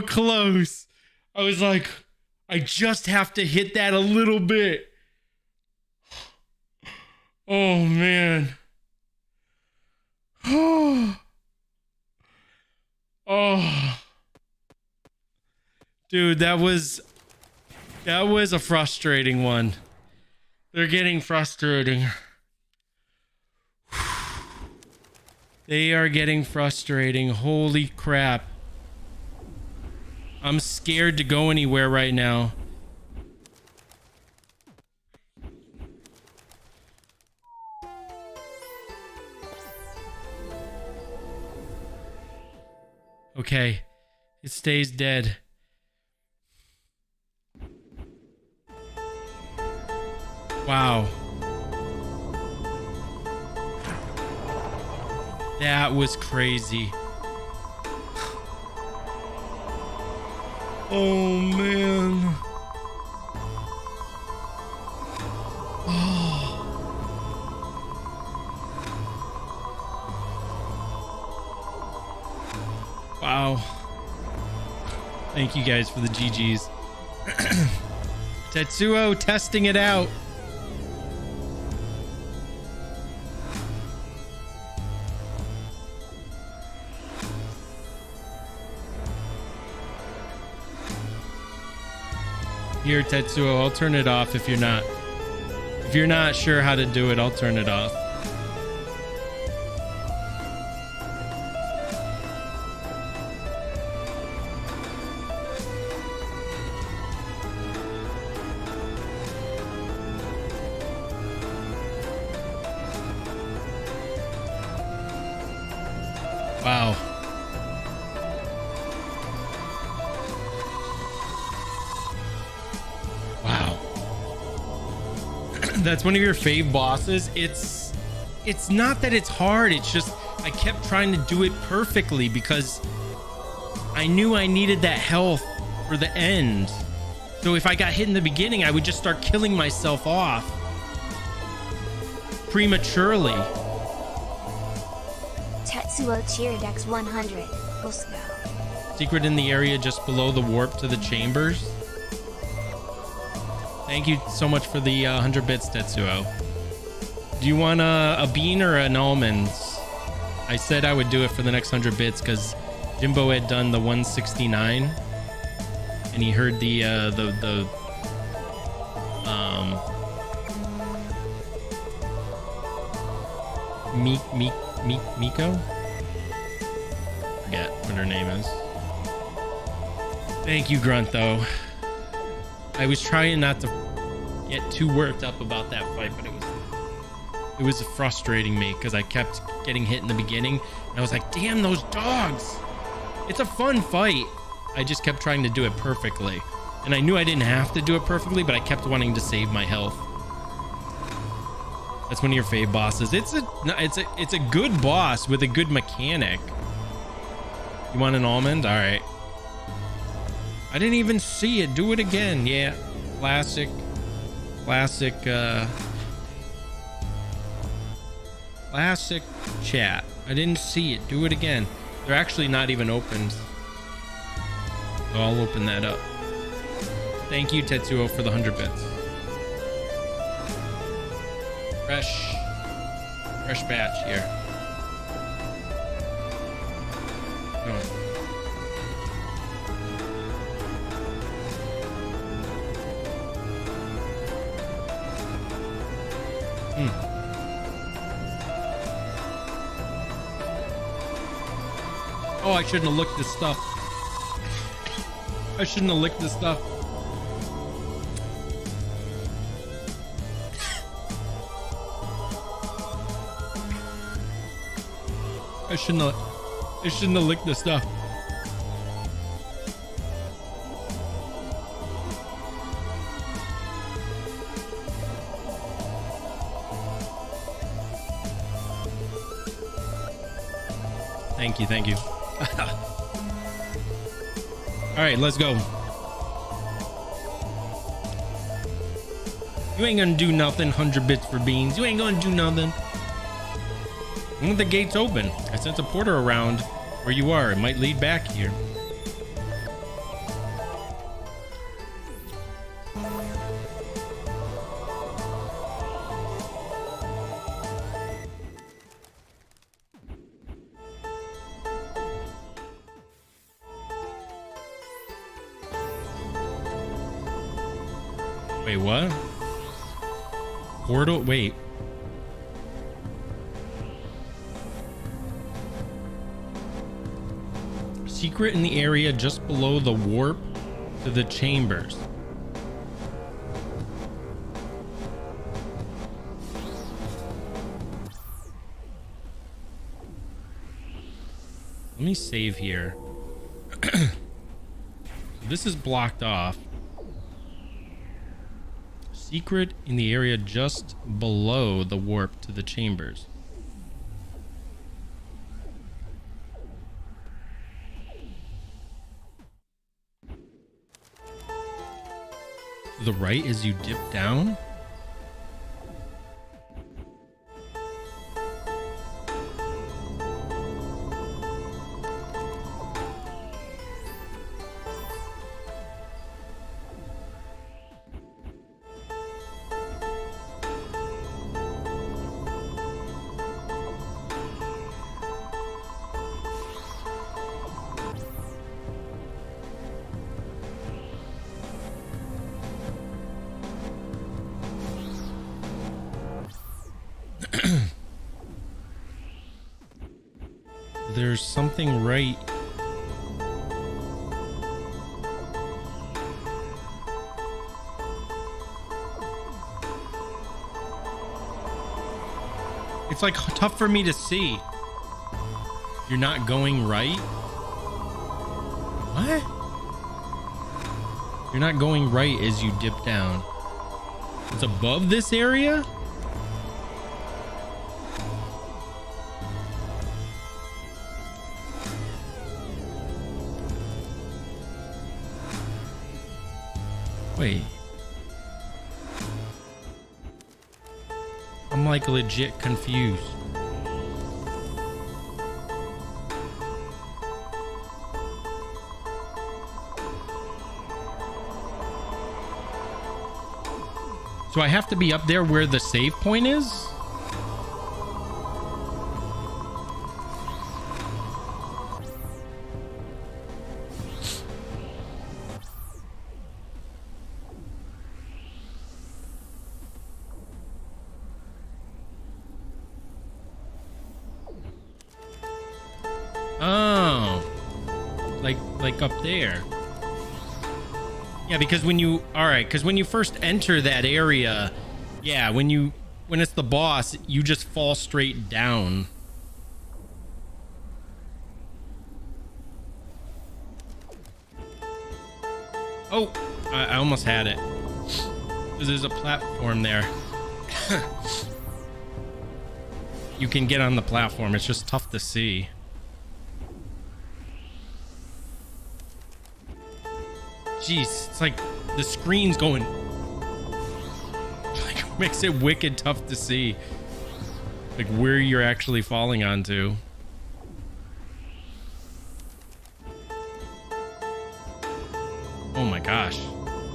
close. I was like, I just have to hit that a little bit. Oh, man. Oh. Oh. Dude, that was that was a frustrating one. They're getting frustrating. They are getting frustrating. Holy crap. I'm scared to go anywhere right now. Okay. It stays dead. Wow. That was crazy. Oh man. Oh. Wow. Thank you guys for the GGs. Tetsuo testing it out. Here, Tetsuo, I'll turn it off if you're not. If you're not sure how to do it, I'll turn it off. That's one of your fave bosses. It's it's not that it's hard. It's just I kept trying to do it perfectly because I knew I needed that health for the end. So if I got hit in the beginning, I would just start killing myself off prematurely. Tetsuo Chiridex 100. Let's go. Secret in the area just below the warp to the chambers. Thank you so much for the uh, 100 bits, Tetsuo. Do you want a, a bean or an almond? I said I would do it for the next 100 bits because Jimbo had done the 169, and he heard the uh, the the um Meek Meek Meek Miko. Forget what her name is. Thank you, Grunt. Though I was trying not to get too worked up about that fight, but it was it was frustrating me because I kept getting hit in the beginning, and I was like, "Damn those dogs!" It's a fun fight. I just kept trying to do it perfectly, and I knew I didn't have to do it perfectly, but I kept wanting to save my health. That's one of your fave bosses. It's a it's a it's a good boss with a good mechanic. You want an almond? All right. I didn't even see it. Do it again. Yeah. Classic. Classic. Uh, classic chat. I didn't see it. Do it again. They're actually not even opened. So I'll open that up. Thank you, Tetsuo, for the 100 bits. Fresh. Fresh batch here. Shouldn't have looked this stuff. I shouldn't have licked this stuff. I shouldn't have. I shouldn't have licked this stuff. Right, let's go. You ain't gonna do nothing. 100 bits for beans. You ain't gonna do nothing. When the gates open, I sent a porter around where you are. It might lead back here. Secret in the area just below the warp to the chambers. Let me save here. this is blocked off. Secret in the area just below the warp to the chambers. The right as you dip down? It's like tough for me to see. You're not going right? What? You're not going right as you dip down. It's above this area? Wait. Like legit confused. So I have to be up there where the save point is? Oh. Like like up there. Yeah, because when you all right, because when you first enter that area, yeah, when you when it's the boss, you just fall straight down. Oh, I, I almost had it. There's a platform there. you can get on the platform. It's just tough to see. Jeez, it's like the screen's going. Like makes it wicked tough to see. Like where you're actually falling onto. Oh my gosh.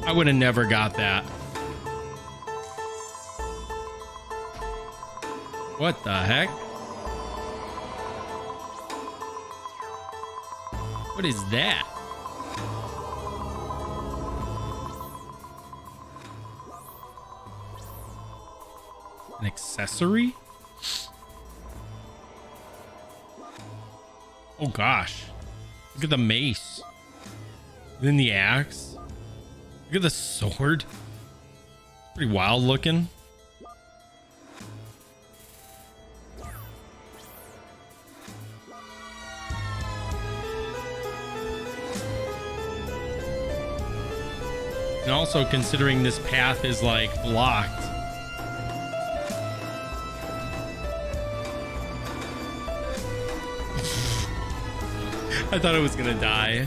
I would have never got that. What the heck? What is that? Oh gosh. Look at the mace. And Then the axe. Look at the sword. Pretty wild looking. And also considering this path is like blocked. I thought I was gonna die.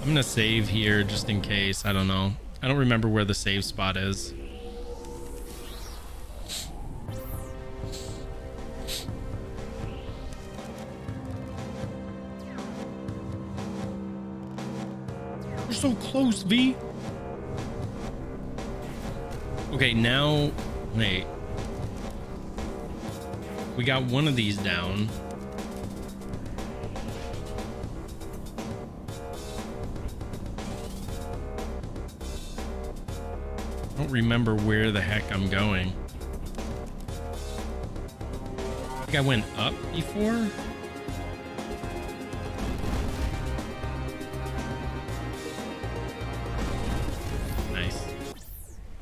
I'm gonna save here just in case. I don't know. I don't remember where the save spot is. We're so close, Vi. Okay, now wait. We got one of these down. Remember where the heck I'm going. I think I went up before. Nice.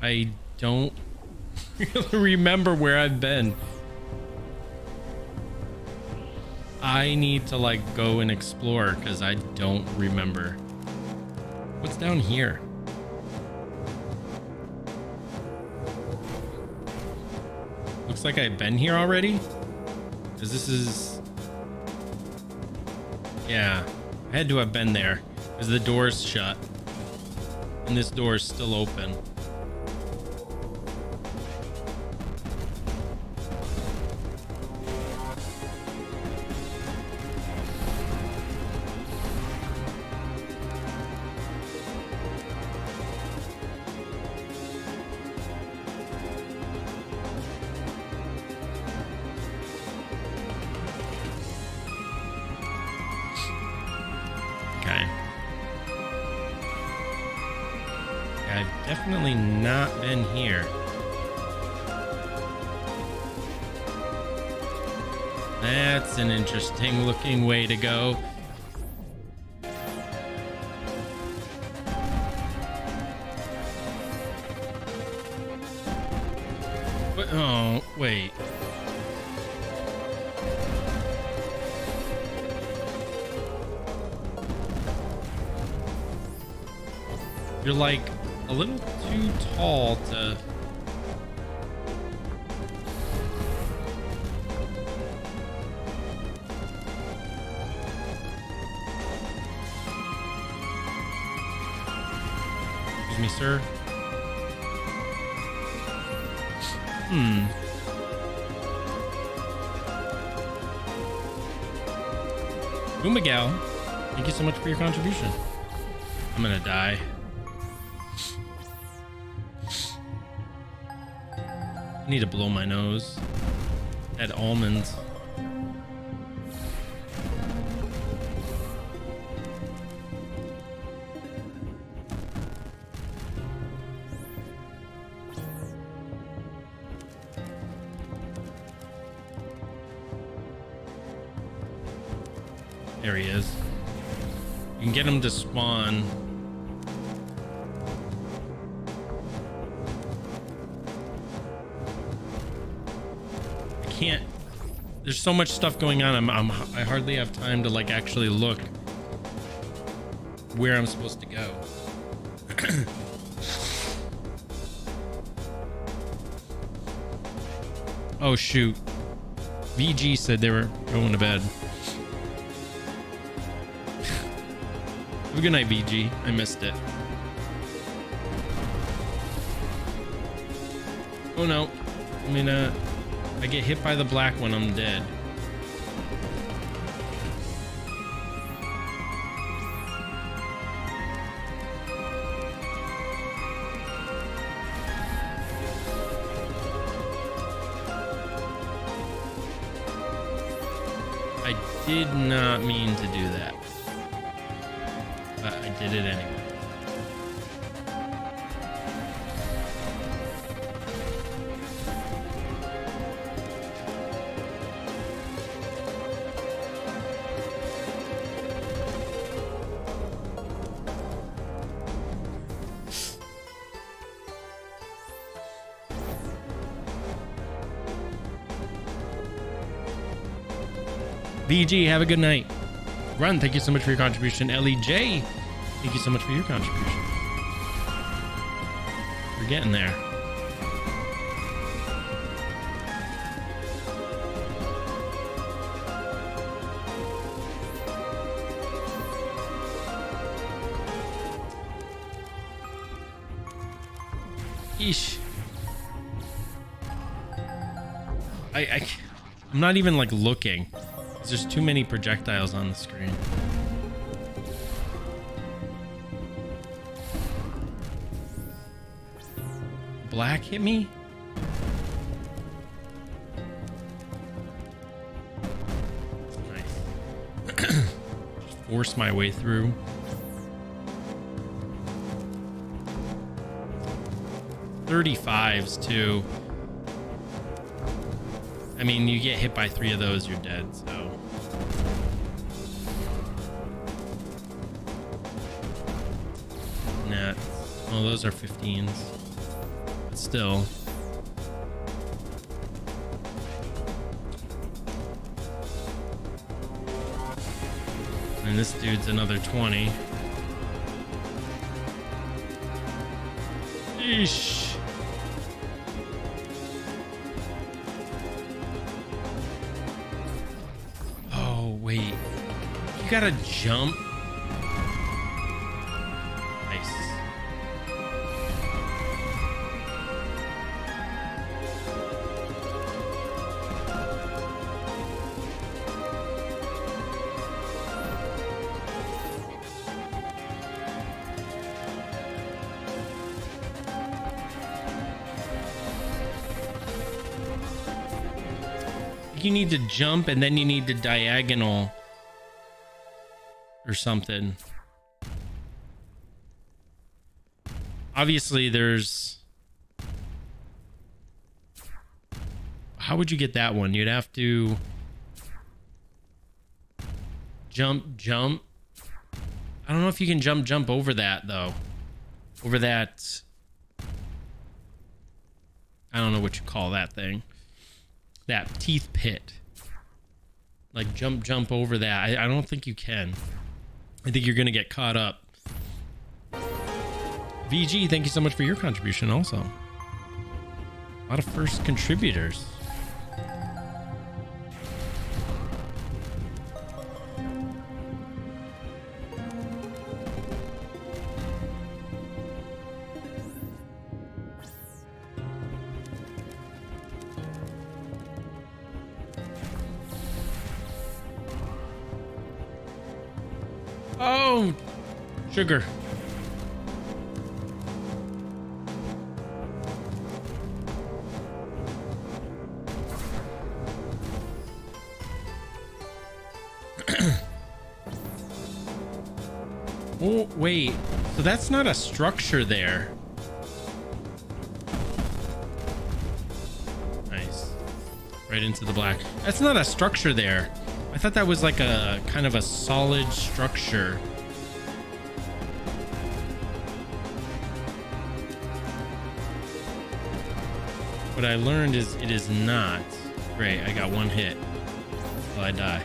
I don't really remember where I've been. I need to like go and explore because I don't remember. What's down here? Looks like I've been here already. Because this is... Yeah, I had to have been there. Because the door's shut. And this door is still open. There's so much stuff going on. I'm, I'm I hardly have time to like actually look where I'm supposed to go. oh shoot. VG said they were going to bed. Have a good night, VG. I missed it. Oh no. I mean, uh, get hit by the black one, I'm dead. I did not mean to do that. But I did it anyway. VG, have a good night. Run, thank you so much for your contribution. LEJ, thank you so much for your contribution. We're getting there. Eesh. I, I, I'm not even like looking. There's too many projectiles on the screen. Black hit me? Force my way through. Thirty-fives too. I mean, you get hit by three of those, you're dead, so. Oh, those are 15s. But still. And this dude's another 20. Eesh. Oh, wait. You gotta jump? Need to jump and then you need to diagonal or something. Obviously, there's. How would you get that one? You'd have to jump, jump. I don't know if you can jump, jump over that though. Over that. I don't know what you call that thing. That teeth pit. Like jump, jump over that. I, I don't think you can. I think you're going to get caught up. VG, thank you so much for your contribution also. A lot of first contributors. Sugar. oh, wait. So that's not a structure there. Nice. Right into the black. That's not a structure there. I thought that was like a kind of a solid structure. What I learned is it is not. Great, I got one hit. Till I die.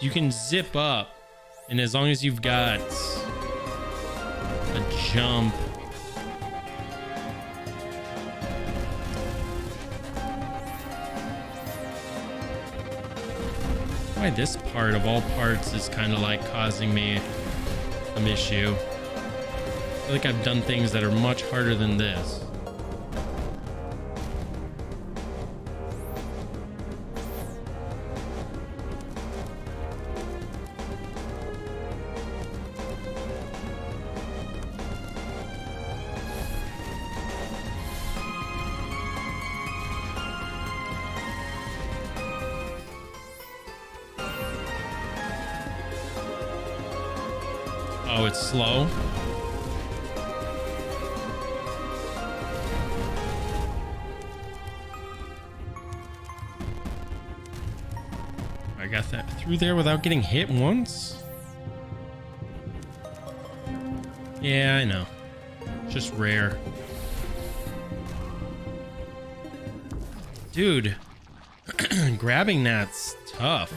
You can zip up, and as long as you've got a jump. Why this part of all parts is kind of like causing me some issue. I feel like I've done things that are much harder than this. There without getting hit once. Yeah, I know. Just rare. Dude, grabbing that's tough.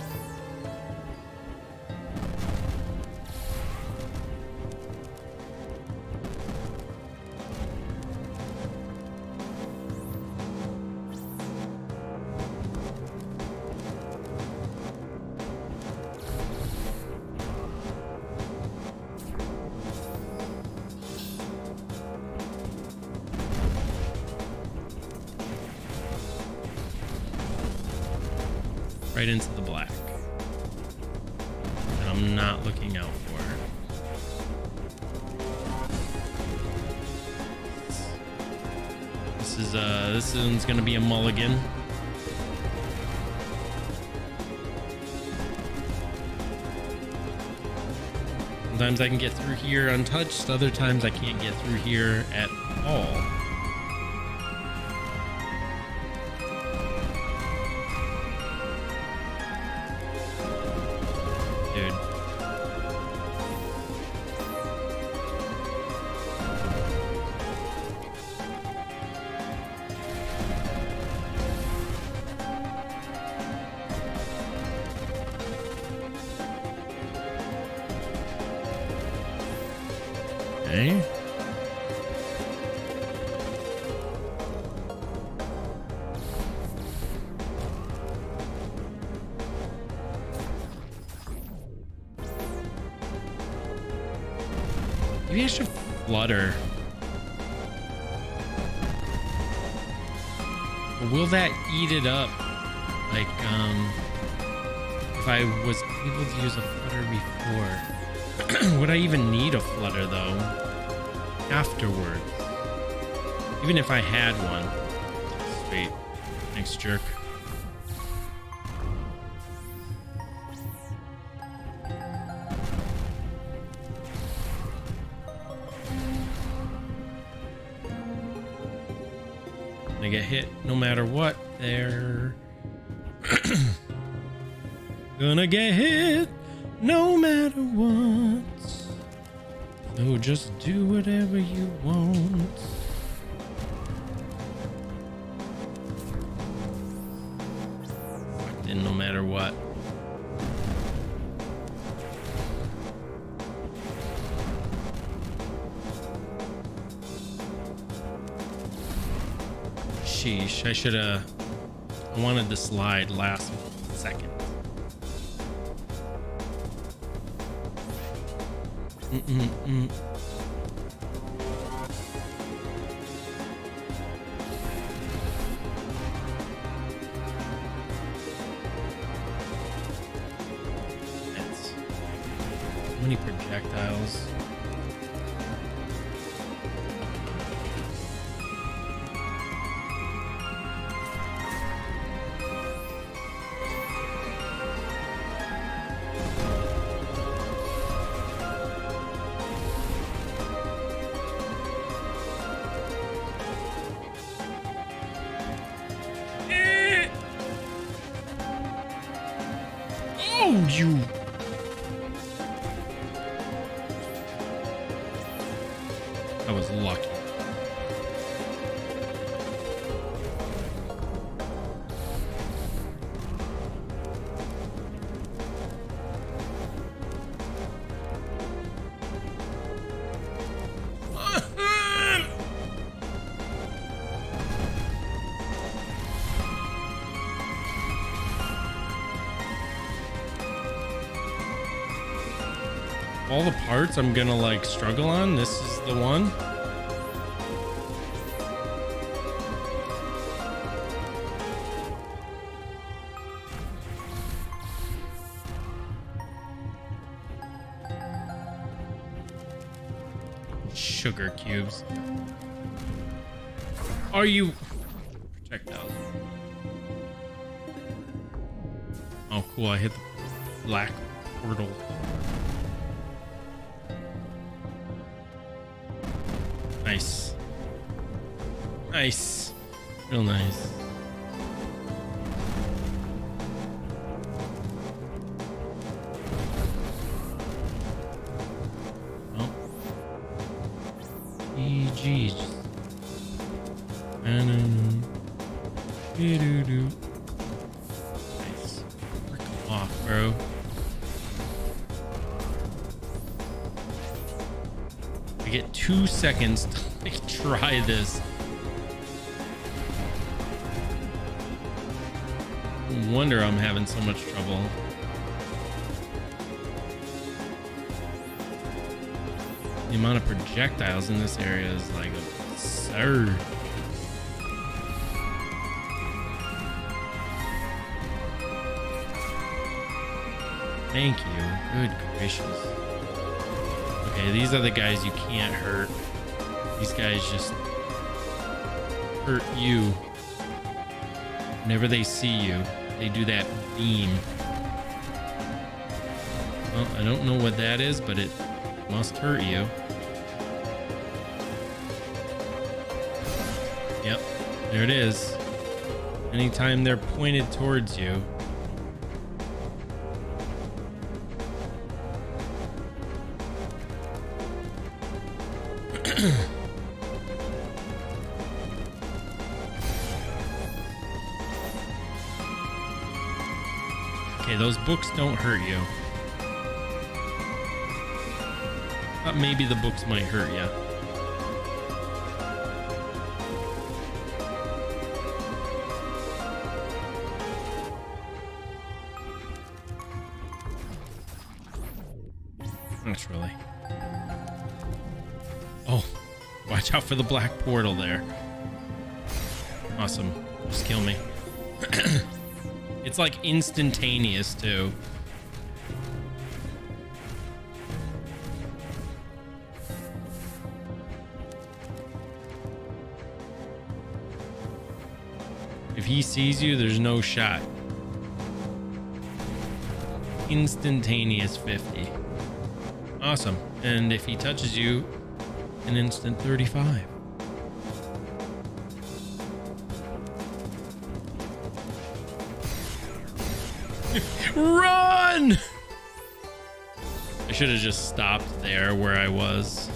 Other times I can't get through here at I should have. I wanted the slide last second. Mm-mm-mm. That's parts I'm gonna like struggle on, this is the one. Sugar cubes. Are you projectiles? Oh, cool! I hit the black portal. Nice. Nice. Real nice. Oh. GG's. And doo doo. Nice. Off, bro. I get two seconds wonder so much trouble. The amount of projectiles in this area is like absurd. Thank you. Good gracious. Okay, these are the guys you can't hurt. These guys just hurt you. Whenever they see you, they do that beam. Well, I don't know what that is, but it must hurt you. Yep, there it is. Anytime they're pointed towards you, books don't hurt you. Thought maybe the books might hurt you. Thanks, really. Oh, watch out for the black portal there. Awesome. Just kill me. It's like instantaneous too. If he sees you, there's no shot. Instantaneous 50. Awesome. And if he touches you, an instant 35. Run! I should have just stopped there where I was.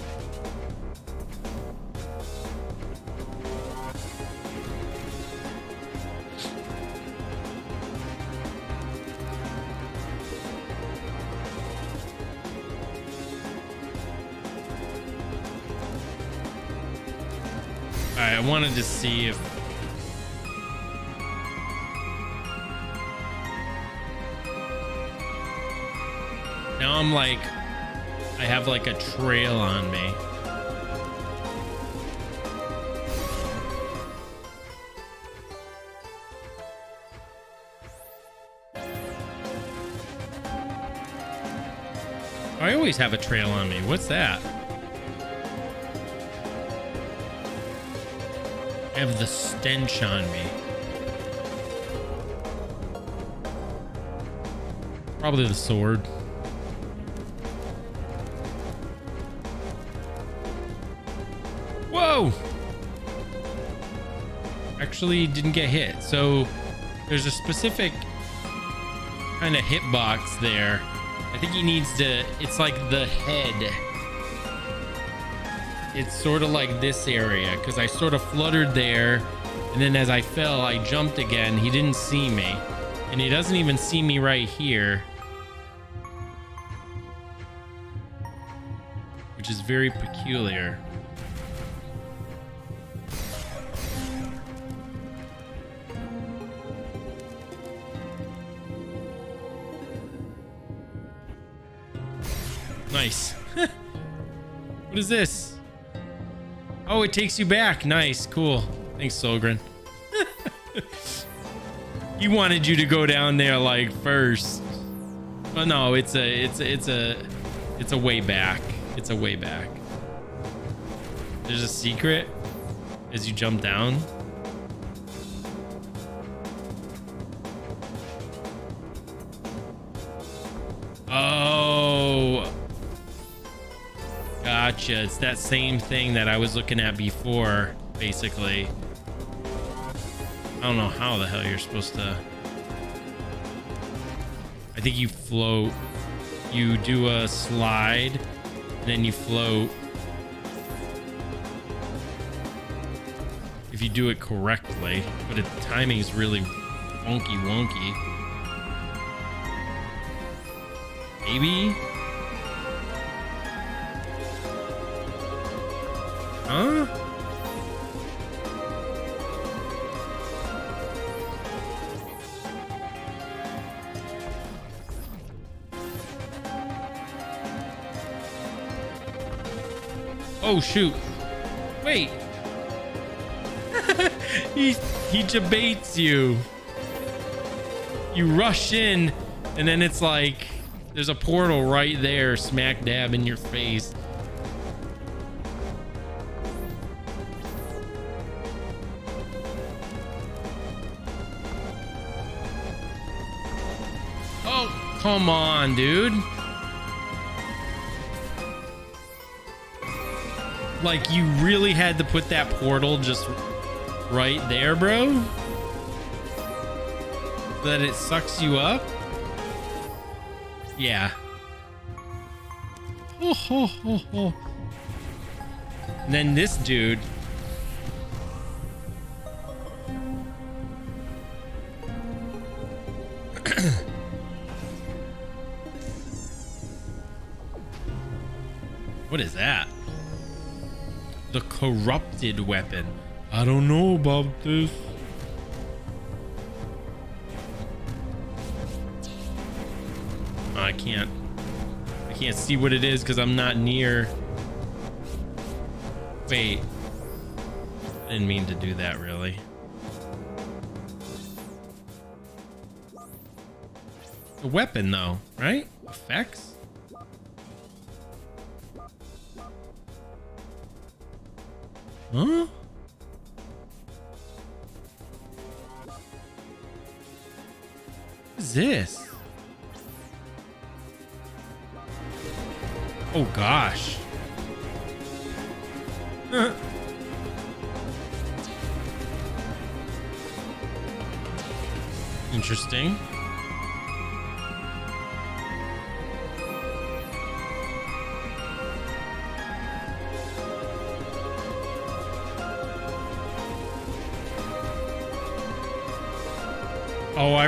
Alright, I wanted to see if Now I'm like, I have like a trail on me. I always have a trail on me. What's that? I have the stench on me. Probably the sword. Actually, didn't get hit. So there's a specific kind of hitbox there. I think he needs to. It's like the head. It's sort of like this area because I sort of fluttered there, and then as I fell, I jumped again. He didn't see me, and he doesn't even see me right here. Which is very peculiar. Nice. what is this? Oh, it takes you back. Nice. Cool. Thanks, Solgryn. he wanted you to go down there like first. Well, no, it's a, it's a, it's a, it's a way back. It's a way back. There's a secret as you jump down. Gotcha. It's that same thing that I was looking at before, basically. I don't know how the hell you're supposed to... I think you float. You do a slide, and then you float. If you do it correctly, but the timing is really wonky wonky. Maybe? Huh? Oh shoot. Wait. he he debates you. You rush in and then it's like there's a portal right there smack dab in your face. Come on, dude. Like you really had to put that portal just right there, bro? That it sucks you up? Yeah. Ho, ho, ho. Then this dude. Corrupted weapon. I don't know about this. I can't. I can't see what it is because I'm not near. Wait. I didn't mean to do that, really. A weapon, though, right? Effects? Huh?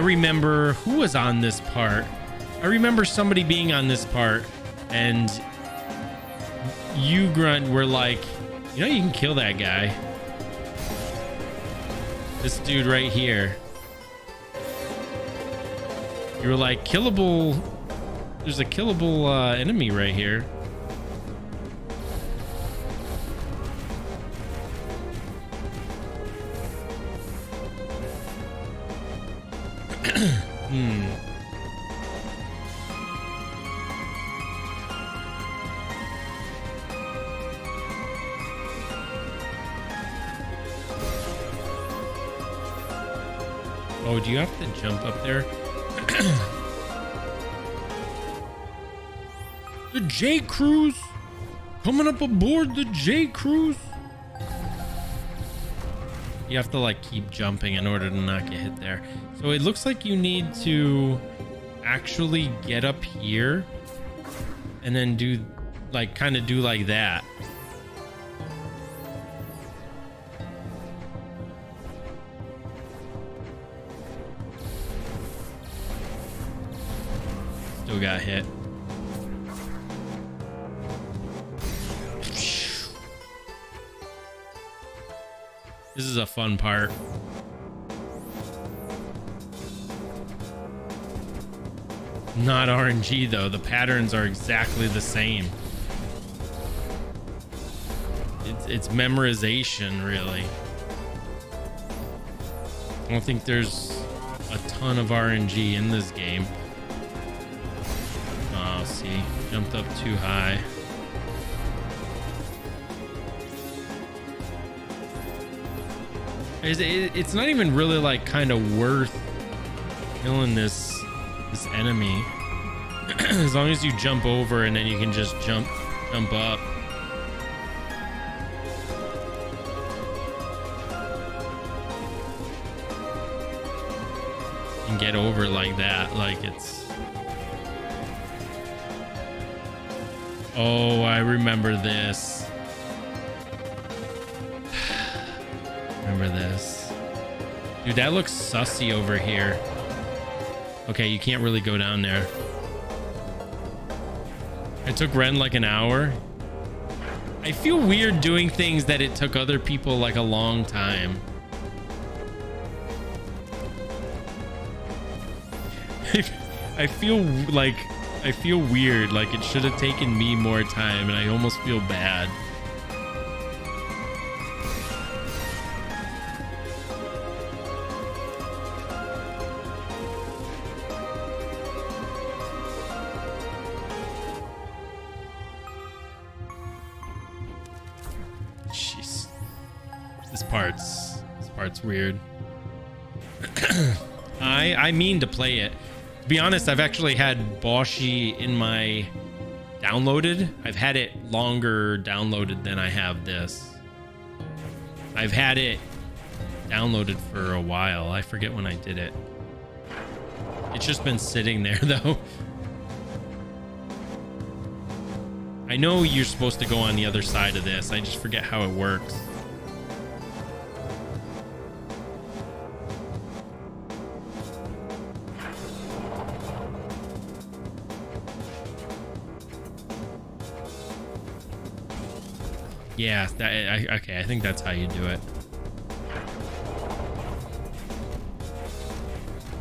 Remember who was on this part. I remember somebody being on this part and you grunt were like, you know, you can kill that guy. This dude right here. You were like, killable. There's a killable uh, enemy right here. Aboard the J Cruise. You have to like keep jumping in order to not get hit there. So it looks like you need to actually get up here and then do like kind of do like that. Still got hit. This is a fun part. Not RNG though. The patterns are exactly the same. It's, it's memorization, really. I don't think there's a ton of RNG in this game. Oh, see, jumped up too high. It's, it, it's not even really like kind of worth killing this this enemy. As long as you jump over and then you can just jump jump up. And get over like that like it's oh i remember this dude that looks sussy over here Okay, you can't really go down there. It took Ren like an hour. I feel weird doing things that it took other people like a long time. I feel like I feel weird like it should have taken me more time and I almost feel bad. Weird. I I mean to play it. To be honest, I've actually had Boshy in my downloaded. I've had it longer downloaded than I have this. I've had it downloaded for a while. I forget when I did it. It's just been sitting there though. I know you're supposed to go on the other side of this. I just forget how it works. Yeah, that, I, okay, I think that's how you do it.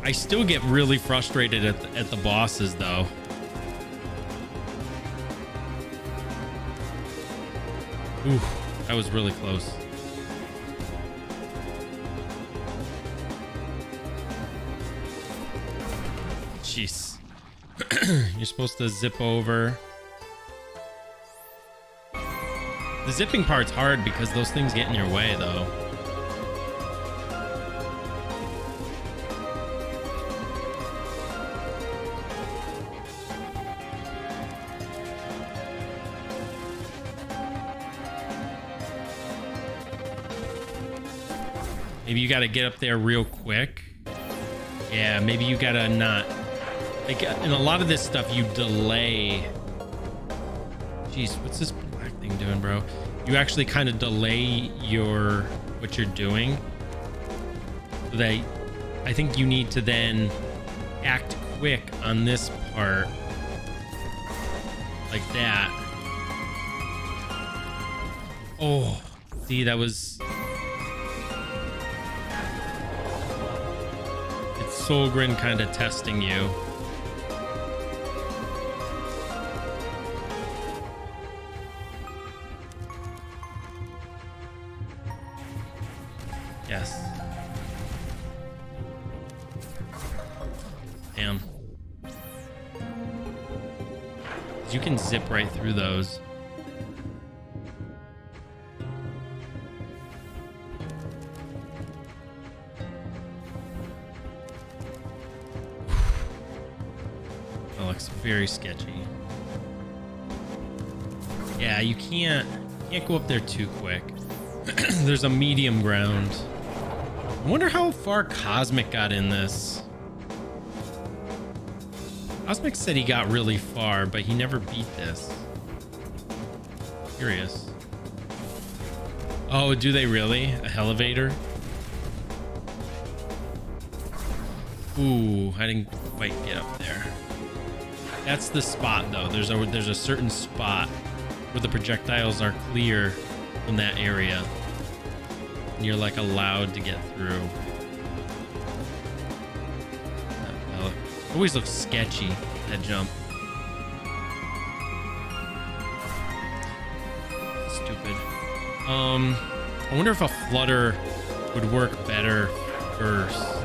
I still get really frustrated at the, at the bosses, though. Ooh, that was really close. Jeez. You're supposed to zip over. The zipping part's hard because those things get in your way, though. Maybe you got to get up there real quick. Yeah, maybe you got to not... Like, uh, in a lot of this stuff, you delay... Jeez, what's this black thing doing, bro? You actually kind of delay your what you're doing. So that I think you need to then act quick on this part. Like that. Oh, see, that was... It's Solgryn kind of testing you. Through those. That looks very sketchy. Yeah, you can't can't go up there too quick. There's a medium ground. I wonder how far Cosmic got in this. Cosmic said he got really far, but he never beat this. Curious. Oh, do they really? A elevator? Ooh, I didn't quite get up there. That's the spot though. There's a there's a certain spot where the projectiles are clear from that area. And you're like allowed to get through. Oh, that always looks sketchy, that jump. Um I wonder if a flutter would work better first.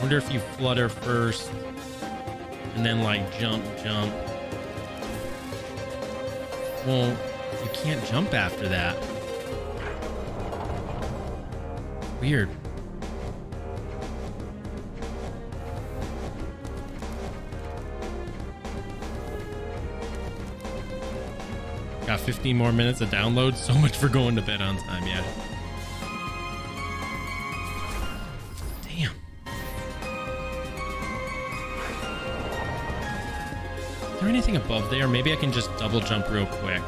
wonder if you flutter first and then like jump, jump. Well, you can't jump after that. Weird. Got 15 more minutes of download. So much for going to bed on time, yeah. Damn. Is there anything above there? Maybe I can just double jump real quick.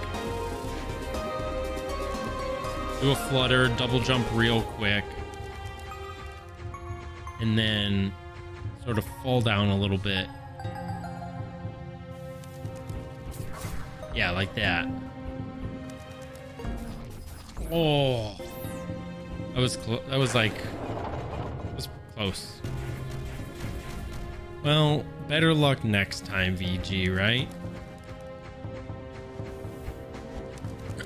Do a flutter, double jump real quick. And then sort of fall down a little bit. Yeah, like that. Oh. That was close. That was like that was close. Well, better luck next time, VG, right?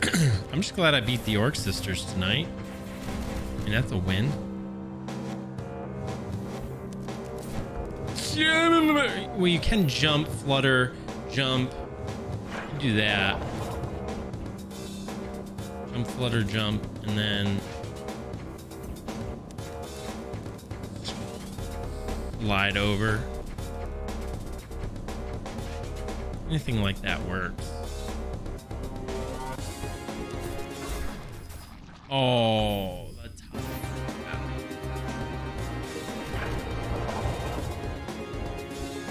I'm just glad I beat the Orc Sisters tonight. I mean, that's a win. Well, you can jump, flutter, jump. Do that. Jump, flutter, jump, and then slide over. Anything like that works. Oh.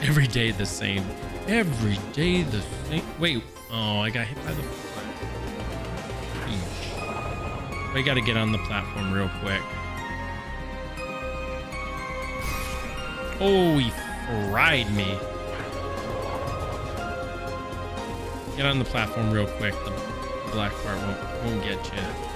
Every day the same. Every day the same. Wait. Oh, I got hit by the. Eesh. I got to get on the platform real quick. Oh, he fried me. Get on the platform real quick. The black part won't, won't get you.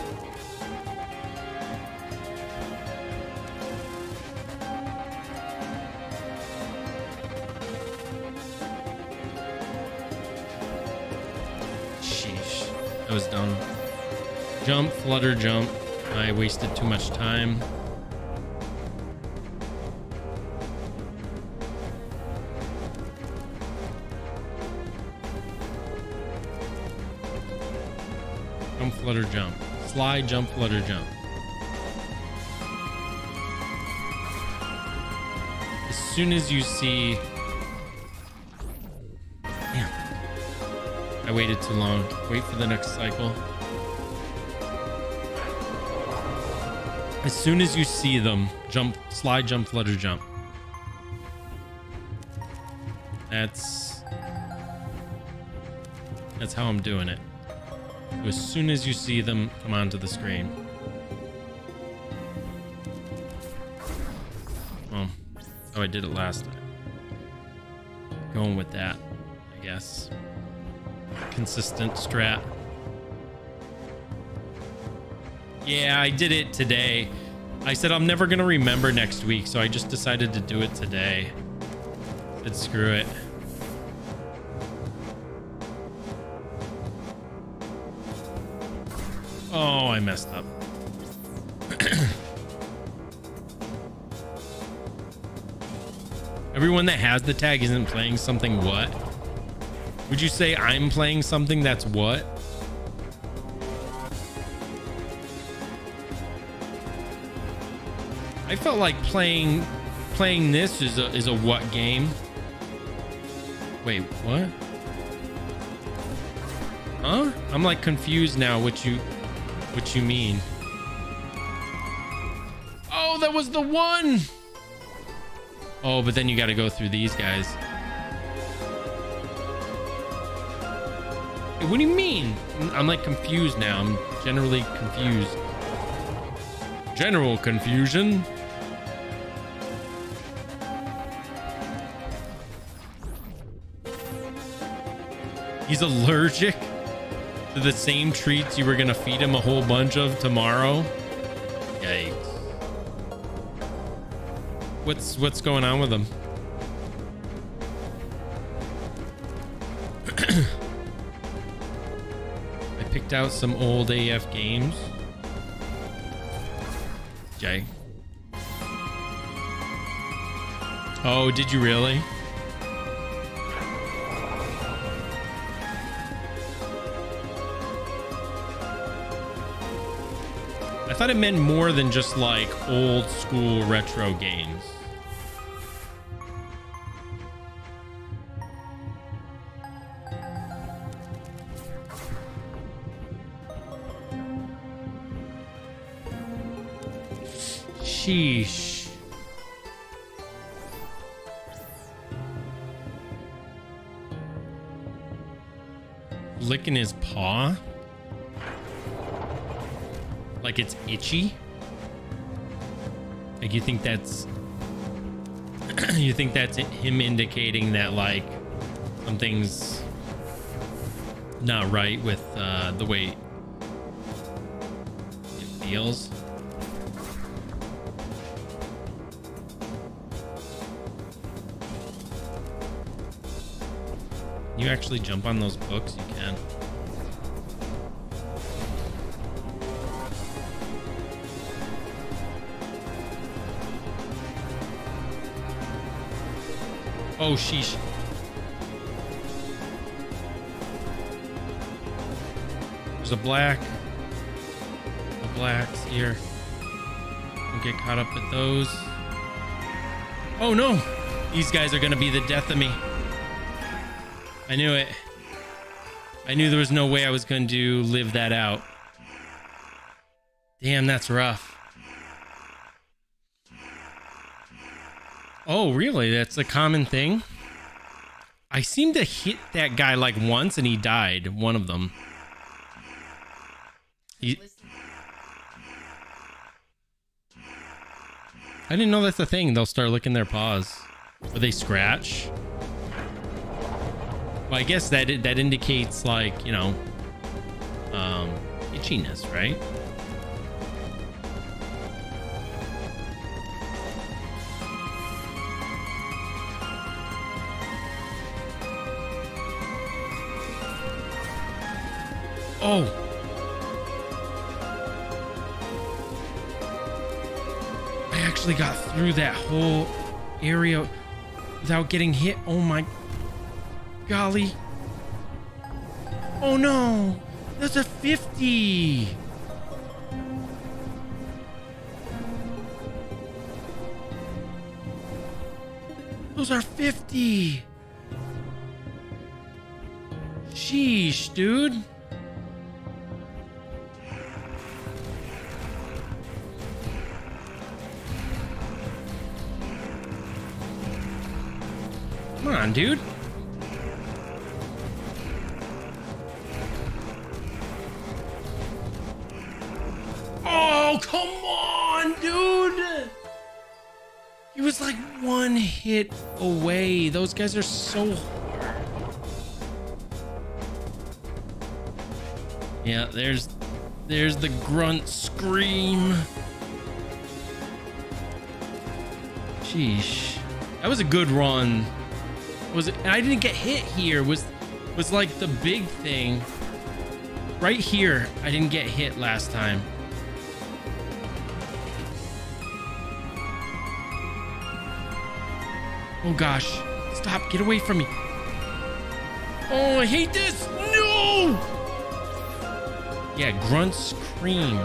Flutter, jump. I wasted too much time. Jump, flutter, jump. Slide, jump, flutter, jump. As soon as you see. Damn. I waited too long. Wait for the next cycle. As soon as you see them, jump, slide, jump, flutter, jump. That's. That's how I'm doing it. As soon as you see them come onto the screen. Oh, oh, I did it last time. Going with that, I guess. Consistent strat. Yeah, I did it today. I said I'm never going to remember next week, so I just decided to do it today. Said screw it. Oh, I messed up. Everyone that has the tag isn't playing something what? Would you say I'm playing something that's what? I felt like playing playing this is a is a what game? Wait, what? Huh? I'm like confused now what you what you mean. Oh, that was the one. Oh, but then you got to go through these guys. What do you mean? I'm like confused now. I'm generally confused. General confusion. He's allergic to the same treats you were gonna feed him a whole bunch of tomorrow. Yikes. What's what's going on with him? I picked out some old AF games. Jay. Oh, did you really? Thought it meant more than just like old school retro games. Itchy? Like you think that's you think that's him indicating that like something's not right with uh, the way it feels? You actually jump on those books? You can. Oh, sheesh. There's a black. A blacks here. Don't get caught up with those. Oh no! These guys are gonna be the death of me. I knew it. I knew there was no way I was going to live that out. Damn, that's rough. Oh, really? That's a common thing? I seem to hit that guy like once and he died. One of them. He... I didn't know that's a thing. They'll start licking their paws. Or they scratch. Well, I guess that that indicates like you know, um, itchiness, right? Oh. I actually got through that whole area without getting hit. Oh my golly. Oh no, that's a 50. Those are 50. Sheesh, dude. On, dude. Oh, come on, dude. He was like one hit away. Those guys are so hard. Yeah, there's there's the grunt scream. Sheesh. That was a good run. Was it and I didn't get hit here. Was was like the big thing. Right here, I didn't get hit last time. Oh gosh. Stop. Get away from me. Oh, I hate this. No! Yeah, grunt scream.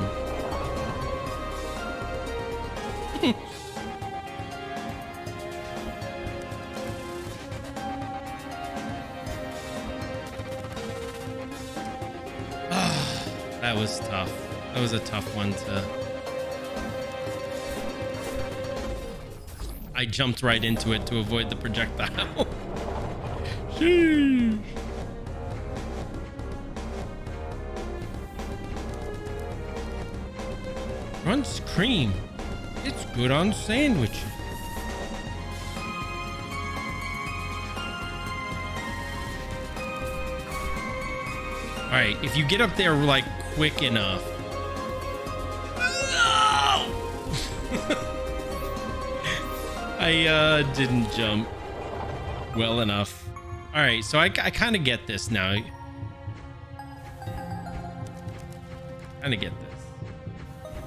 One to. I jumped right into it to avoid the projectile. Sheesh. Crunch cream. It's good on sandwiches. All right, if you get up there like quick enough. I uh, didn't jump well enough. All right, so I, I kind of get this now. Kind of get this.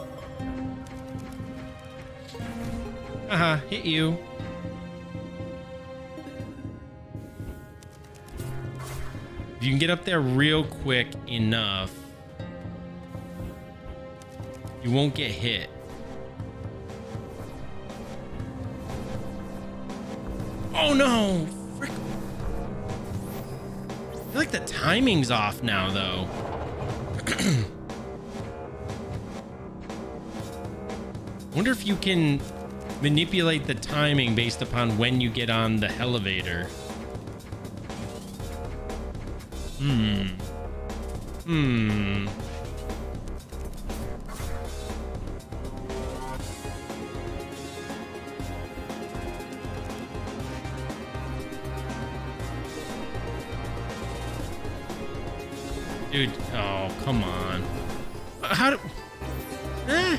Uh huh. Hit you. If you can get up there real quick enough, you won't get hit. Timing's off now, though. Wonder if you can manipulate the timing based upon when you get on the elevator. Hmm. Hmm. Dude, oh, come on. Uh, How do... Eh?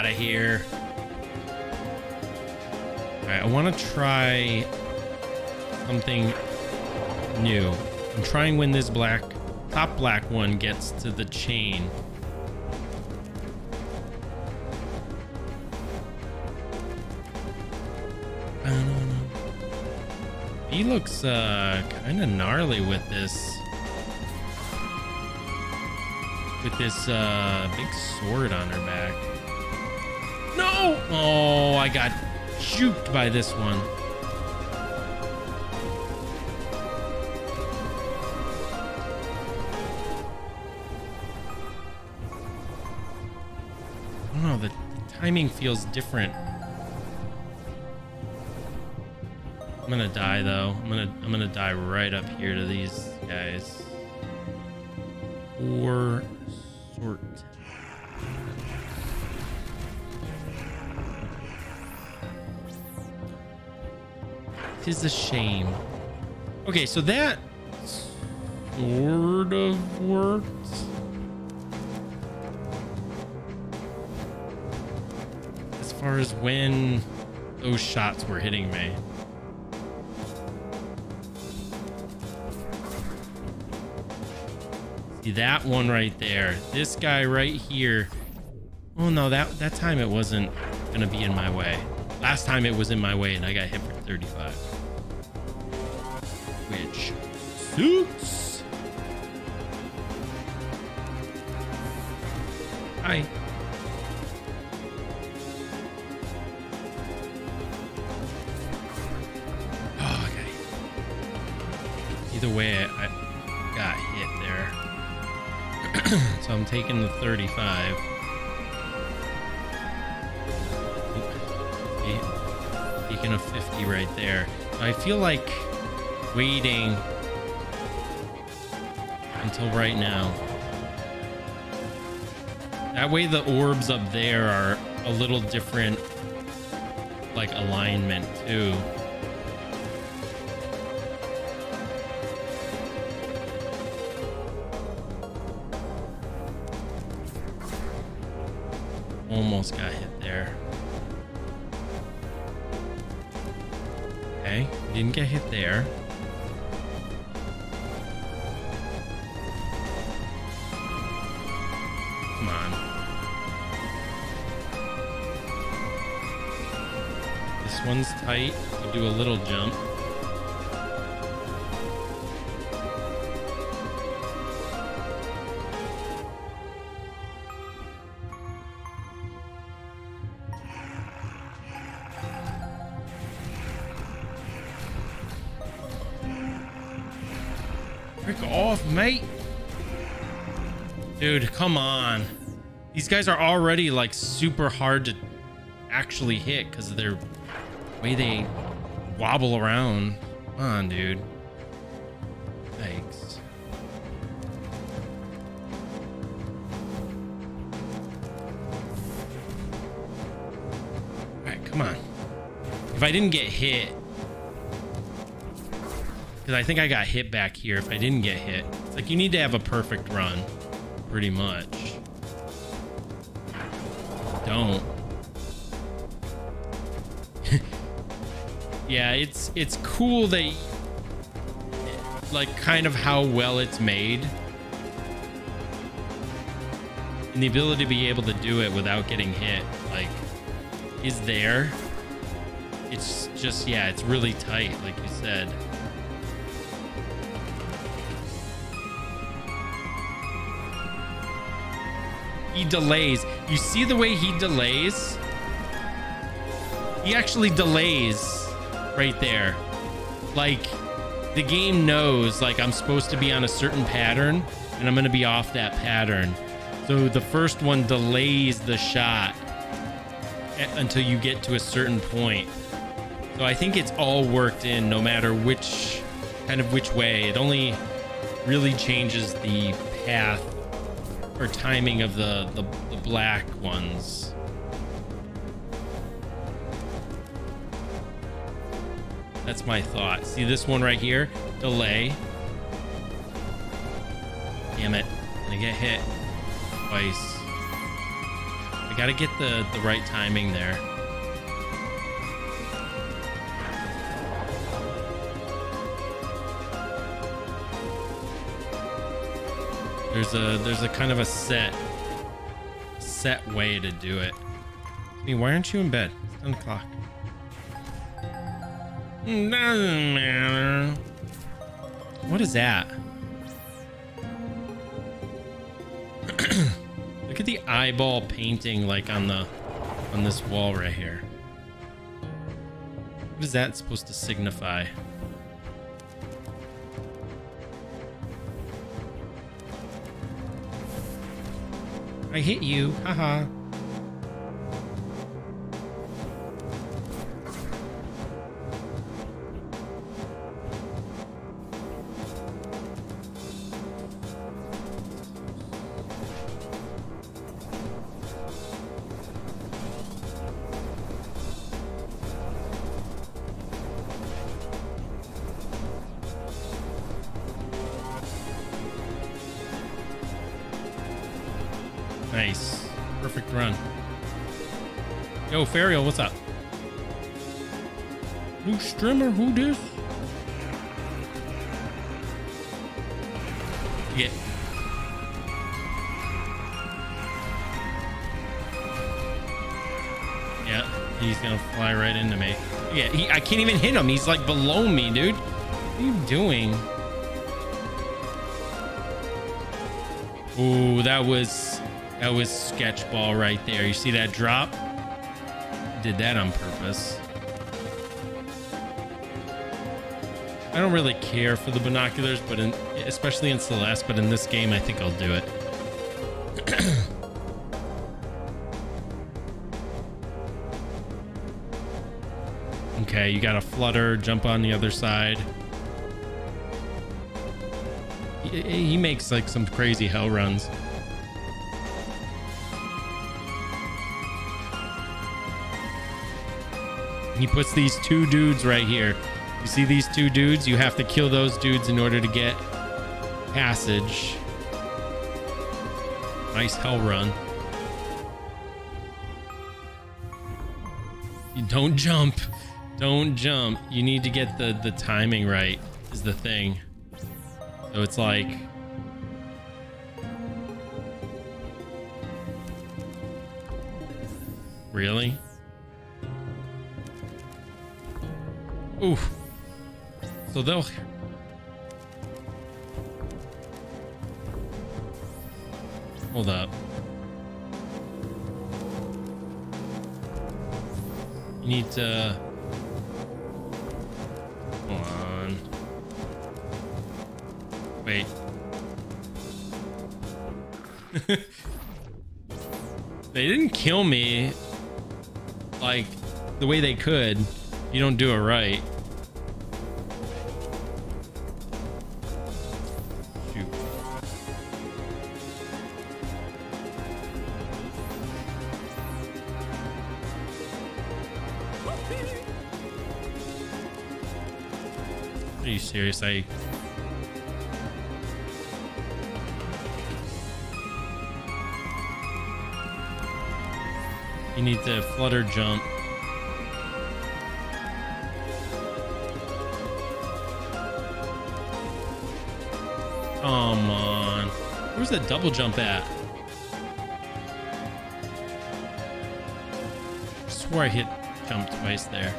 Out of here. I want to try something new. I'm trying when this black, top black one gets to the chain. He looks uh, kind of gnarly with this. With this uh, big sword on her back. Oh, I got juked by this one. I don't know, the, the timing feels different. I'm gonna die though. I'm gonna I'm gonna die right up here to these guys. A shame. Okay, so that sort of worked. As far as when those shots were hitting me. See that one right there. This guy right here. Oh no, that that time it wasn't gonna be in my way. Last time it was in my way and I got hit for 35. Suits. Hi. Oh, okay. Either way, I, got hit there. so I'm taking the 35. Taking a 50 right there. I feel like waiting right now. That way the orbs up there are a little different like alignment too. Guys are already like super hard to actually hit because of their way they wobble around. Come on, dude. Thanks. Alright, come on. If I didn't get hit, because I think I got hit back here if I didn't get hit. It's like you need to have a perfect run, pretty much. Don't. yeah, it's it's cool that like kind of how well it's made. And the ability to be able to do it without getting hit, like, is there. It's just, yeah, it's really tight, like you said. He delays. You see the way he delays? He actually delays right there. Like the game knows like I'm supposed to be on a certain pattern and I'm going to be off that pattern. So the first one delays the shot until you get to a certain point. So I think it's all worked in no matter which kind of which way. It only really changes the path or timing of the, the, the black ones. That's my thought. See this one right here? Delay. Damn it. I get hit twice. I gotta get the, the right timing there. There's a there's a kind of a set set way to do it. I mean, why aren't you in bed? It's 10 o'clock. Doesn't matter. What is that? Look at the eyeball painting like on the on this wall right here. What is that supposed to signify? I hit you. Haha. Streamer, who this? Yeah. Yeah, he's gonna fly right into me. Yeah, he, I can't even hit him. He's like below me, dude. What are you doing? Ooh, that was that was sketchball right there. You see that drop? Did that on purpose. I don't really care for the binoculars, but in, especially in Celeste, but in this game, I think I'll do it. okay, you got to flutter, jump on the other side. He, he makes like some crazy hell runs. He puts these two dudes right here. You see these two dudes? You have to kill those dudes in order to get passage. Nice hell run. You don't jump. Don't jump. You need to get the, the timing right is the thing. So it's like... Really? Oof. So they'll. Hold up. You need to. Hold on. Wait. they didn't kill me like the way they could. You don't do it right. You need to flutter jump. Come on. Where's that double jump at? I swore I hit jump twice there.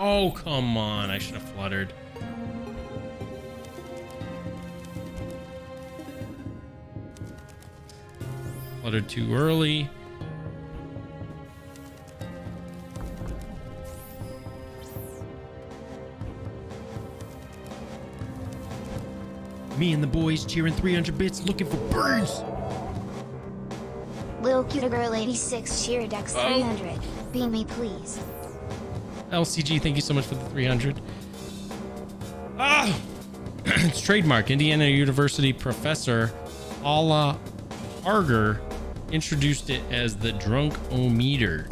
Oh, come on. I should have fluttered. Fluttered too early. Me and the boys cheering 300 bits looking for birds. Little cuter girl 86 sheer dex 300. Beam me please. LCG, thank you so much for the 300. Ah! it's trademark. Indiana University professor Rolla Harger introduced it as the drunk-o-meter.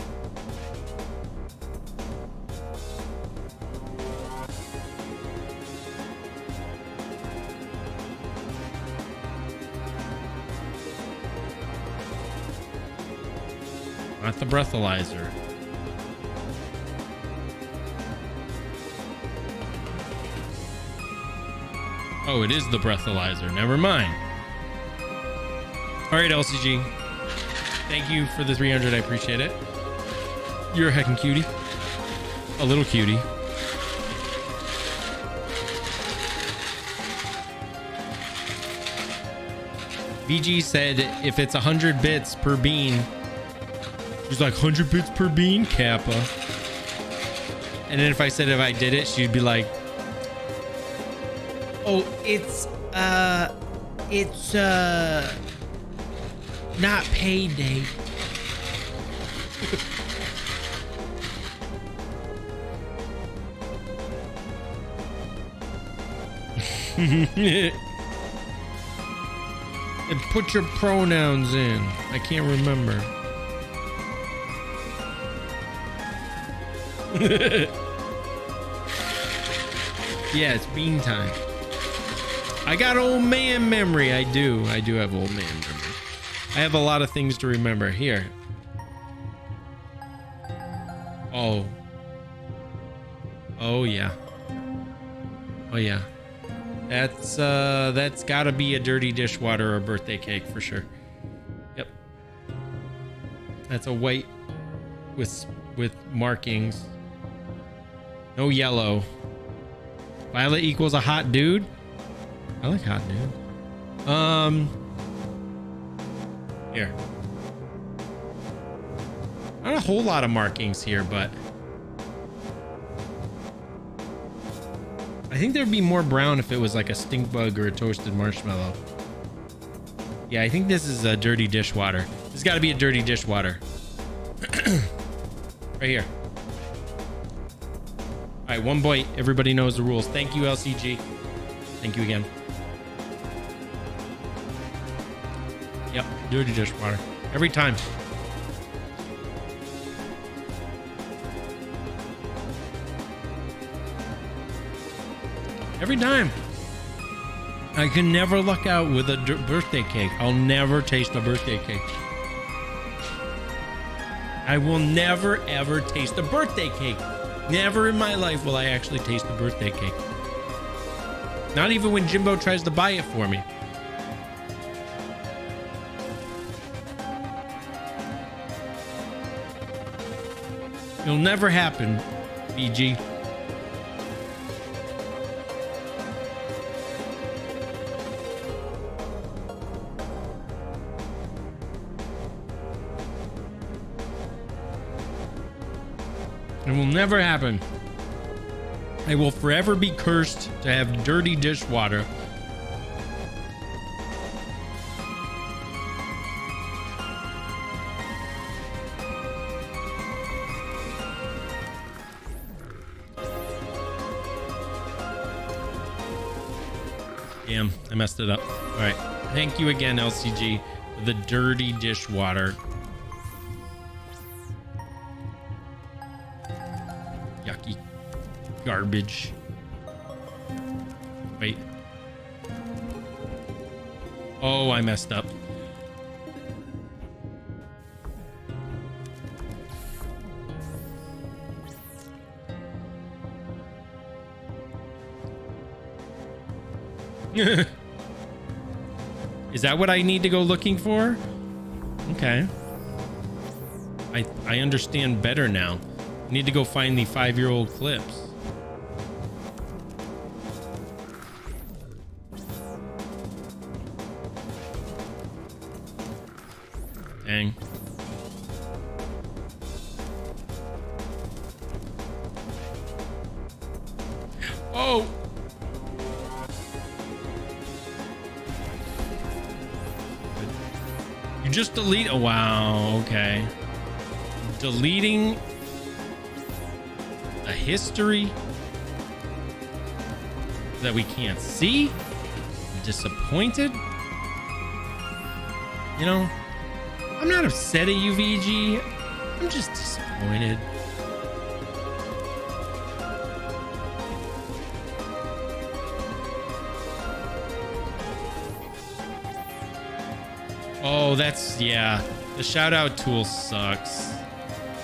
Not the breathalyzer. Oh, it is the breathalyzer. Never mind. All right, LCG. Thank you for the 300. I appreciate it. You're a heckin' cutie. A little cutie. VG said if it's 100 bits per bean, she's like, 100 bits per bean, Kappa. And then if I said if I did it, she'd be like, Oh, it's uh it's uh not payday. and put your pronouns in. I can't remember. yeah, it's bean time. I got old man memory. I do. I do have old man memory. I have a lot of things to remember. Here. Oh. Oh yeah. Oh yeah. That's uh that's got to be a dirty dishwater or birthday cake for sure. Yep. That's a white with with markings. No yellow. Violet equals a hot dude. I like hot dude. Um. Here. Not a whole lot of markings here, but I think there'd be more brown if it was like a stink bug or a toasted marshmallow. Yeah, I think this is a dirty dishwater. There's got to be a dirty dishwater. right here. All right, one bite. Everybody knows the rules. Thank you, LCG. Thank you again. Dirty dishwater. Every time. Every time. I can never luck out with a birthday cake. I'll never taste a birthday cake. I will never ever taste a birthday cake. Never in my life will I actually taste a birthday cake. Not even when Jimbo tries to buy it for me. It'll never happen, VG. It will never happen. I will forever be cursed to have dirty dishwater. Messed it up. All right. Thank you again, LCG. The dirty dishwater. Yucky. Garbage. Wait. Oh, I messed up. What I need to go looking for? Okay. I I understand better now. I need to go find the five-year-old clips. Deleting a history that we can't see. Disappointed. You know, I'm not upset at you, VG. I'm just disappointed. Oh, that's yeah. The shout out tool sucks.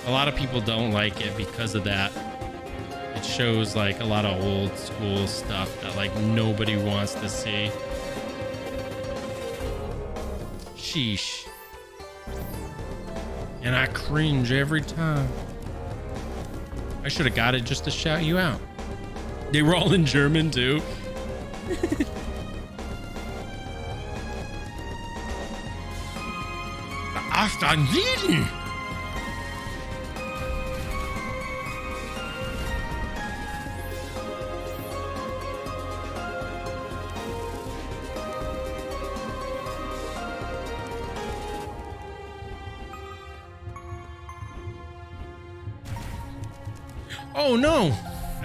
A lot of people don't like it because of that. It shows like a lot of old school stuff that like nobody wants to see. Sheesh. And I cringe every time. I should have got it just to shout you out. They were all in German too. Oh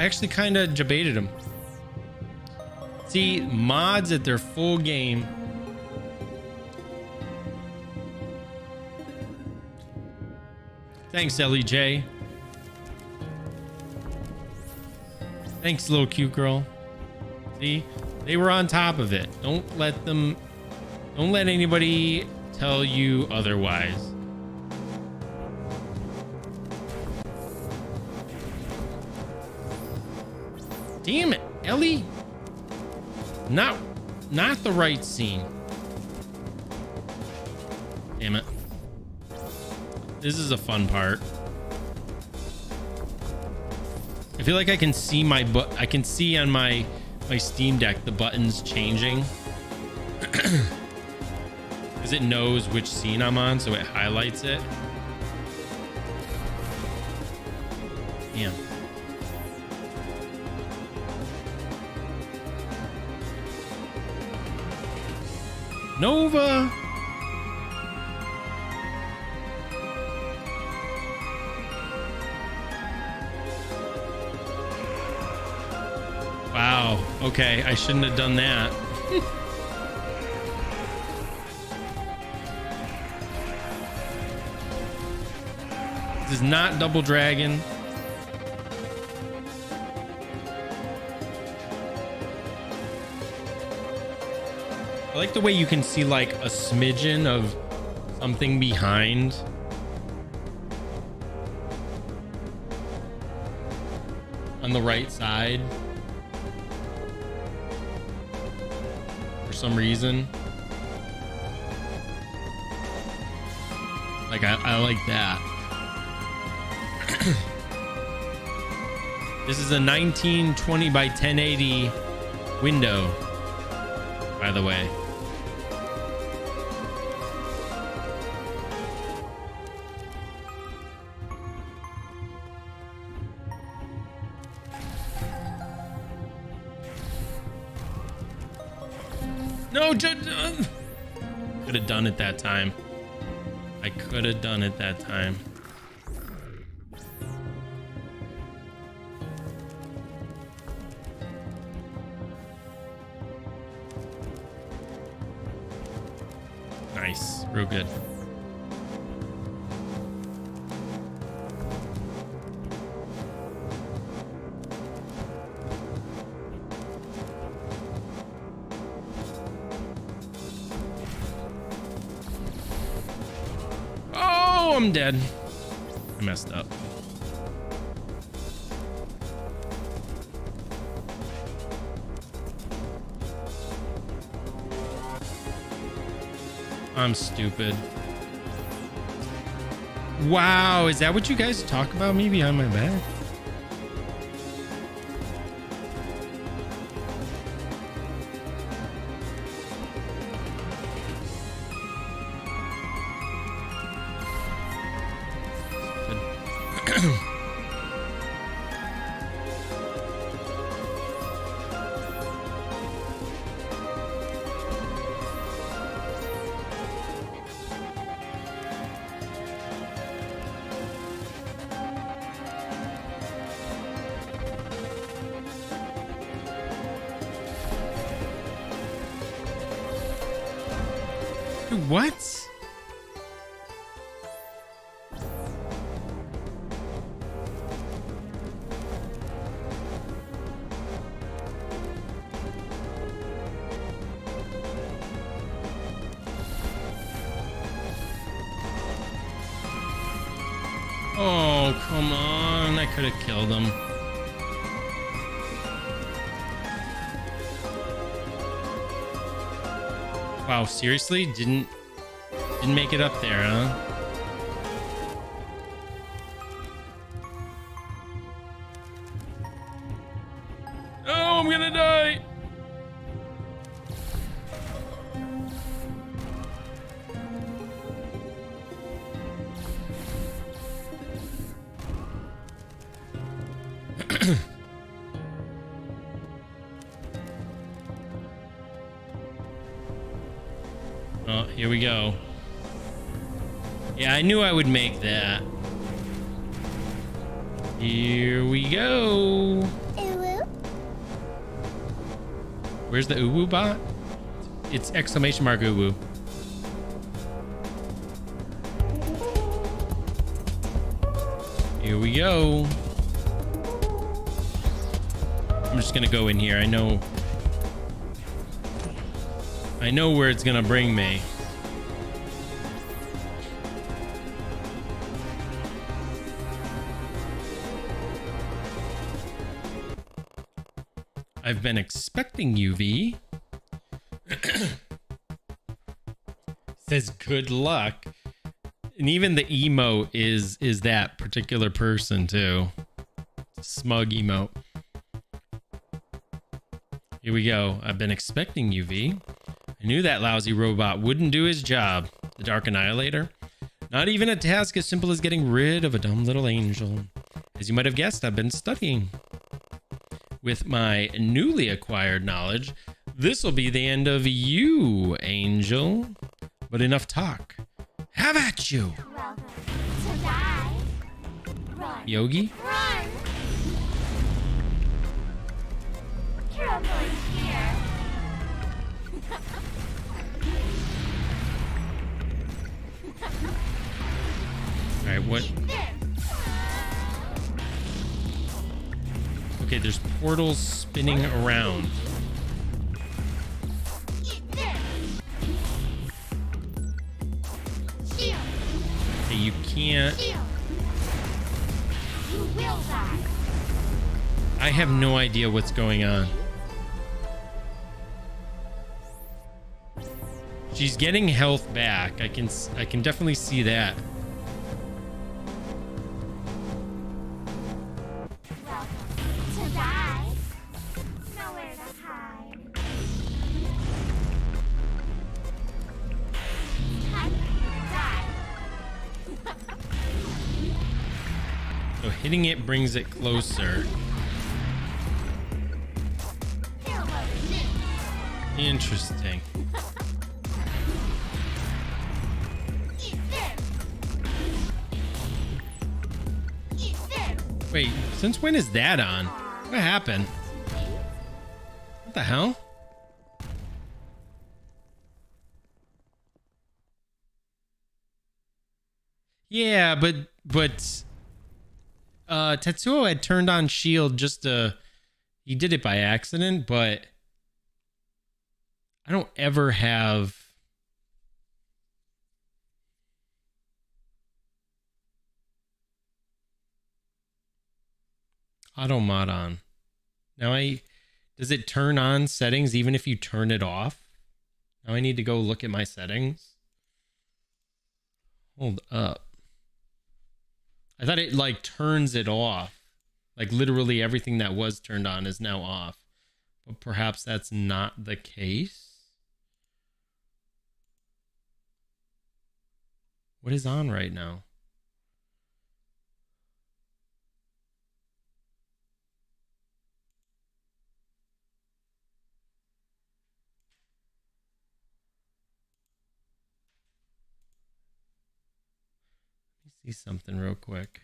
actually kind of debated them. See, mods at their full game. Thanks, LEJ. Thanks, little cute girl. See, they were on top of it. Don't let them, don't let anybody tell you otherwise. Not not the right scene. Damn it. This is a fun part. I feel like I can see my but I can see on my my Steam Deck the buttons changing. Cuz it knows which scene I'm on so it highlights it. Nova! Wow. Okay, I shouldn't have done that. this is not Double Dragon. I like the way you can see like a smidgen of something behind. On the right side. For some reason. Like I, I like that. this is a 1920 by 1080 window, by the way. Done it that time. I could have done it that time. Nice, real good. I'm dead. I messed up. I'm stupid. Wow, is that what you guys talk about me behind my back? What? Seriously? Didn't didn't make it up there, huh? Exclamation mark uwu. Here we go. I'm just gonna go in here. I know I know where it's gonna bring me. I've been expecting UV. Says good luck. And even the emo is is that particular person too. Smug emote. Here we go. I've been expecting UV. I knew that lousy robot wouldn't do his job. The Dark Annihilator. Not even a task as simple as getting rid of a dumb little angel. As you might have guessed, I've been studying. With my newly acquired knowledge, this will be the end of you, Angel. But enough talk. Have at you. Yogi. Run. True. Welcome here. All right, what? Okay, there's portals spinning around. You can't. I have no idea what's going on. She's getting health back. I can I can definitely see that. Hitting it brings it closer. Interesting. Wait, since when is that on? What happened? What the hell? Yeah, but but uh Tetsuo had turned on shield just to he did it by accident, but I don't ever have auto mod on. Now I does it turn on settings even if you turn it off? Now I need to go look at my settings. Hold up. I thought it like turns it off. Like literally everything that was turned on is now off. But perhaps that's not the case. What is on right now? See something real quick.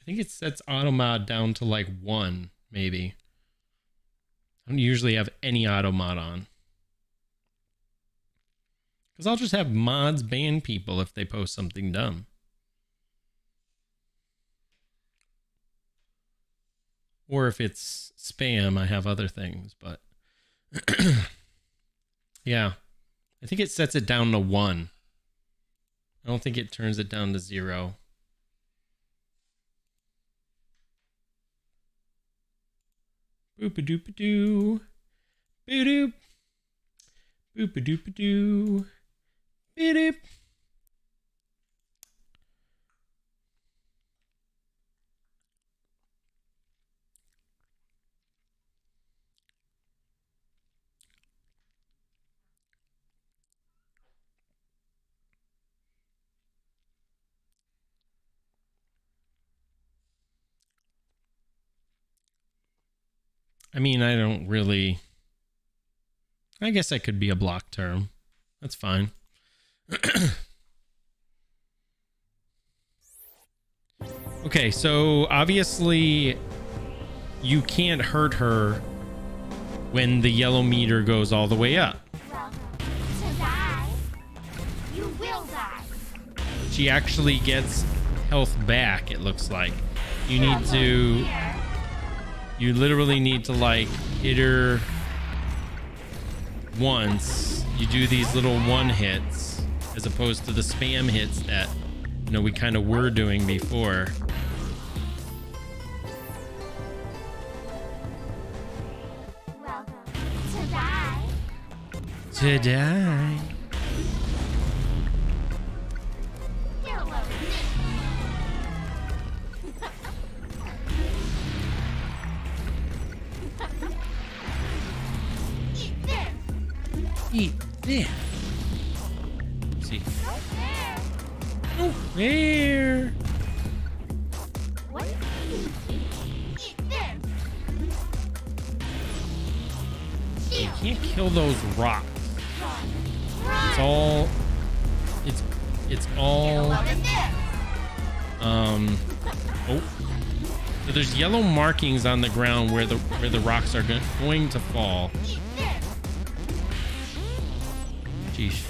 I think it sets auto mod down to like one, maybe. I don't usually have any auto mod on. Because I'll just have mods ban people if they post something dumb. Or if it's spam, I have other things, but yeah. I think it sets it down to one. I don't think it turns it down to zero. Boop a doop a doo. Boo doop. Boop a doop a doo. Boo doop. I mean, I don't really. I guess that could be a block term. That's fine. okay, so obviously you can't hurt her when the yellow meter goes all the way up. She actually gets health back, it looks like. You need to. You literally need to like hit her once. You do these little one hits as opposed to the spam hits that you know we kind of were doing before. Welcome to die. To die. Eat this. This. See. There. What? Eat this. You can't kill those rocks. It's all. It's it's all. Um. Oh. So there's yellow markings on the ground where the where the rocks are go- going to fall. Jeez.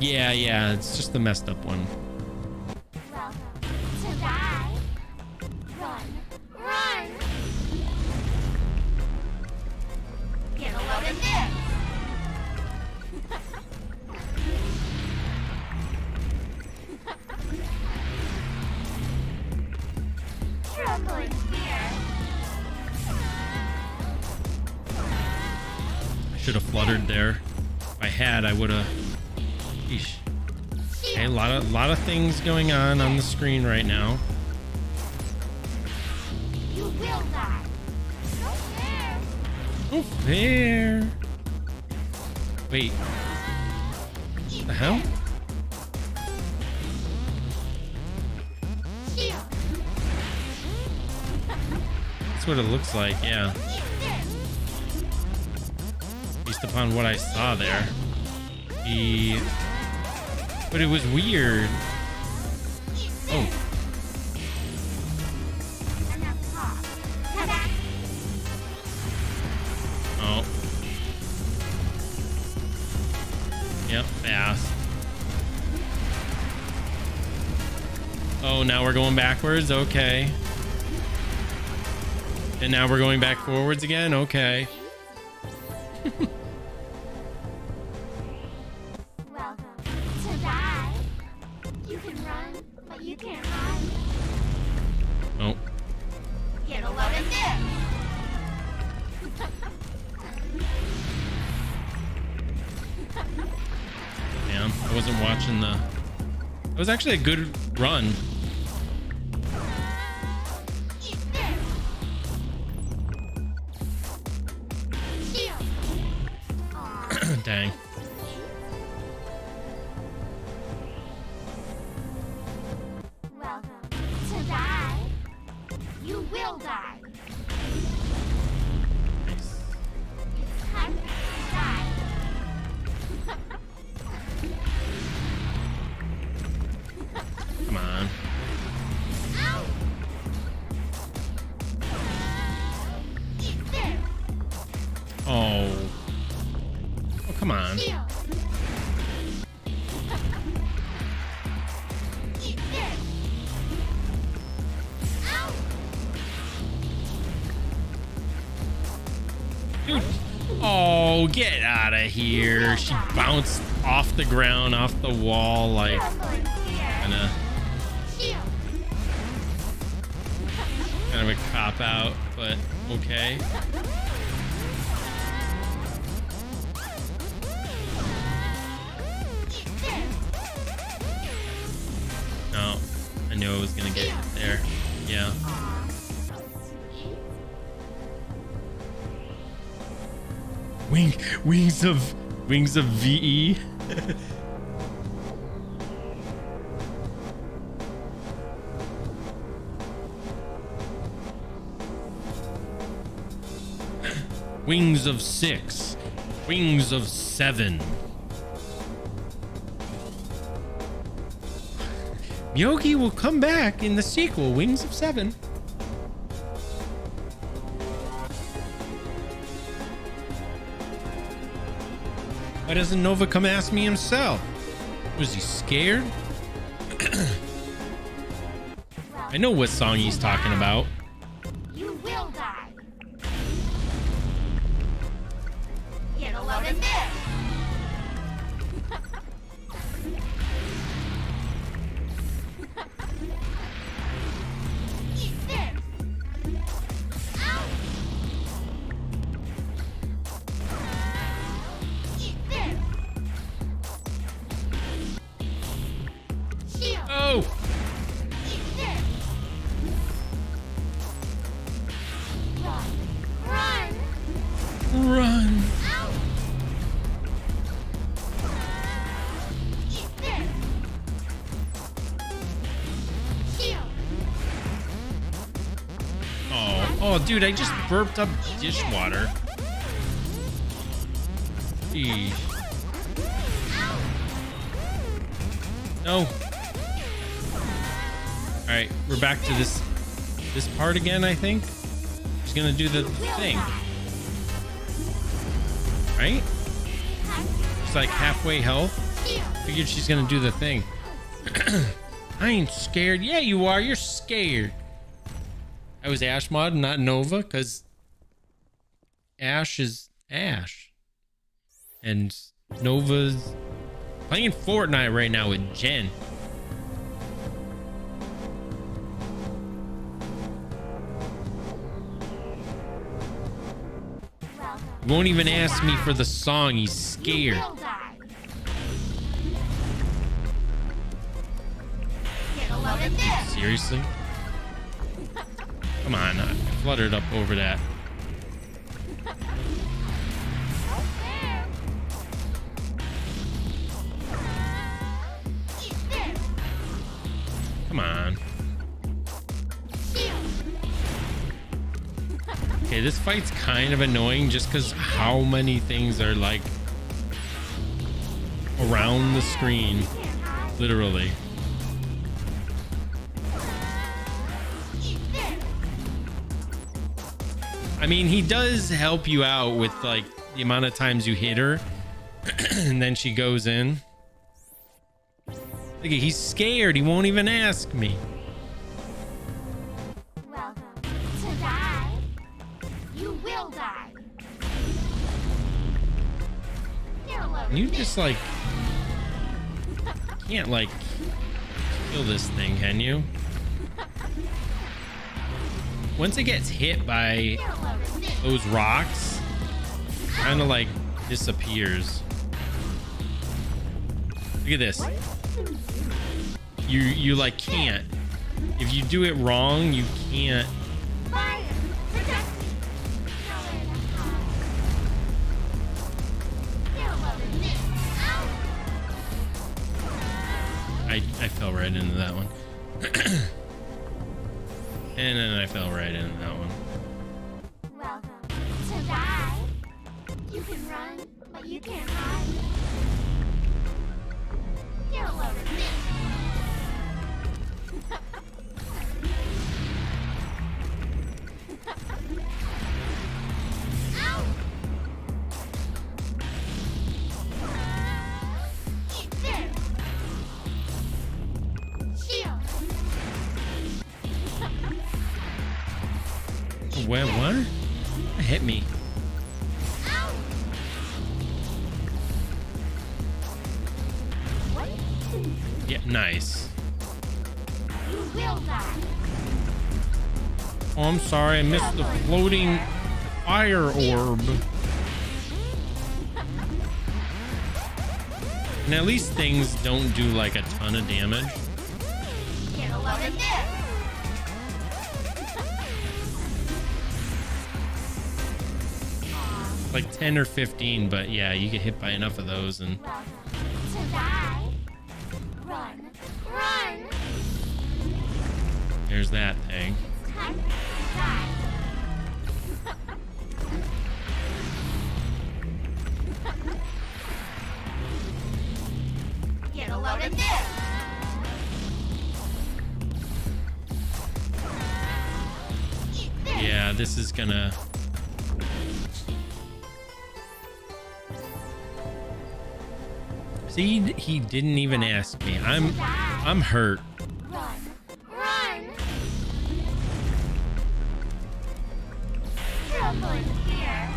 Yeah, yeah. It's just the messed up one. Fluttered there. If I had, I would have. Okay, a lot of lot of things going on on the screen right now. You will die. Oh, there. Wait, Eat the hell? That's what it looks like. Yeah. Based upon what I saw there. The, but it was weird. Oh, oh. Yep, fast. Oh, now we're going backwards. Okay. And now we're going back forwards again. Okay. Welcome to die. You can run, but you can't hide. Oh, Get a load of this. man. I wasn't watching the. It was actually a good run. Dang. welcome to die. You will die. Out of here. She bounced off the ground, off the wall, like, kind of kind of a cop out, but okay. Wings of, wings of Vi. Wings of six. Wings of seven. Yogi will come back in the sequel, Wings of Seven. Why doesn't Nova come ask me himself? Was he scared? I know what song he's talking about. Dude, I just burped up dishwater. No. All right, we're back to this this part again. I think she's gonna do the thing, right? It's like halfway health. Figured she's gonna do the thing. I ain't scared. Yeah, you are. You're scared. I was Ash mod, not Nova, because Ash is Ash. And Nova's playing Fortnite right now with Jen. Won't even ask me for the song. He's scared. You Come on, uh, I fluttered up over that. Come on. Okay, this fight's kind of annoying just because how many things are like around the screen, literally. I mean, he does help you out with like the amount of times you hit her and then she goes in. Look, he's scared. He won't even ask me. Welcome to die. You will die. Get a load Can you just like can't like kill this thing, can you? Once it gets hit by those rocks, kind of like disappears. Look at this. You you like can't. If you do it wrong, you can't. I I fell right into that one. and then I fell right into that one. Welcome to die. You can run, but you can't hide. Get a load of. What? What? It hit me. Yeah, nice. Oh, I'm sorry. I missed the floating fire orb. And at least things don't do like a ton of damage. Get a load of this. Like 10 or 15, but yeah, you get hit by enough of those and there's that thing. Get a load of this. Yeah, this is gonna... See, he didn't even ask me. I'm, I'm hurt. Run, run. Trouble in here.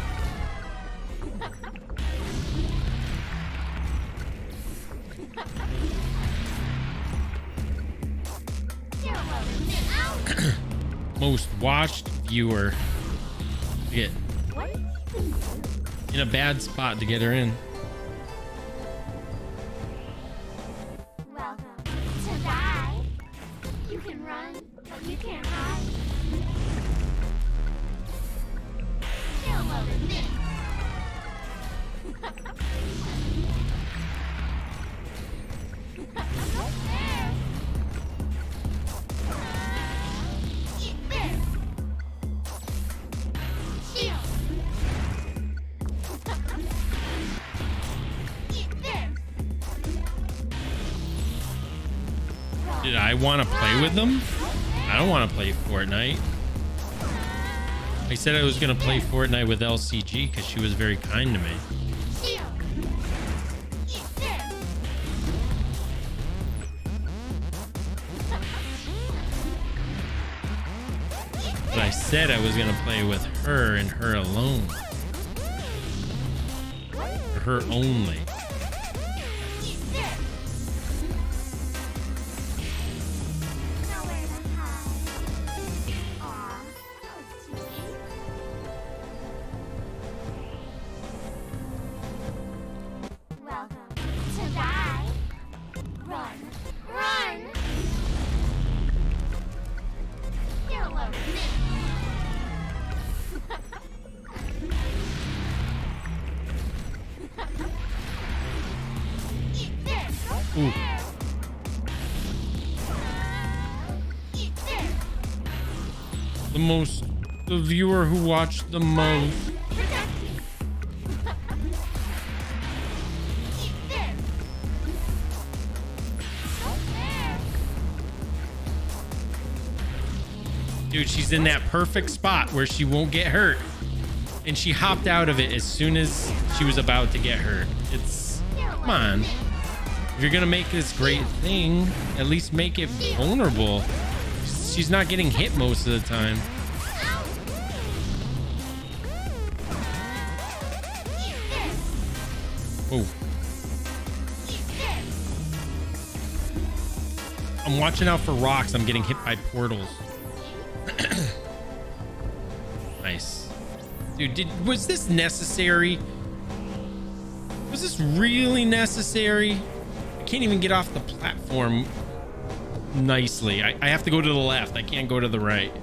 Get a load of this. Ow. Most watched viewer. Get in a bad spot to get her in. run. You can't hide. Still loving me. Did I want to play with them? I don't want to play Fortnite. I said I was going to play Fortnite with LCG because she was very kind to me. But I said I was going to play with her and her alone. Her only. Who watched the most. Dude, she's in that perfect spot where she won't get hurt. And she hopped out of it as soon as she was about to get hurt. It's, come on. If you're gonna make this great thing, at least make it vulnerable. She's not getting hit most of the time. I'm watching out for rocks. I'm getting hit by portals. nice. Dude, did was this necessary? Was this really necessary? I can't even get off the platform nicely. I, I have to go to the left. I can't go to the right.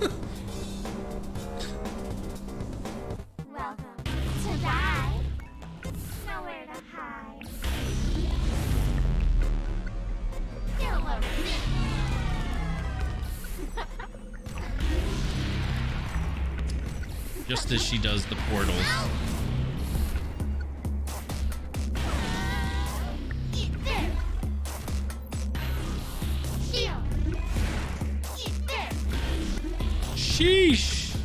Just as she does the portals. Sheesh.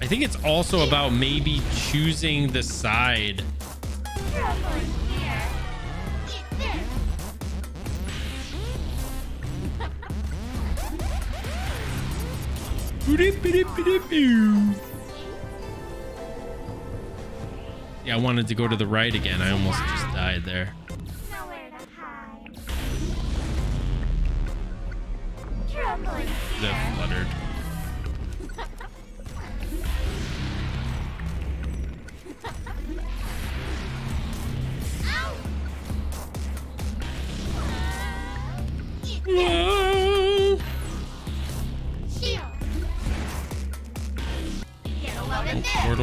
I think it's also about maybe choosing the side. Yeah, I wanted to go to the right again. I almost just died there.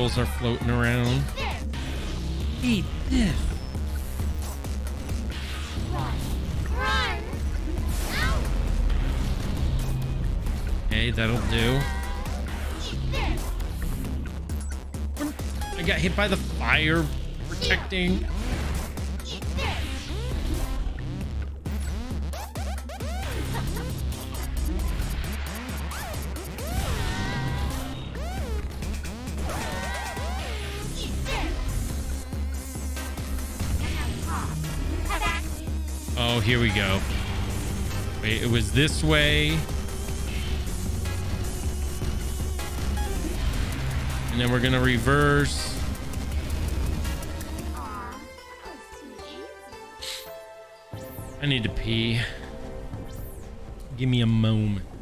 This. Are floating around. Eat this. Okay, that'll do. I got hit by the fire protecting. Here we go. Wait, it was this way. And then we're reverse. Was too easy. I need to pee. Give me a moment.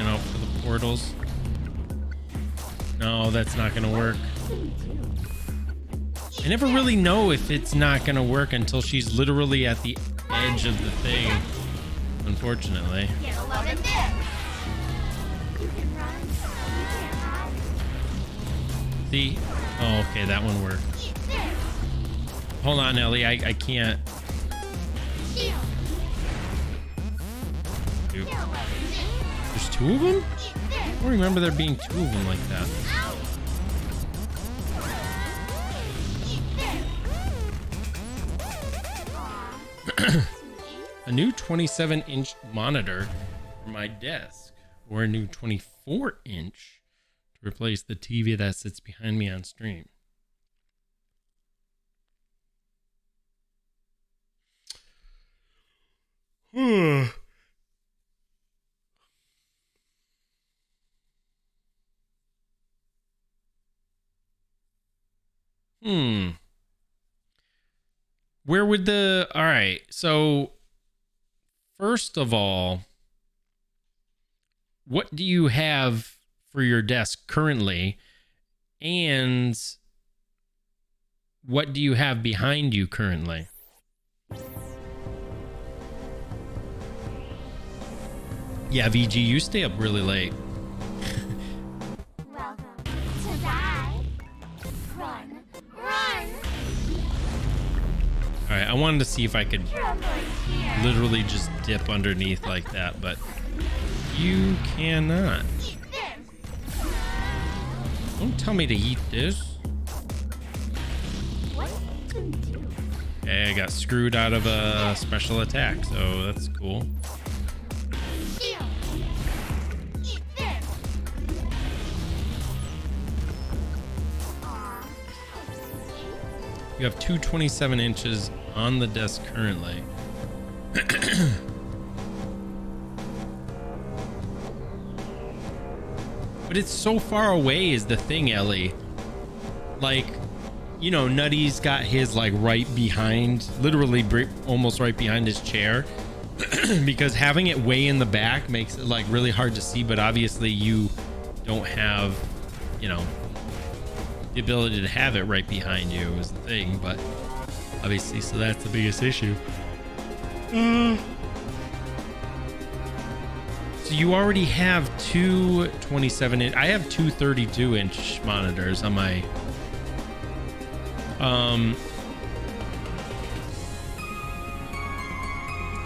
Wasn't out for the portals. No, that's not gonna work. I never really know if it's not gonna work until she's literally at the edge of the thing. Unfortunately. See? Oh, okay, that one worked. Hold on, Ellie. I, I can't. Two of them? I don't remember there being two of them like that. A new 27 inch monitor for my desk, or a new 24 inch to replace the TV that sits behind me on stream. Hmm. Hmm. Where would the all right? So first of all, what do you have for your desk currently? And what do you have behind you currently? Yeah, VG, you stay up really late. All right, I wanted to see if I could literally just dip underneath like that, but you cannot. Don't tell me to eat this. Okay, I got screwed out of a special attack, so that's cool. You have 227 inches on the desk currently. but it's so far away is the thing, Ellie. Like, you know, Nutty's got his like right behind, literally almost right behind his chair. because having it way in the back makes it like really hard to see, but obviously you don't have, you know, the ability to have it right behind you is the thing, but obviously, so that's the biggest issue. Uh, so you already have two 27 inch. I have two 32 inch monitors on my. Um.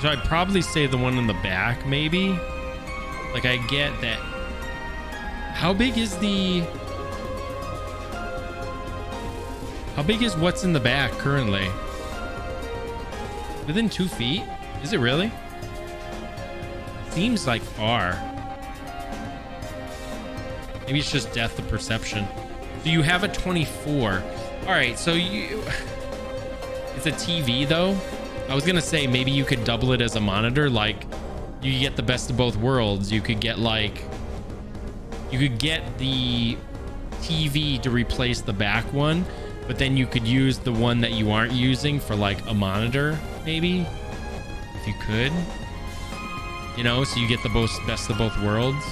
So I'd probably say the one in the back, maybe. Like I get that. How big is the? How big is what's in the back currently? Within two feet? Is it really? Seems like far. Maybe it's just death of perception. So you have a 24. All right, so you. It's a TV though. I was gonna say maybe you could double it as a monitor. Like you get the best of both worlds. You could get like. You could get the TV to replace the back one, but then you could use the one that you aren't using for like a monitor, maybe, if you could. You know, so you get the best of both worlds.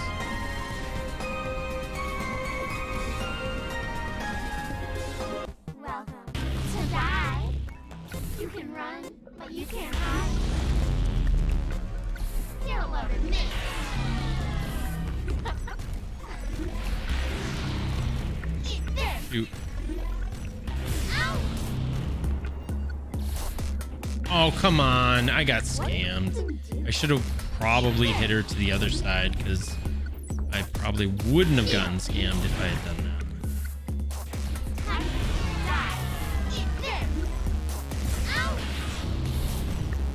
Oh, come on. I got scammed. I should have probably hit her to the other side because I probably wouldn't have gotten scammed if I had done that.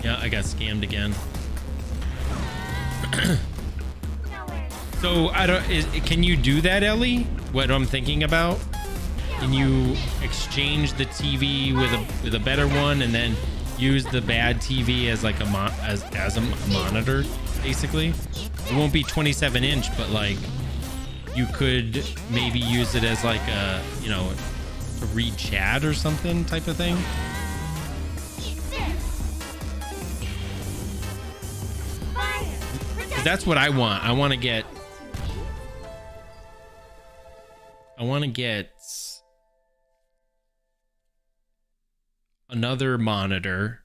Yeah, I got scammed again. so I don't. Is, can you do that, Ellie? What I'm thinking about? Can you exchange the TV with a with a better one, and then use the bad TV as like a mo- as as a monitor, basically? It won't be 27 inch, but like you could maybe use it as like a you know to read chat or something type of thing. That's what I want. I want to get. I want to get another monitor.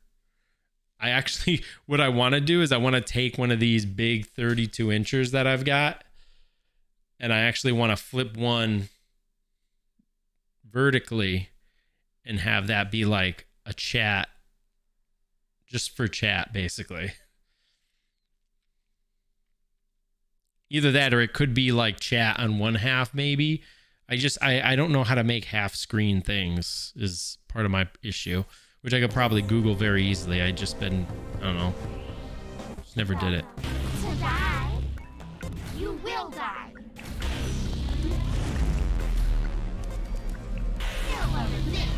I actually, what I want to do is I want to take one of these big 32 inchers that I've got, and I actually want to flip one vertically and have that be like a chat, just for chat, basically. either that or it could be like chat on one half maybe i just i i don't know how to make half screen things is part of my issue which i could probably google very easily i just been i don't know just never did it to die. You will die. Get a load of this.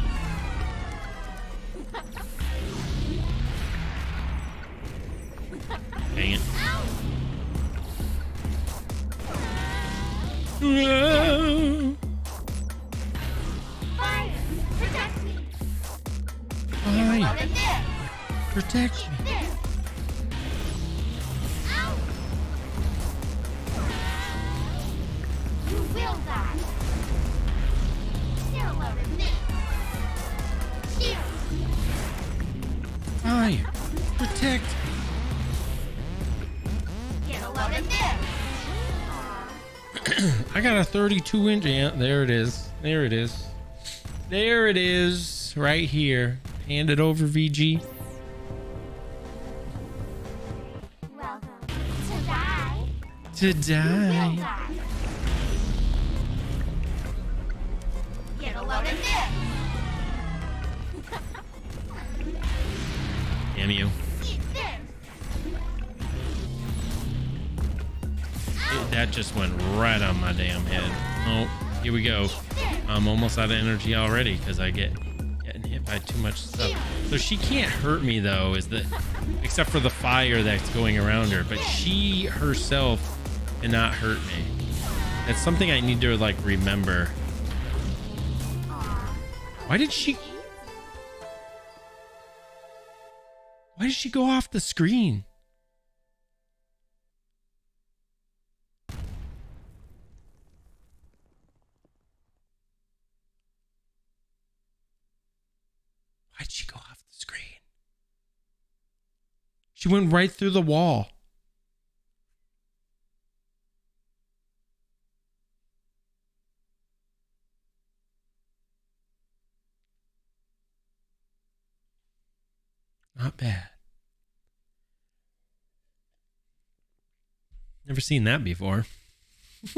dang it Fire. Protect me. Get a Fire. load of this. protect me This. Ow. You will die. Get a load of this. Shield. fire protect Get a load of this. i got a 32 inch yeah there it is there it is there it is right here hand it over vg Welcome to die. to die. Get a load of this. damn you It- that just went right on my damn head. Oh, here we go. I'm almost out of energy already because I get too much stuff. So she can't hurt me though, is that except for the fire that's going around her. But she herself cannot hurt me. That's something I need to like remember. Why did she? Why did she go off the screen? Why'd she go off the screen? She went right through the wall. Not bad. Never seen that before.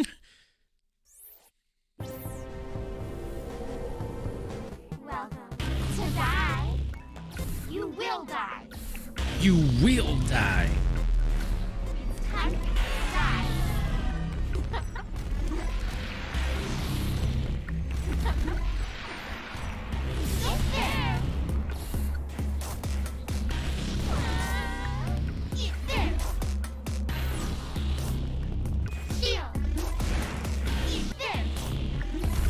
You will die.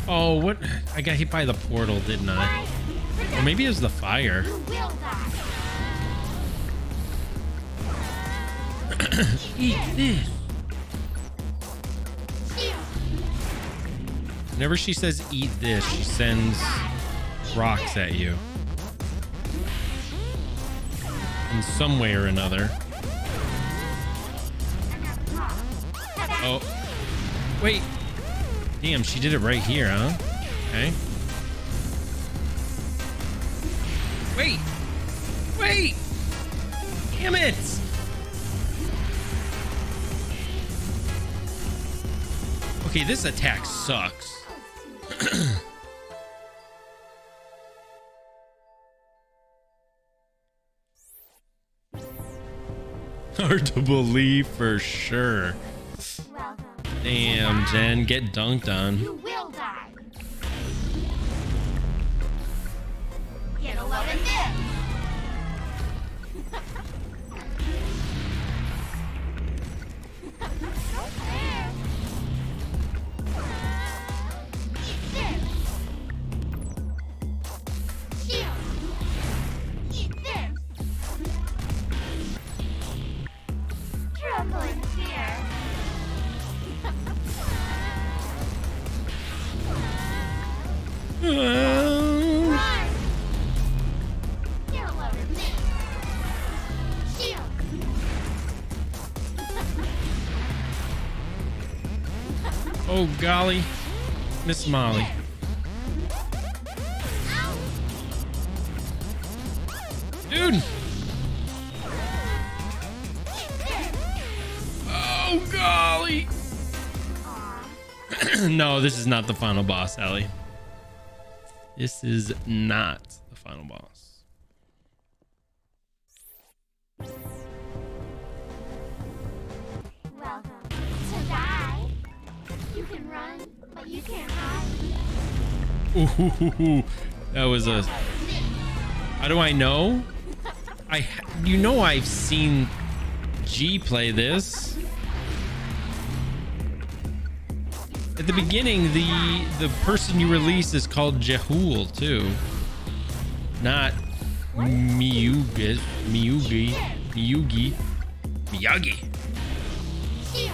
Oh, what? I got hit by the portal, didn't I? Or maybe it was the fire. Eat this. Whenever she says eat this, she sends rocks at you. In some way or another. Oh. Wait. Damn, she did it right here, huh? Okay. Wait. Wait. Damn it. Okay, this attack sucks. Hard to believe for sure. Damn, Jen, get dunked on. You will die. Get a load of this. oh golly, Miss Molly. Dude. Oh golly. No, this is not the final boss, Ellie. This is not the final boss. Welcome to die. You can run, but you can't hide. Ooh, that was a. How do I know? I, you know, I've seen G play this. At the beginning, the the person you release is called Jehul too, not Miyugi, Miyugi, Miyugi, Miyagi. Shield.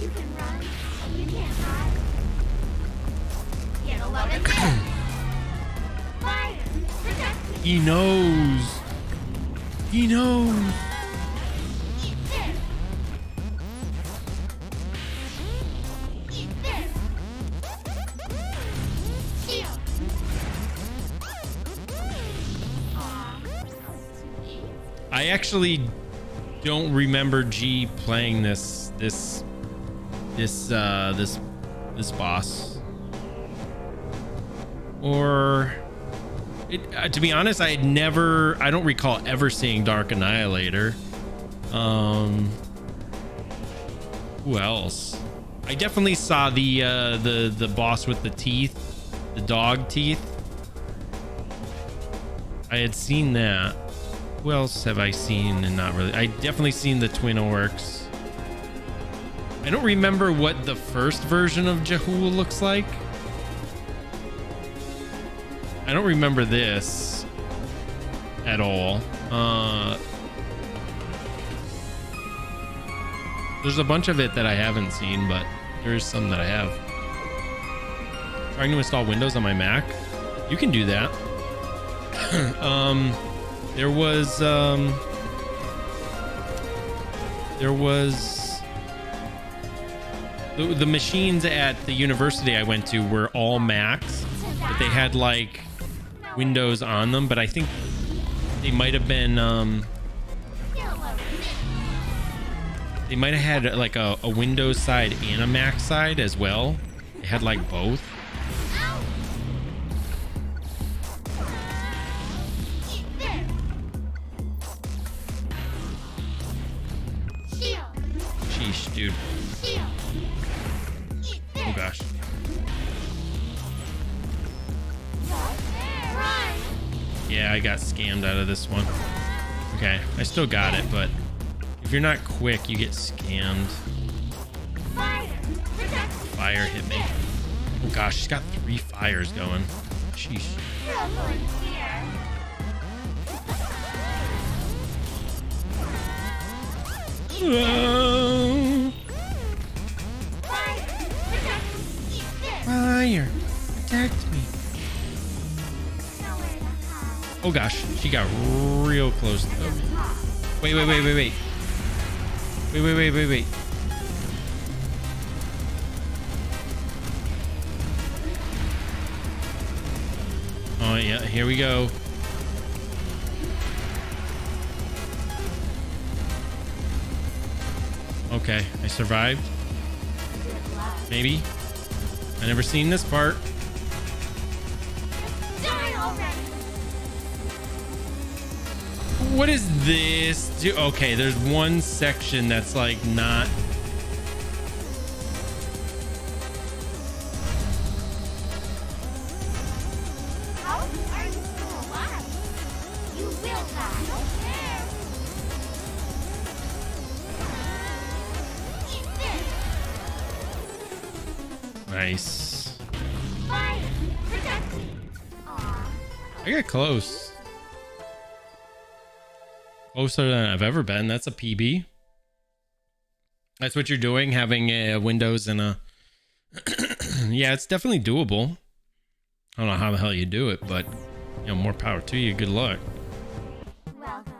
You can run, I actually don't remember G playing this this this uh this this boss. Or it, uh, to be honest, I had never I don't recall ever seeing Dark Annihilator. Um who else? I definitely saw the uh the the boss with the teeth, the dog teeth. I had seen that. Who else have I seen and not really? I definitely seen the Twin Orcs. I don't remember what the first version of Jehul looks like. I don't remember this at all. Uh, there's a bunch of it that I haven't seen, but there's some that I have. Trying to install Windows on my Mac. You can do that. um, there was um, there was the, the machines at the university I went to were all Macs, but they had like Windows on them. But I think they might have been um, they might have had like a, a Windows side and a Mac side as well. They had like both. Dude. Oh gosh. Yeah, I got scammed out of this one. Okay, I still got it, but if you're not quick, you get scammed. Fire. Hit me. Oh gosh, she's got three fires going. Sheesh. Whoa. Fire. Protect me. Oh gosh, she got real close me. Wait, wait, wait, wait, wait. Wait, wait, wait, wait, wait. Oh yeah, here we go. Okay, I survived. Maybe. I never seen this part. What is this? Do- okay, there's one section that's like not. Nice. Fire. Protect me. Aw. I got close. Closer than I've ever been. That's a PB. That's what you're doing, having a Windows and a. yeah, it's definitely doable. I don't know how the hell you do it, but you know, more power to you. Good luck. Welcome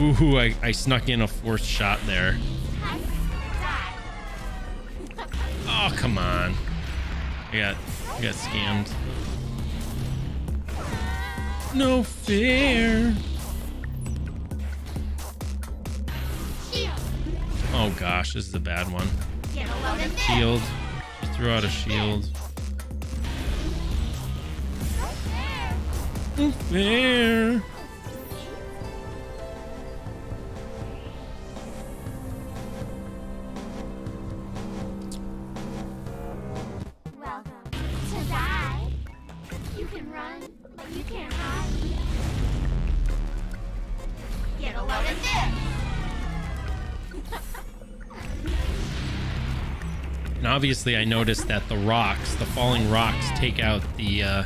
Ooh, I, I snuck in a fourth shot there. Oh, come on. I got, I got scammed. No fair. Oh gosh, this is a bad one. Shield. She threw out a shield. Fair. You can run, but you can't hide. Get a load of this. And obviously, I noticed that the rocks, the falling rocks, take out the. Uh,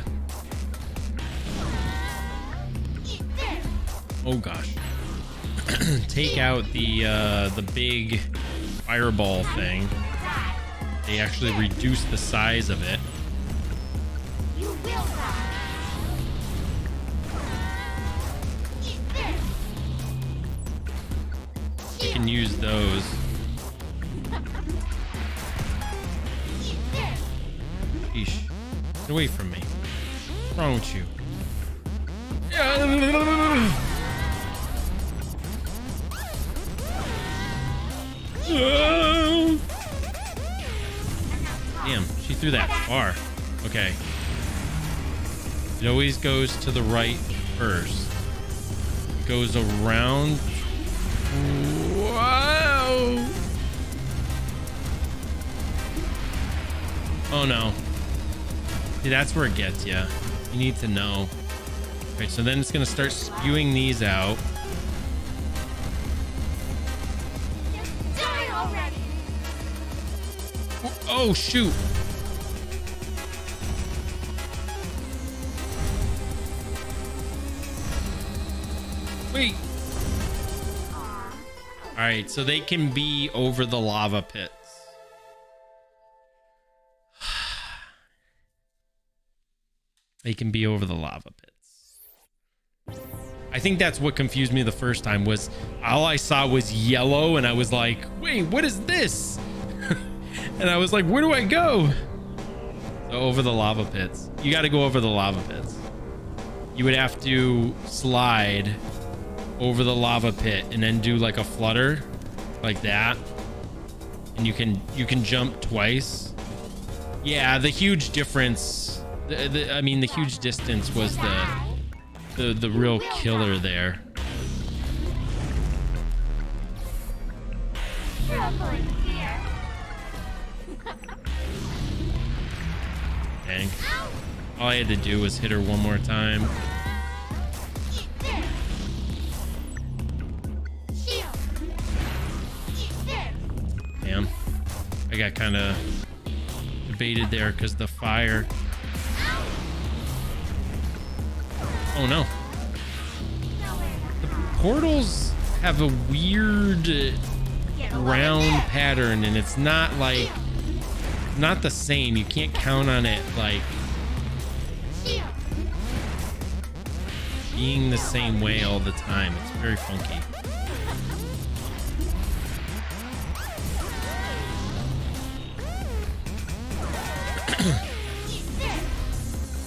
oh gosh, take out the uh, the big fireball thing. They actually reduce the size of it. Can use those. Eat. Get away from me. What's wrong with you? Damn, she threw that far. Okay. It always goes to the right first. Goes around. Wow. Oh no. See, that's where it gets you. You need to know. Okay, so then it's gonna start spewing these out. Die already. Oh shoot! Wait. All right, so they can be over the lava pits. They can be over the lava pits. I think that's what confused me the first time was all I saw was yellow and I was like, "Wait, what is this?" and I was like, "Where do I go?" So over the lava pits. You got to go over the lava pits. You would have to slide over the lava pit and then do like a flutter like that. And you can you can jump twice. Yeah the huge difference the, the, i mean the huge distance was the the the real killer there. Dang all i had to do was hit her one more time i got kind of debated there because the fire. Oh no. The portals have a weird round pattern and it's not like not the same. You can't count on it like being the same way all the time. It's very funky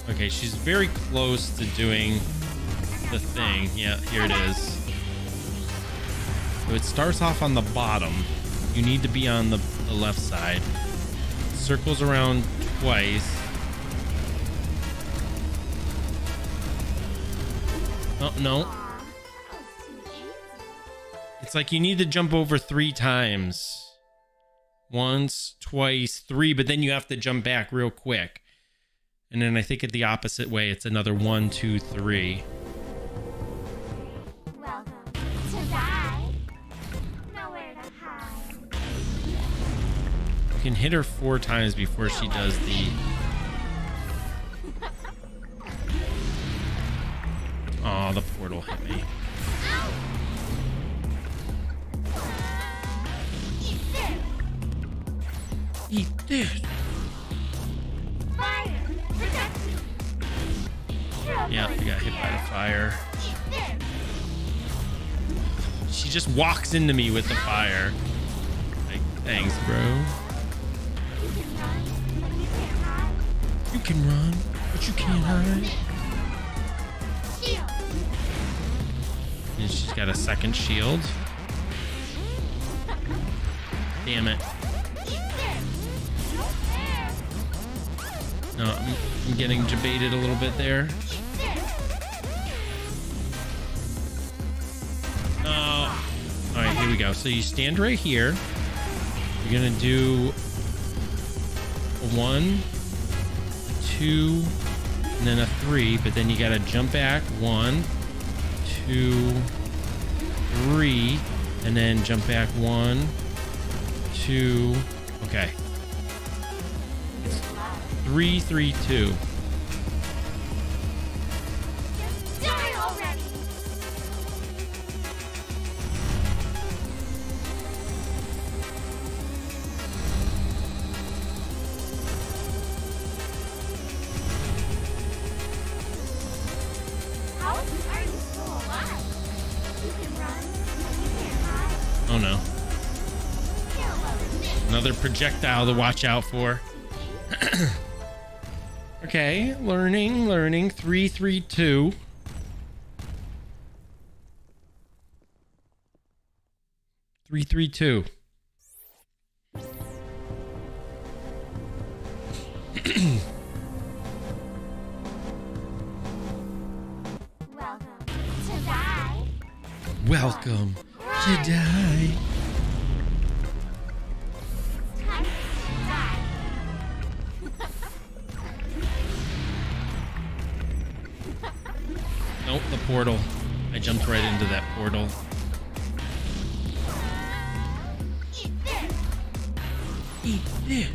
Okay, she's very close to doing the thing. Yeah, here it is. So it starts off on the bottom. You need to be on the, the left side. Circles around twice. Oh, no. It's like you need to jump over three times. Once, twice, three, but then you have to jump back real quick. And then I think it the opposite way. It's another one, two, three. Welcome to die. Nowhere to hide. You can hit her four times before she does the. Oh, the portal hit me. Eat this. Fire. Yeah, we got hit by the fire. She just walks into me with the fire. Like, thanks, bro. You can run, but you can't hide. And she's got a second shield. Damn it. No, I'm, I'm getting debated a little bit there. Oh. All right, here we go. So you stand right here. You're gonna do one, two, and then a three. But then you gotta jump back. One, two, three, and then jump back. One, two. Okay. Three, three, two. Die already. How are you still alive? You can run, you can't hide. Oh no. Another projectile to watch out for. okay, learning, learning. Three, three, two. Three, three, two. Welcome to die. Welcome to die. Nope, the portal. I jumped right into that portal. Eat this. Eat this.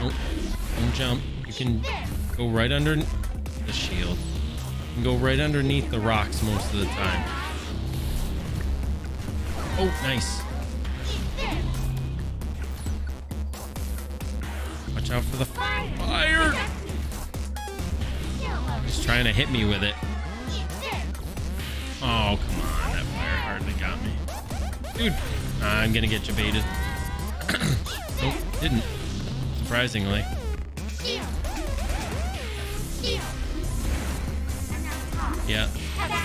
Nope. Don't jump. You can go right under the shield. You can go right underneath the rocks most of the time. Oh, nice. Watch out for the Fire. Just trying to hit me with it. Oh, come on. That fire hardly got me. Dude, I'm gonna get you baited. nope, didn't. Surprisingly. Yeah.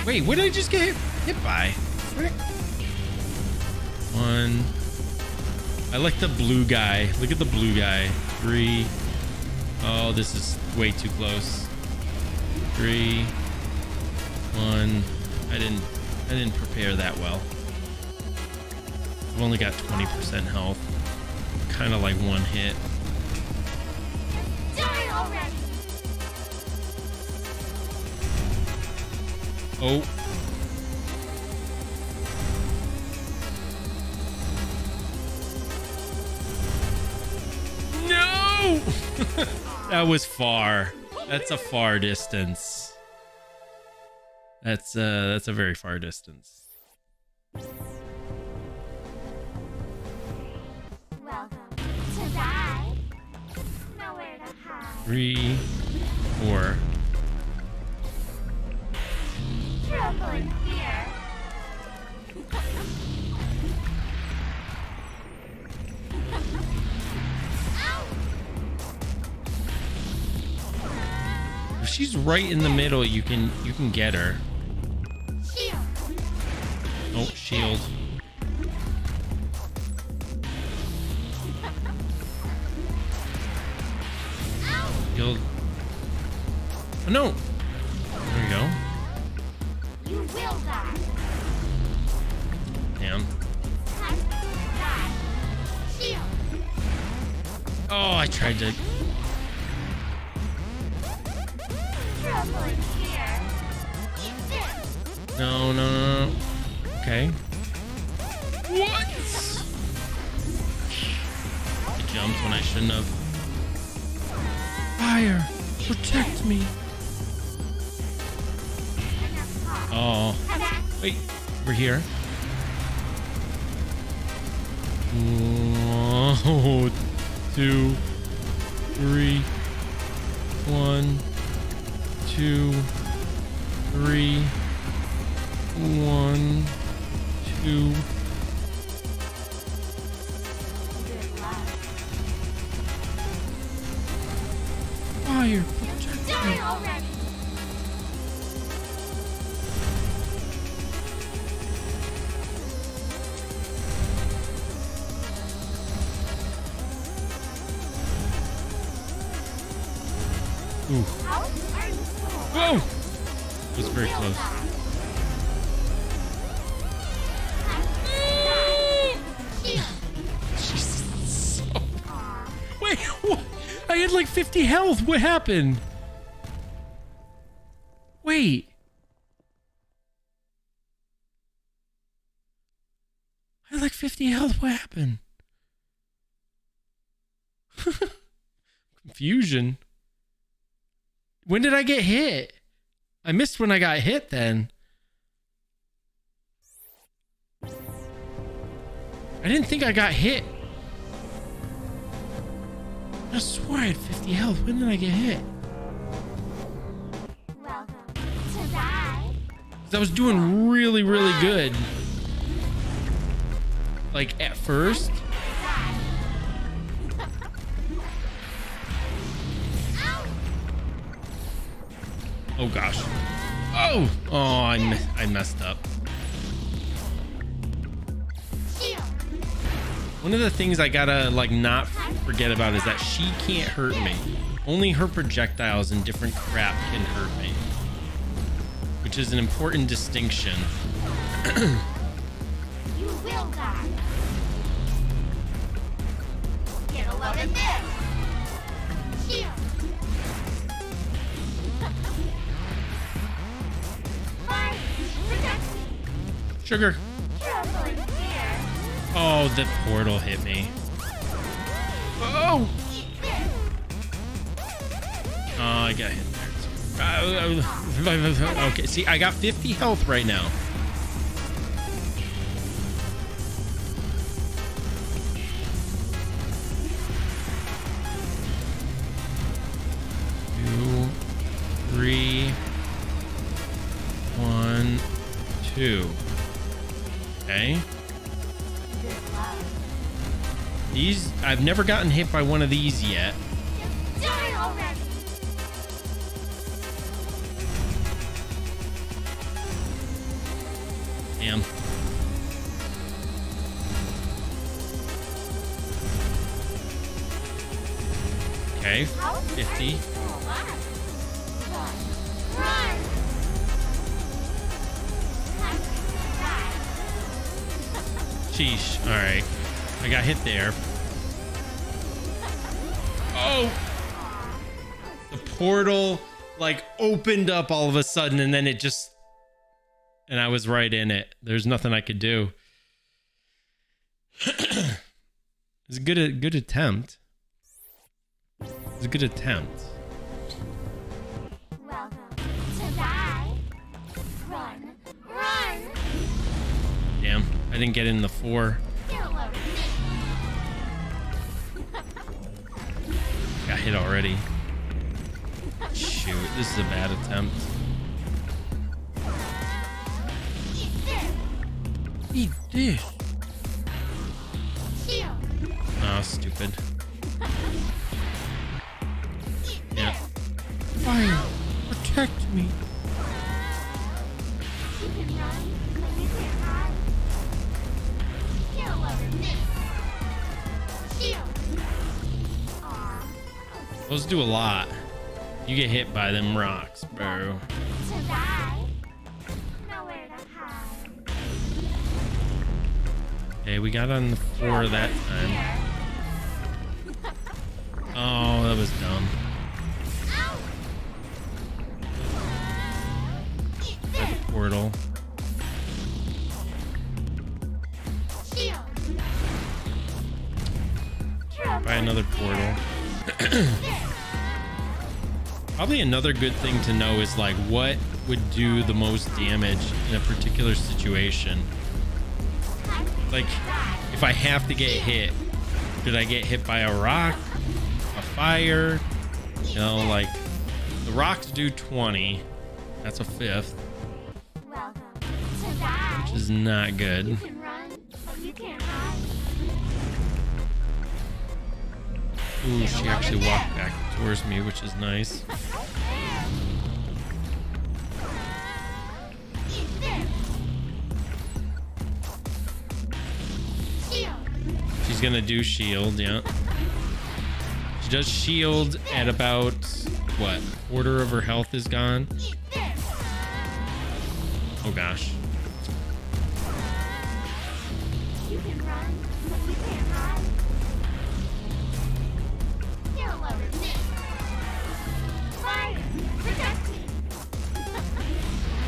Wait, what did I just get hit, hit by? One. I like the blue guy. Look at the blue guy. Three. Oh, this is way too close. Three. One. I didn't. I didn't prepare that well. I've only got 20% health. Kind of like one hit. Oh. No! that was far. That's a far distance. That's uh that's a very far distance. Welcome to die. Nowhere to hide. Three, four. If she's right in the middle, you can you can get her. Oh, shield. Shield. Oh no! There we go. You will die. Damn. Oh, I tried to. No, no, no. no. Okay. What? I jumped when I shouldn't have. Fire! Protect me! Oh. Wait, we're here. Whoa. Two, three, one, two, three, one, two. Fire! Die. Whoa! It very close. Jesus. Wait, what? I had like 50 health. What happened? Wait. I had like 50 health. What happened? Confusion. When did I get hit? I missed when I got hit then. I didn't think I got hit. I swore I had 50 health. When did I get hit? Welcome to I was doing really, really good. Like at first. Oh gosh. Oh! Oh, I, me- I messed up. One of the things I gotta like not forget about is that she can't hurt me. Only her projectiles and different crap can hurt me. Which is an important distinction. You will die. Get a load of this. Shield. Sugar. Oh, the portal hit me. Oh! Oh, I got hit there. Okay, see, I got 50 health right now. Two, three, one, two. Okay. These, I've never gotten hit by one of these yet. Damn. Okay, 50. Sheesh. All right. I got hit there. Oh! The portal like opened up all of a sudden and then it just and I was right in it. There's nothing I could do. it's a good a good attempt. It's a good attempt. I didn't get in the four. Got hit already. Shoot, this is a bad attempt. Eat this. Oh, stupid. Yeah. Fire! Protect me! Those do a lot. You get hit by them rocks, bro. Okay, we got on the floor that time. Oh, that was dumb. Like Buy another portal. Probably another good thing to know is like what would do the most damage in a particular situation. Like, if I have to get hit, did I get hit by a rock, a fire? You know, like the rocks do 20. That's a fifth, Welcome to die. which is not good. Ooh, she actually walked back towards me, which is nice. She's gonna do shield, yeah. She does shield at about what? Quarter of her health is gone. Oh gosh.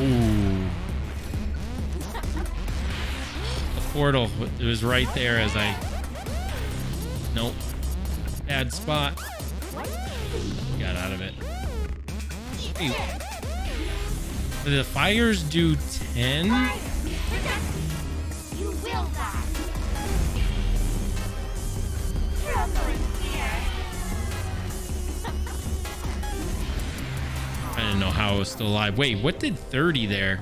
Ooh. The portal. It was right there as I. Nope. Bad spot. Got out of it. Hey. The fires do 10? Fire. Protect me. You will die. I didn't know how I was still alive. Wait, what did 30 there?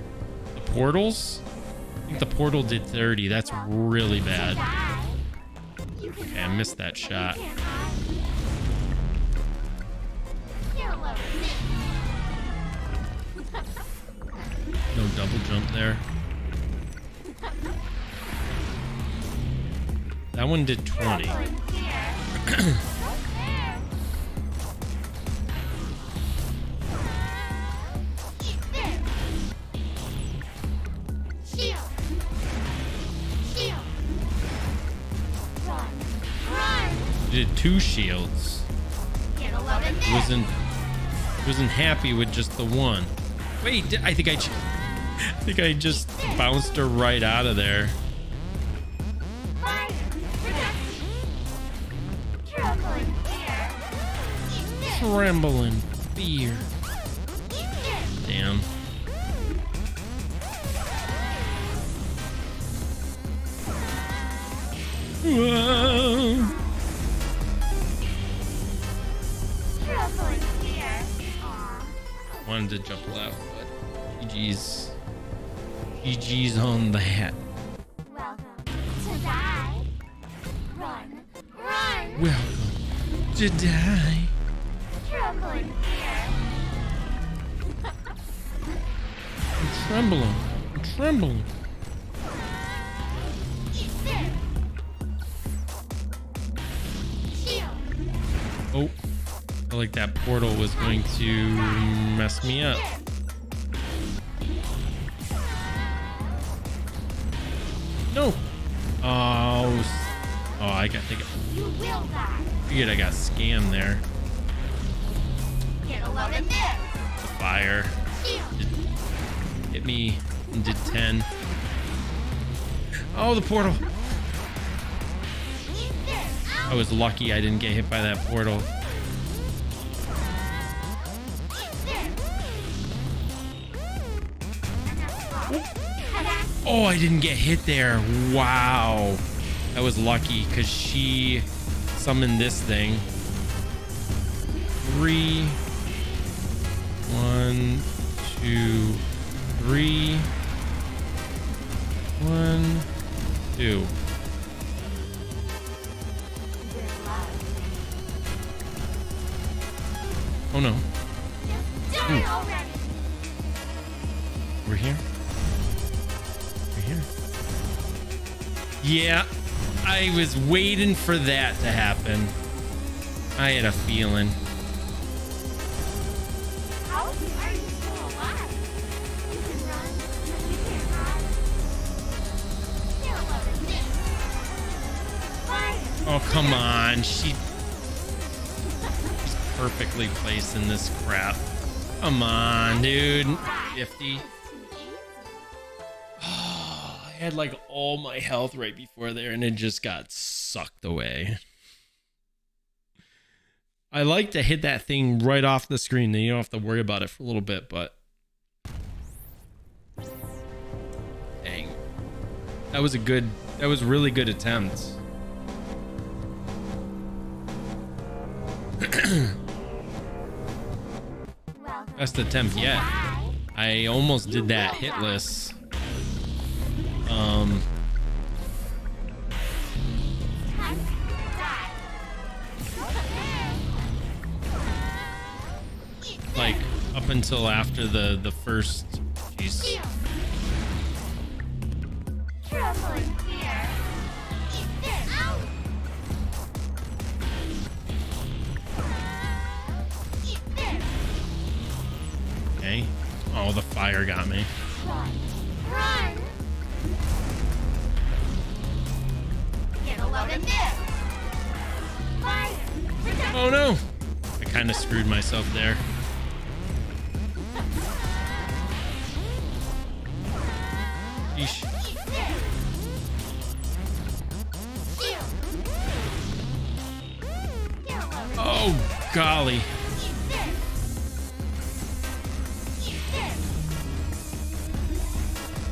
The portals? I think the portal did 30. That's really bad. Okay, I missed that shot. No double jump there. That one did 20. Did two shields. Wasn't wasn't happy with just the one. Wait, I think I, I think I just bounced her right out of there. Trembling fear. Damn. Wanted to jump left, but GG's. GG's on that. Welcome to die. Run. Run. Welcome to die. Trembling fear. I'm trembling. I'm trembling. Eat. Oh, I like that portal was going to mess me up. No. Oh, oh, I got. I got You will die. figured I got scammed there. Get a load of this. The fire hit me and did ten. Oh, the portal. I was lucky I didn't get hit by that portal. Oh, I didn't get hit there. Wow. That was lucky because she summoned this thing. Three. One, two, three. One, two. Oh no. die already. We're here. We're here. Yeah, I was waiting for that to happen. I had a feeling. How are you still alive? You can run, but you can't hide. You'll never miss. Oh, come on. She... Perfectly placed in this crap. Come on, dude. 50. Oh, I had like all my health right before there and it just got sucked away. I like to hit that thing right off the screen. Then you don't have to worry about it for a little bit, but dang. That was a good that was really good attempt. Best attempt yet. I almost did that hitless. Um like up until after the the first. Trouble Okay. Oh, the fire got me. Run. Oh no! I kind of screwed myself there. Oh golly.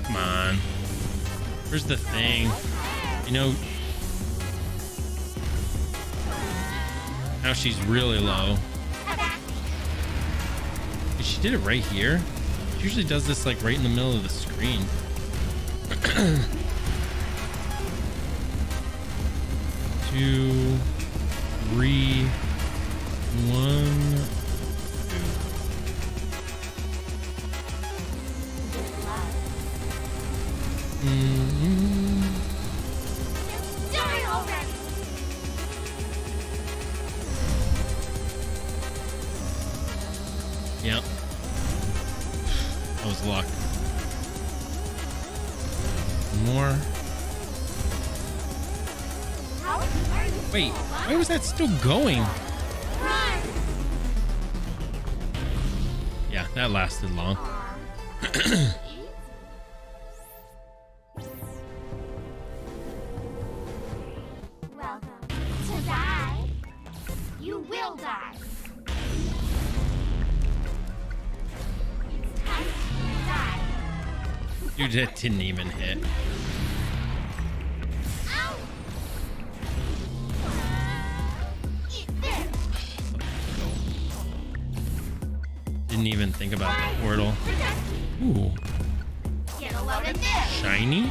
Come on. Where's the thing? You know. Now she's really low. She did it right here. She usually does this like right in the middle of the screen. Two, three, one, Yep. That was luck. More. Wait, why was that still going? Yeah, that lasted long. will die. It's time die. Dude, that didn't even hit. Ow! Didn't even think about the portal. Ooh, Get a load of this. shiny?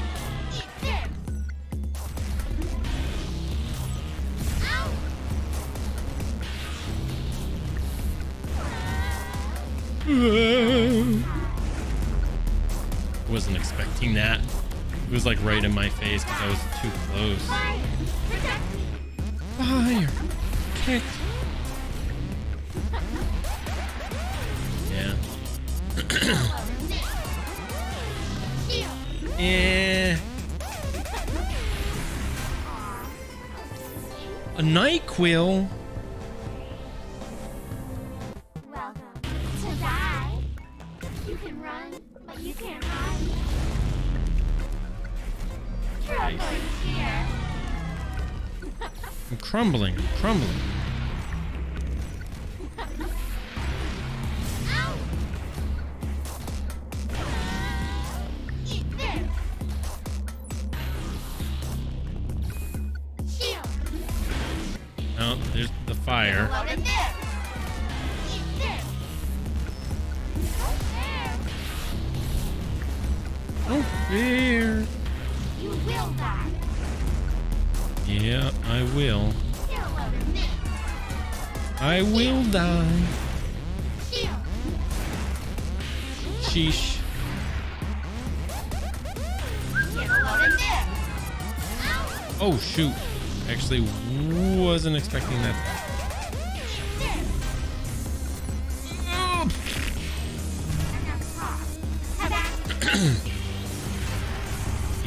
Wasn't expecting that. It was like right in my face because I was too close. Fire. Kick! Yeah. Eh. A NyQuil? Crumbling, crumbling.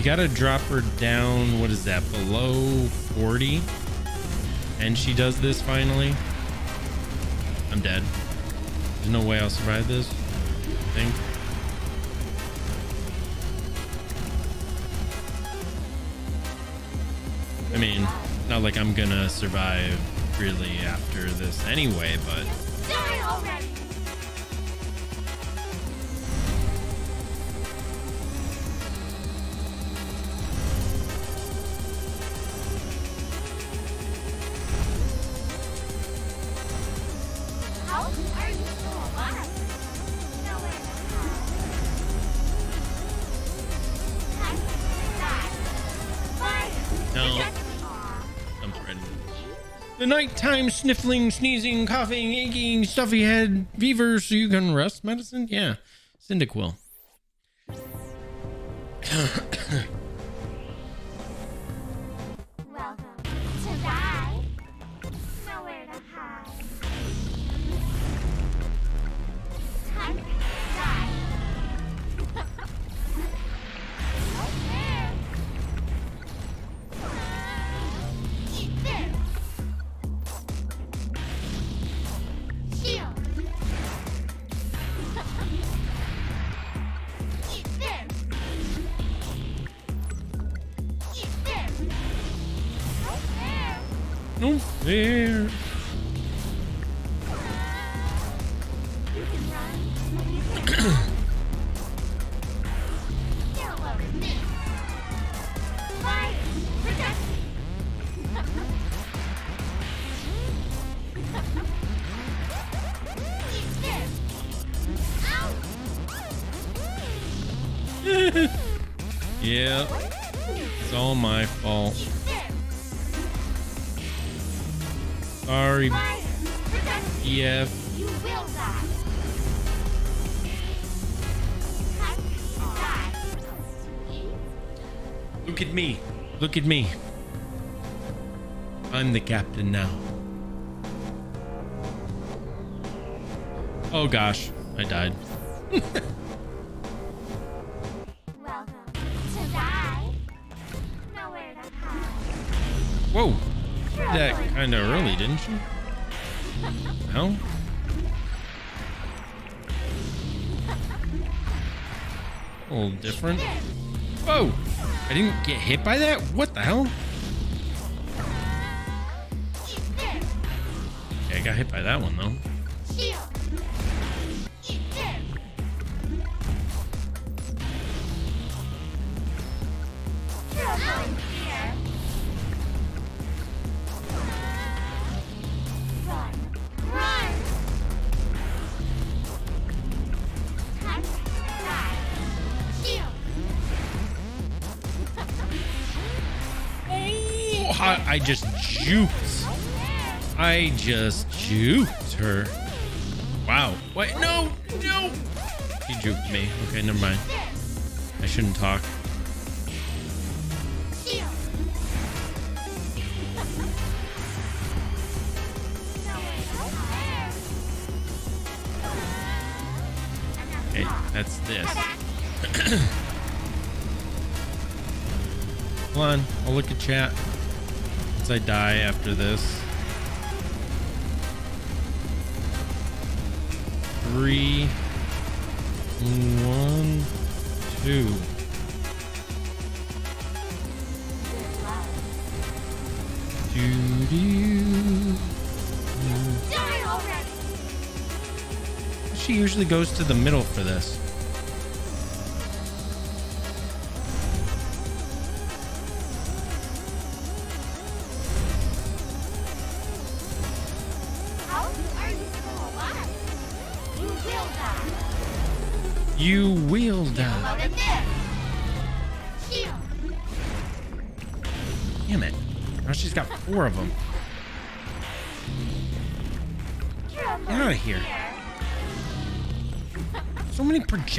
Gotta drop her down, what is that, below 40? and she does this finally, I'm dead. There's no way I'll survive this. I think. I mean, not like I'm gonna survive really after this anyway, but nighttime sniffling, sneezing, coughing, aching, stuffy head, fever, so you can rest medicine? Yeah. Cyndaquil. Look at me. I'm the captain now. Oh gosh, I died. Welcome to die. Nowhere to hide. Whoa. That kind of early, didn't you? Hell? A little different. Whoa! I didn't get hit by that? What the hell? Okay, I got hit by that one though. I, just juked. I just juked her. Wow. Wait, no, no. She juked me. Okay, never mind. I shouldn't talk. Okay, that's this. Hold on, I'll look at chat. I die after this. Three, one, two. Do do. Die already! She usually goes to the middle for this.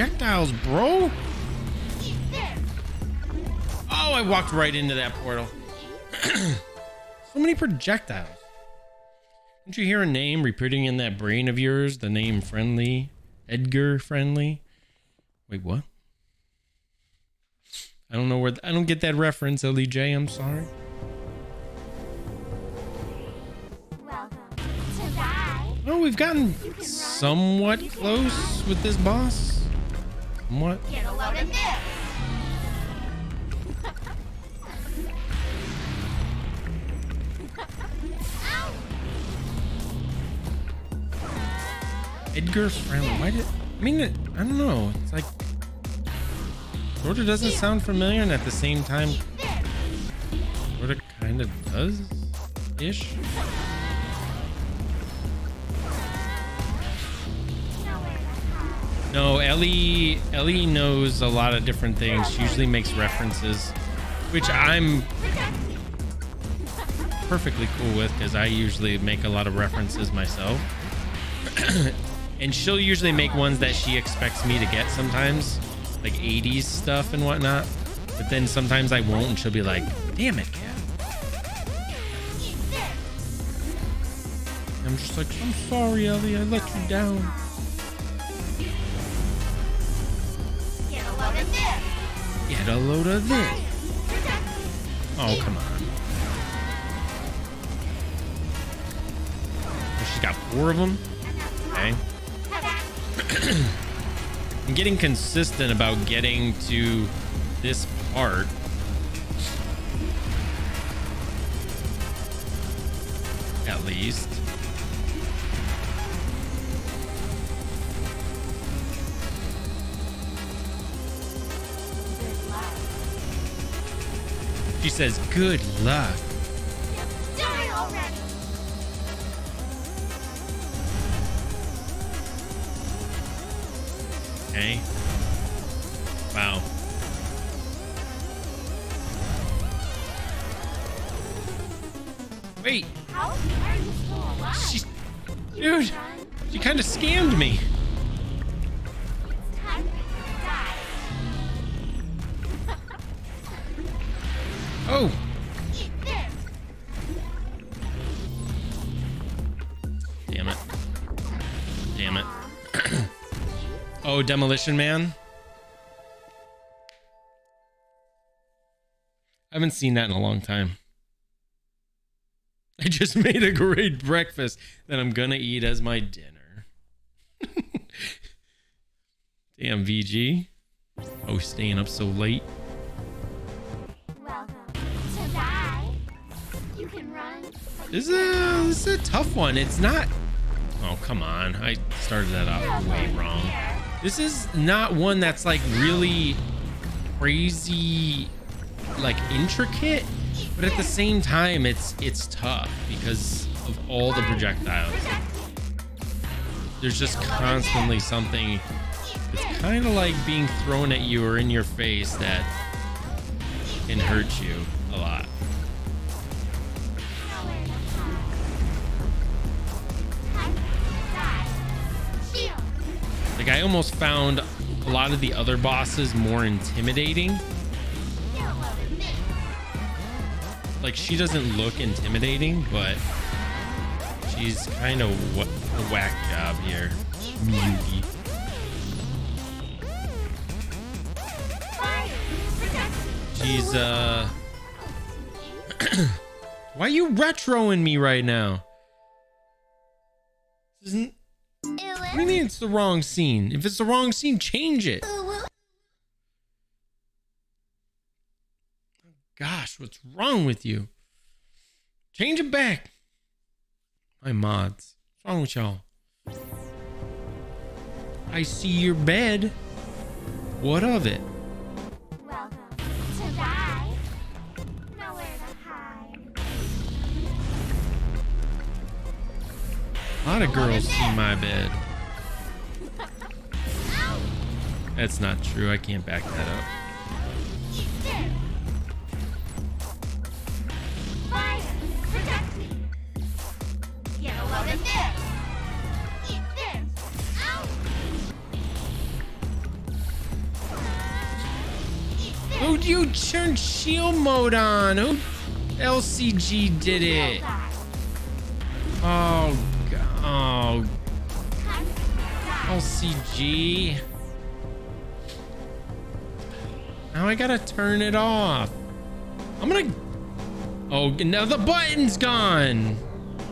Projectiles, bro. Oh, I walked right into that portal. so many projectiles. Didn't you hear a name repeating in that brain of yours? The name Friendly? Edgar Friendly? Wait, what? I don't know where. I don't get that reference, LEJ. I'm sorry. to die. Oh, we've gotten somewhat close with this boss. Somewhat. Get a load of this. Ow! Edgar Framley. Why did? I mean, it, I don't know. It's like of doesn't sound familiar, and at the same time, Eat this. sort of kind of does, ish. No, Ellie. Ellie knows a lot of different things. She usually makes references, which I'm perfectly cool with because I usually make a lot of references myself. and she'll usually make ones that she expects me to get sometimes, like 80s stuff and whatnot. But then sometimes I won't, and she'll be like, "Damn it, cat." I'm just like, "I'm sorry, Ellie. I let you down." Get a load of this. Get a load of this. Protect me. Oh, come on. Oh, she's got four of them. Okay. I'm getting consistent about getting to this part. At least. She says, good luck. Okay. Wow. Wait, How are you still alive? she's. Dude, she kind of scammed me. Oh, damn it. Damn it. oh, Demolition Man? I haven't seen that in a long time. I just made a great breakfast that I'm gonna eat as my dinner. Damn, VG. Oh, staying up so late. This is a, this is a tough one. It's not. Oh, come on. I started that off way wrong. This is not one that's like really crazy, like intricate, but at the same time, it's it's tough because of all the projectiles. There's just constantly something that's kind of like being thrown at you or in your face that can hurt you a lot. Like I almost found a lot of the other bosses more intimidating. Get a load of this. Like she doesn't look intimidating, but she's kind of wh- a whack job here. Miyuki. Fire. Protect me. She's uh Why are you retroing me right now? This isn't What do you mean it's the wrong scene? If it's the wrong scene, change it. Gosh, what's wrong with you? Change it back. My mods. What's wrong with y'all? I see your bed. What of it? Welcome to die. Nowhere to hide. A lot of girls see my bed. That's not true. I can't back that up. Oh, you turn shield mode on. Who LCG did it? Oh, oh. LCG. Now I gotta turn it off. I'm gonna. Oh, now the button's gone.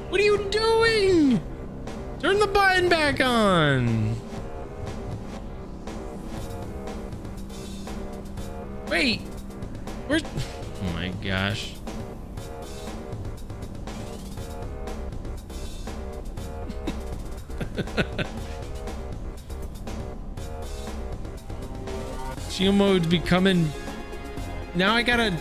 What are you doing? Turn the button back on. Wait. Where's... Oh my gosh. Shield mode's becoming. Now I gotta.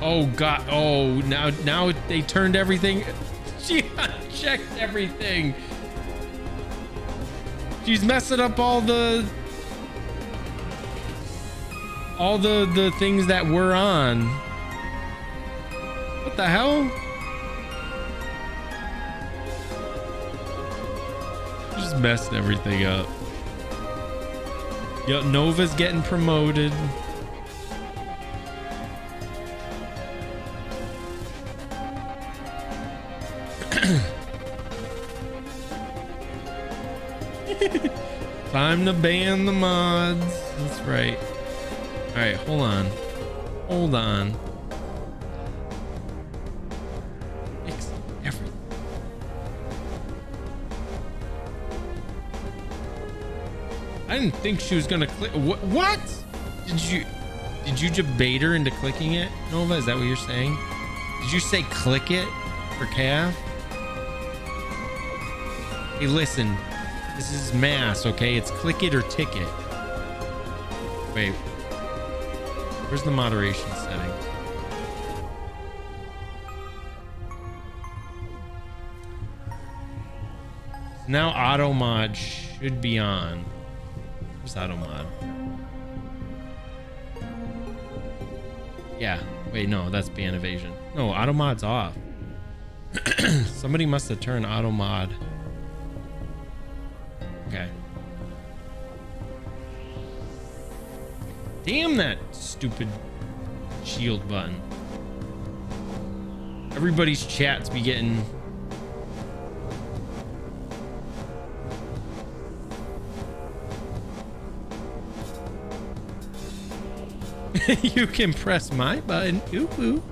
Oh god. Oh, now now they turned everything. She unchecked everything. She's messing up all the all the the things that were on. What the hell? Just messed everything up. Yo, Nova's getting promoted. Time to ban the mods. That's right. All right, hold on. Hold on. Didn't think she was gonna click. What? What? Did you? Did you just bait her into clicking it, Nova? Is that what you're saying? Did you say click it for calf? Hey, listen. This is mass, okay? It's click it or ticket. Wait. Where's the moderation setting? Now auto mod should be on. Auto mod? Yeah. Wait, no, that's ban evasion. No, auto mod's off. Somebody must have turned auto mod. Okay. Damn that stupid shield button. Everybody's chats be getting you can press my button. Ooh, ooh.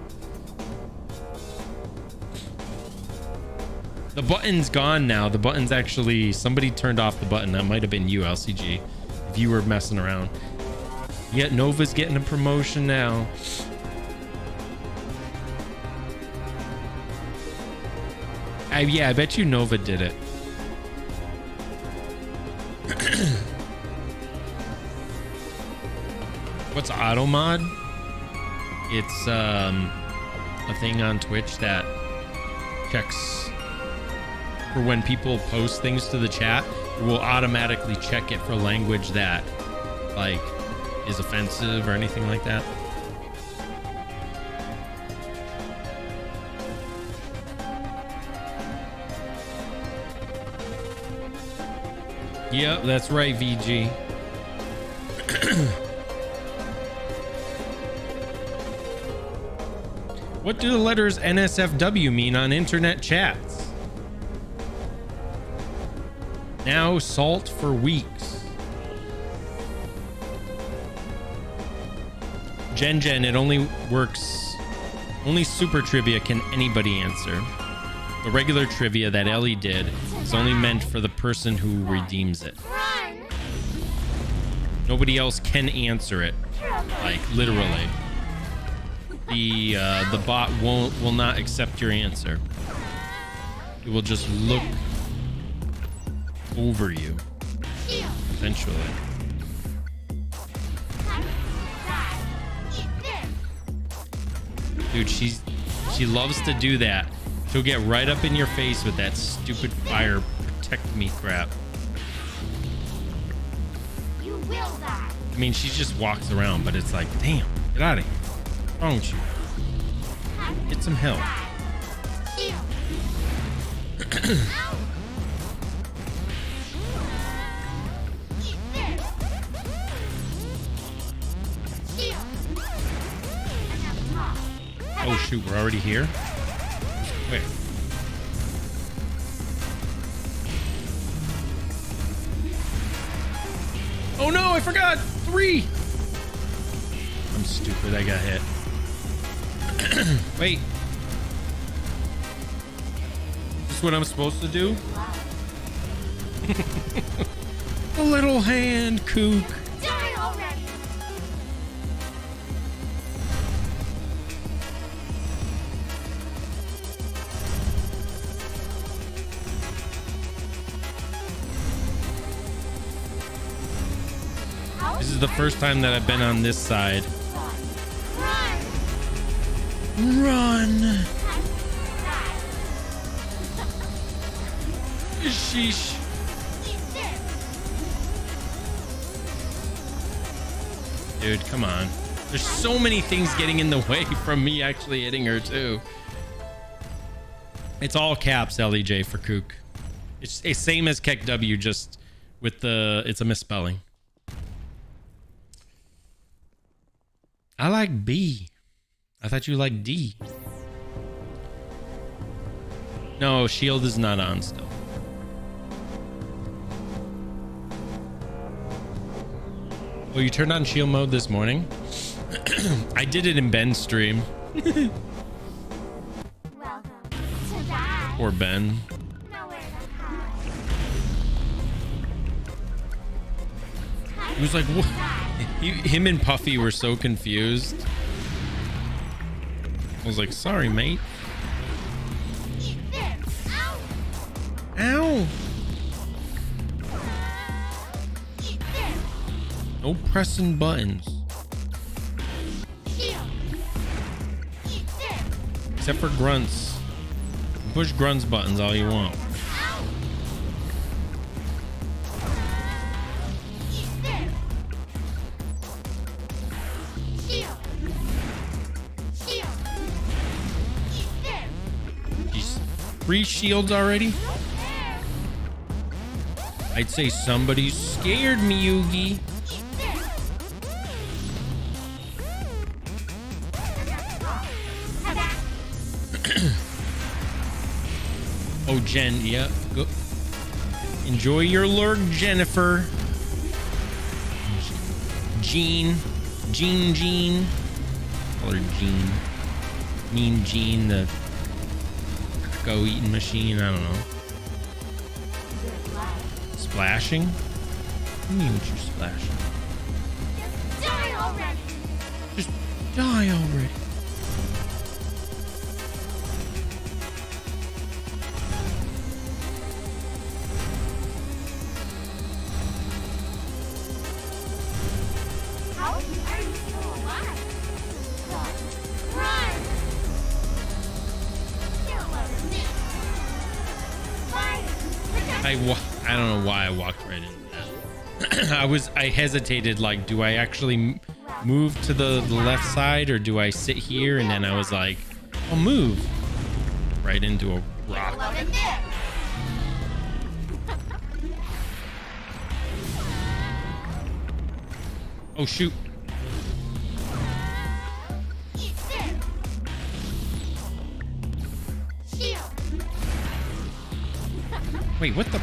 The button's gone now. The button's actually somebody turned off the button. That might have been you, LCG, if you were messing around. Yet Nova's getting a promotion now. I, yeah, I bet you Nova did it. What's auto mod? It's um, a thing on Twitch that checks for when people post things to the chat. It will automatically check it for language that like is offensive or anything like that. Yep, that's right, VG. what do the letters NSFW mean on internet chats? Now salt for weeks. Gen Gen, it only works. Only super trivia can anybody answer. The regular trivia that Ellie did is only meant for the person who redeems it. Nobody else can answer it. Like literally. The uh, the bot won't will not accept your answer. It will just look over you eventually. Time to die! Eat this! Dude, she's she loves to do that. She'll get right up in your face with that stupid fire protect me crap. You will die! I mean, she just walks around, but it's like, damn, get out of here. Wrong with you? Get some help. die! Shield! Ow! Eat this! Shield! Another mob. Oh shoot, we're already here? Wait. Oh no, I forgot! Three! I'm stupid, I got hit. Wait. this what I'm supposed to do? A little hand kook. Die already! This is the first time that I've been on this side. Run! Sheesh. Dude, come on. There's so many things getting in the way from me actually hitting her too. It's all caps LEJ for Kook. It's the same as KEKW, just with the it's a misspelling. I like B. I thought you liked D. No, shield is not on still. Oh, you turned on shield mode this morning? I did it in Ben's stream. Welcome to die. Or Ben. Nowhere to hide. Time He was like, what? He, him and Puffy were so confused. I was like, sorry, mate. Ow! No pressing buttons. Except for grunts. Push grunts buttons all you want. Three shields already? I'd say somebody scared me, Yugi. Eat this! Have that! Oh, Jen, yeah. Go. Enjoy your lurk, Jennifer. Jean. Jean, Jean. Call her Jean. Mean Jean, the go eating machine. I don't know. Splashing? What do you mean what you're splashing? Just Die already! Just die already. I don't know why I walked right into that. I was I hesitated like do I actually move to the, the left side or do I sit here and then I was like I'll move right into a rock. Oh shoot. Wait, what the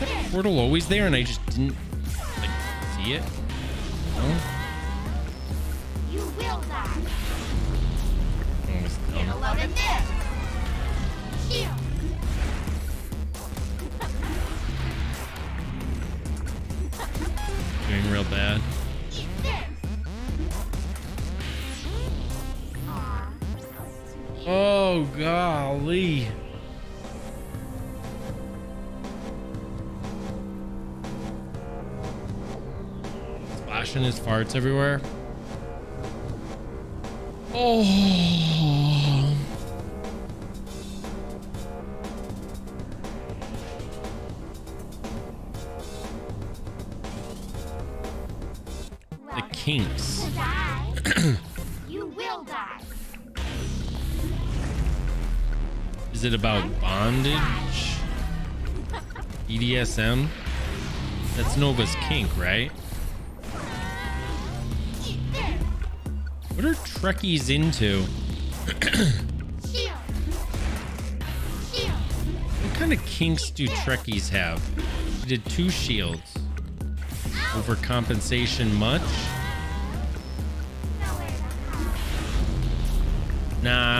is that portal always there and I just didn't like see it? No? You will die! It's Get dumb. alone in this! Shield! Doing real bad. Eat this! Aw, that was too mean. Oh golly. Splashing his farts everywhere. Oh. The kinks. you will die. Is it about bondage? BDSM? That's Nova's kink, right? What are Trekkies into? What kind of kinks do Trekkies have? We did two shields. Overcompensation much? Nah.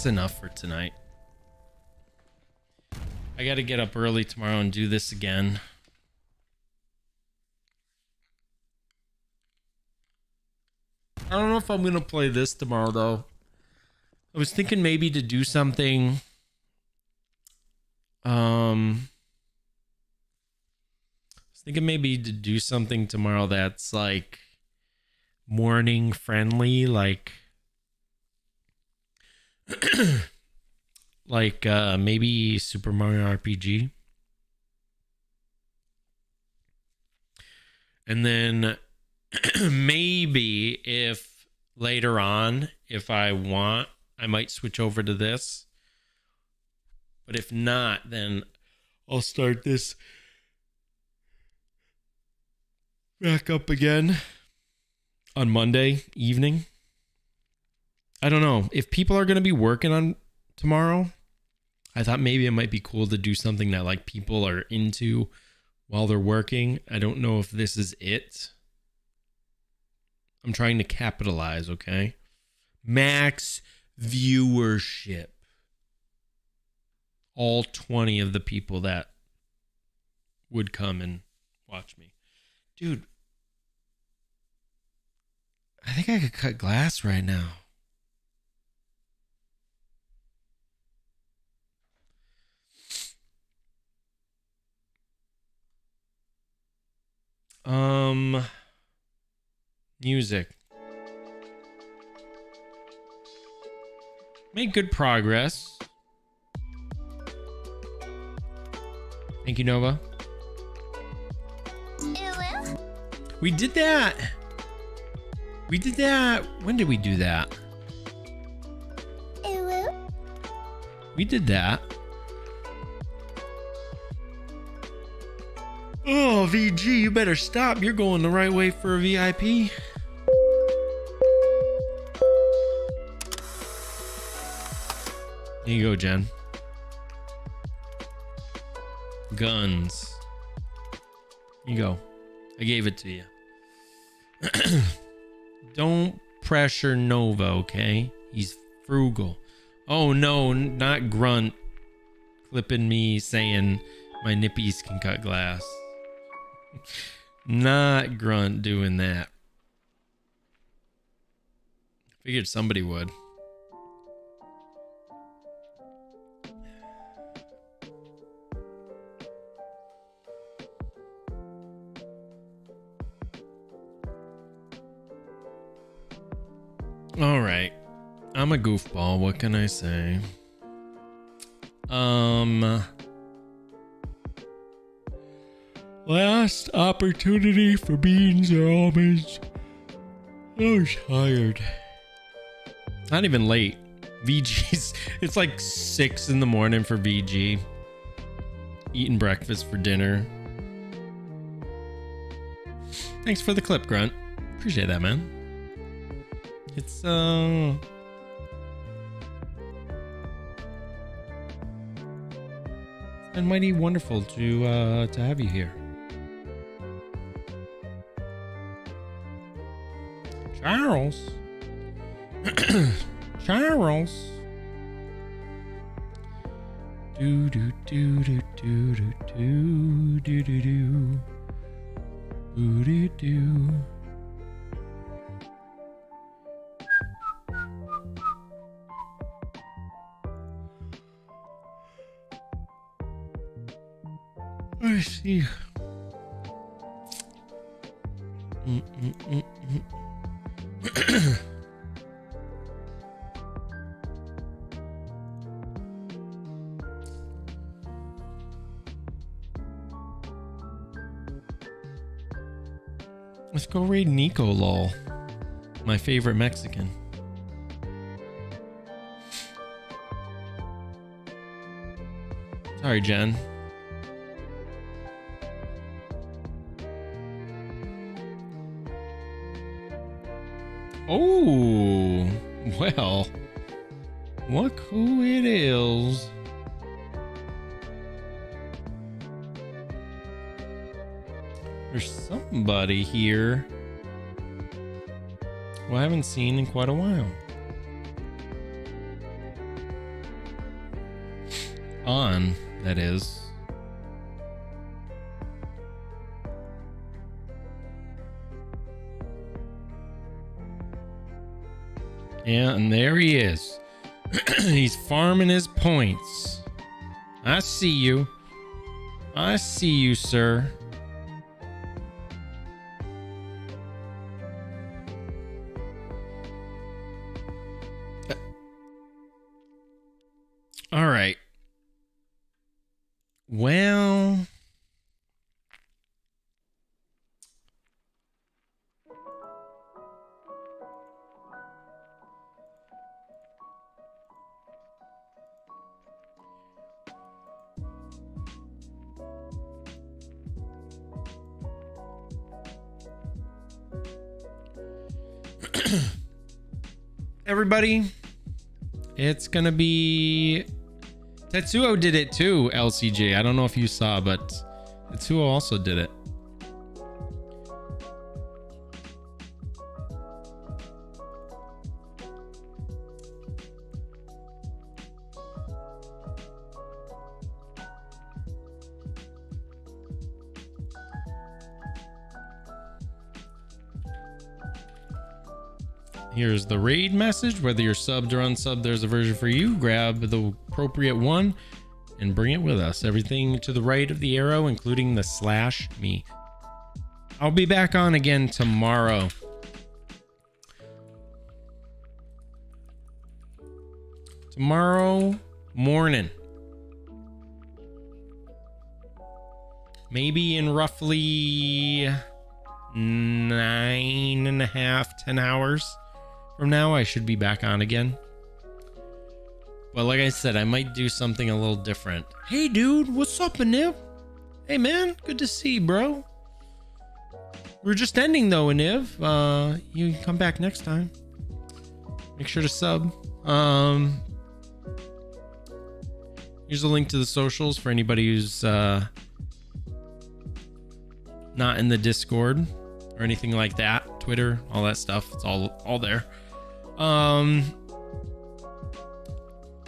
That's enough for tonight. I got to get up early tomorrow and do this again. I don't know if I'm going to play this tomorrow, though. I was thinking maybe to do something. Um, I was thinking maybe to do something tomorrow that's like morning friendly, like like uh maybe Super Mario RPG. And then maybe if later on, if I want, I might switch over to this. But if not, then I'll start this back up again on Monday evening. I don't know. If people are going to be working on tomorrow, I thought maybe it might be cool to do something that like people are into while they're working. I don't know if this is it. I'm trying to capitalize, okay? Max viewership. All 20 of the people that would come and watch me. Dude, I think I could cut glass right now. Um, music. Made good progress. Thank you, Nova. We did that. We did that. When did we do that? We did that. Oh, VG, you better stop. You're going the right way for a VIP. Here you go, Jen. Guns. Here you go. I gave it to you. Don't pressure Nova, okay? He's frugal. Oh no, not Grunt clipping me saying my nippies can cut glass. Not Grunt doing that. Figured somebody would. All right. I'm a goofball. What can I say? Um Last opportunity for beans or almonds. I'm tired. Not even late. VG's it's like six in the morning for VG. Eating breakfast for dinner. Thanks for the clip, Grunt. Appreciate that, man. It's uh it's been mighty wonderful to uh to have you here. Charles. Charles. Do do do do do do do do do do do do do. I see. Mm, mm, mm. Nico lol. My favorite Mexican. Sorry, Jen. Oh, well. Look who it is. There's somebody here who I haven't seen in quite a while. On, that is. Yeah, and there he is. He's farming his points. I see you. I see you, sir. Everybody, it's gonna be Tetsuo did it too, LCJ. I don't know if you saw, but Tetsuo also did it. The raid message. Whether you're subbed or unsubbed, there's a version for you. Grab the appropriate one and bring it with us. Everything to the right of the arrow, including the slash me. I'll be back on again tomorrow. Tomorrow morning. Maybe in roughly nine and a half, ten hours from now, I should be back on again. But like I said, I might do something a little different. Hey, dude, what's up, Aniv? Hey, man, good to see you, bro. We're just ending though, Aniv. Uh, you come back next time. Make sure to sub. Um, here's a link to the socials for anybody who's uh, not in the Discord or anything like that. Twitter, all that stuff. It's all all there. Um,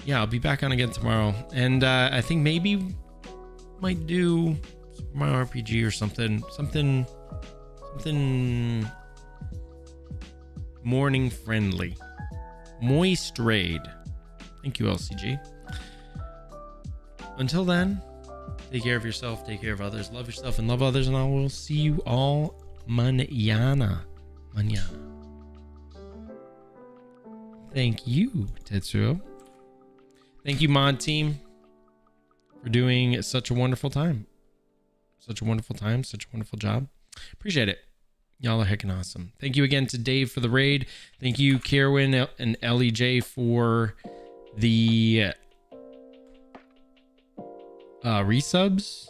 yeah, I'll be back on again tomorrow, and uh, I think maybe might do my RPG or something, something, something morning friendly, moist raid. Thank you, LCG. Until then, take care of yourself, take care of others, love yourself, and love others, and I will see you all mañana. Mañana. Thank you, Tetsuo. Thank you, mod team, for doing such a wonderful time. Such a wonderful time, such a wonderful job. Appreciate it. Y'all are heckin' awesome. Thank you again to Dave for the raid. Thank you, Kerwin and LEJ for the uh, resubs.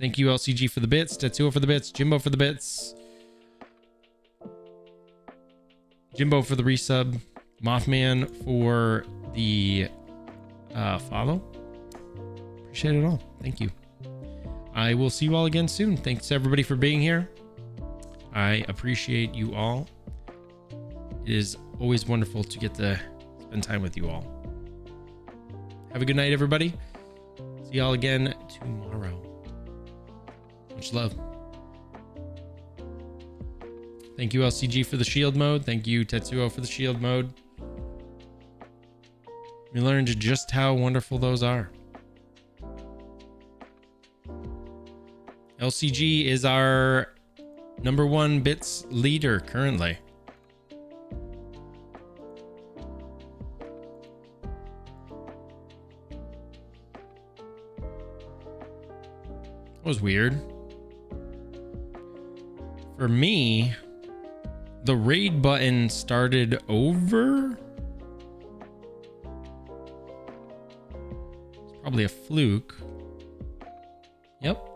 Thank you, LCG, for the bits, Tetsuo for the bits, Jimbo for the bits, Jimbo for the resub, Mothman for the uh, follow. Appreciate it all. Thank you. I will see you all again soon. Thanks everybody for being here. I appreciate you all. It is always wonderful to get to spend time with you all. Have a good night, everybody. See y'all again tomorrow. Much love. Thank you, LCG, for the shield mode. Thank you, Tetsuo, for the shield mode. We learned just how wonderful those are. LCG is our number one bits leader currently. That was weird. For me, the raid button started over. Probably a fluke. Yep.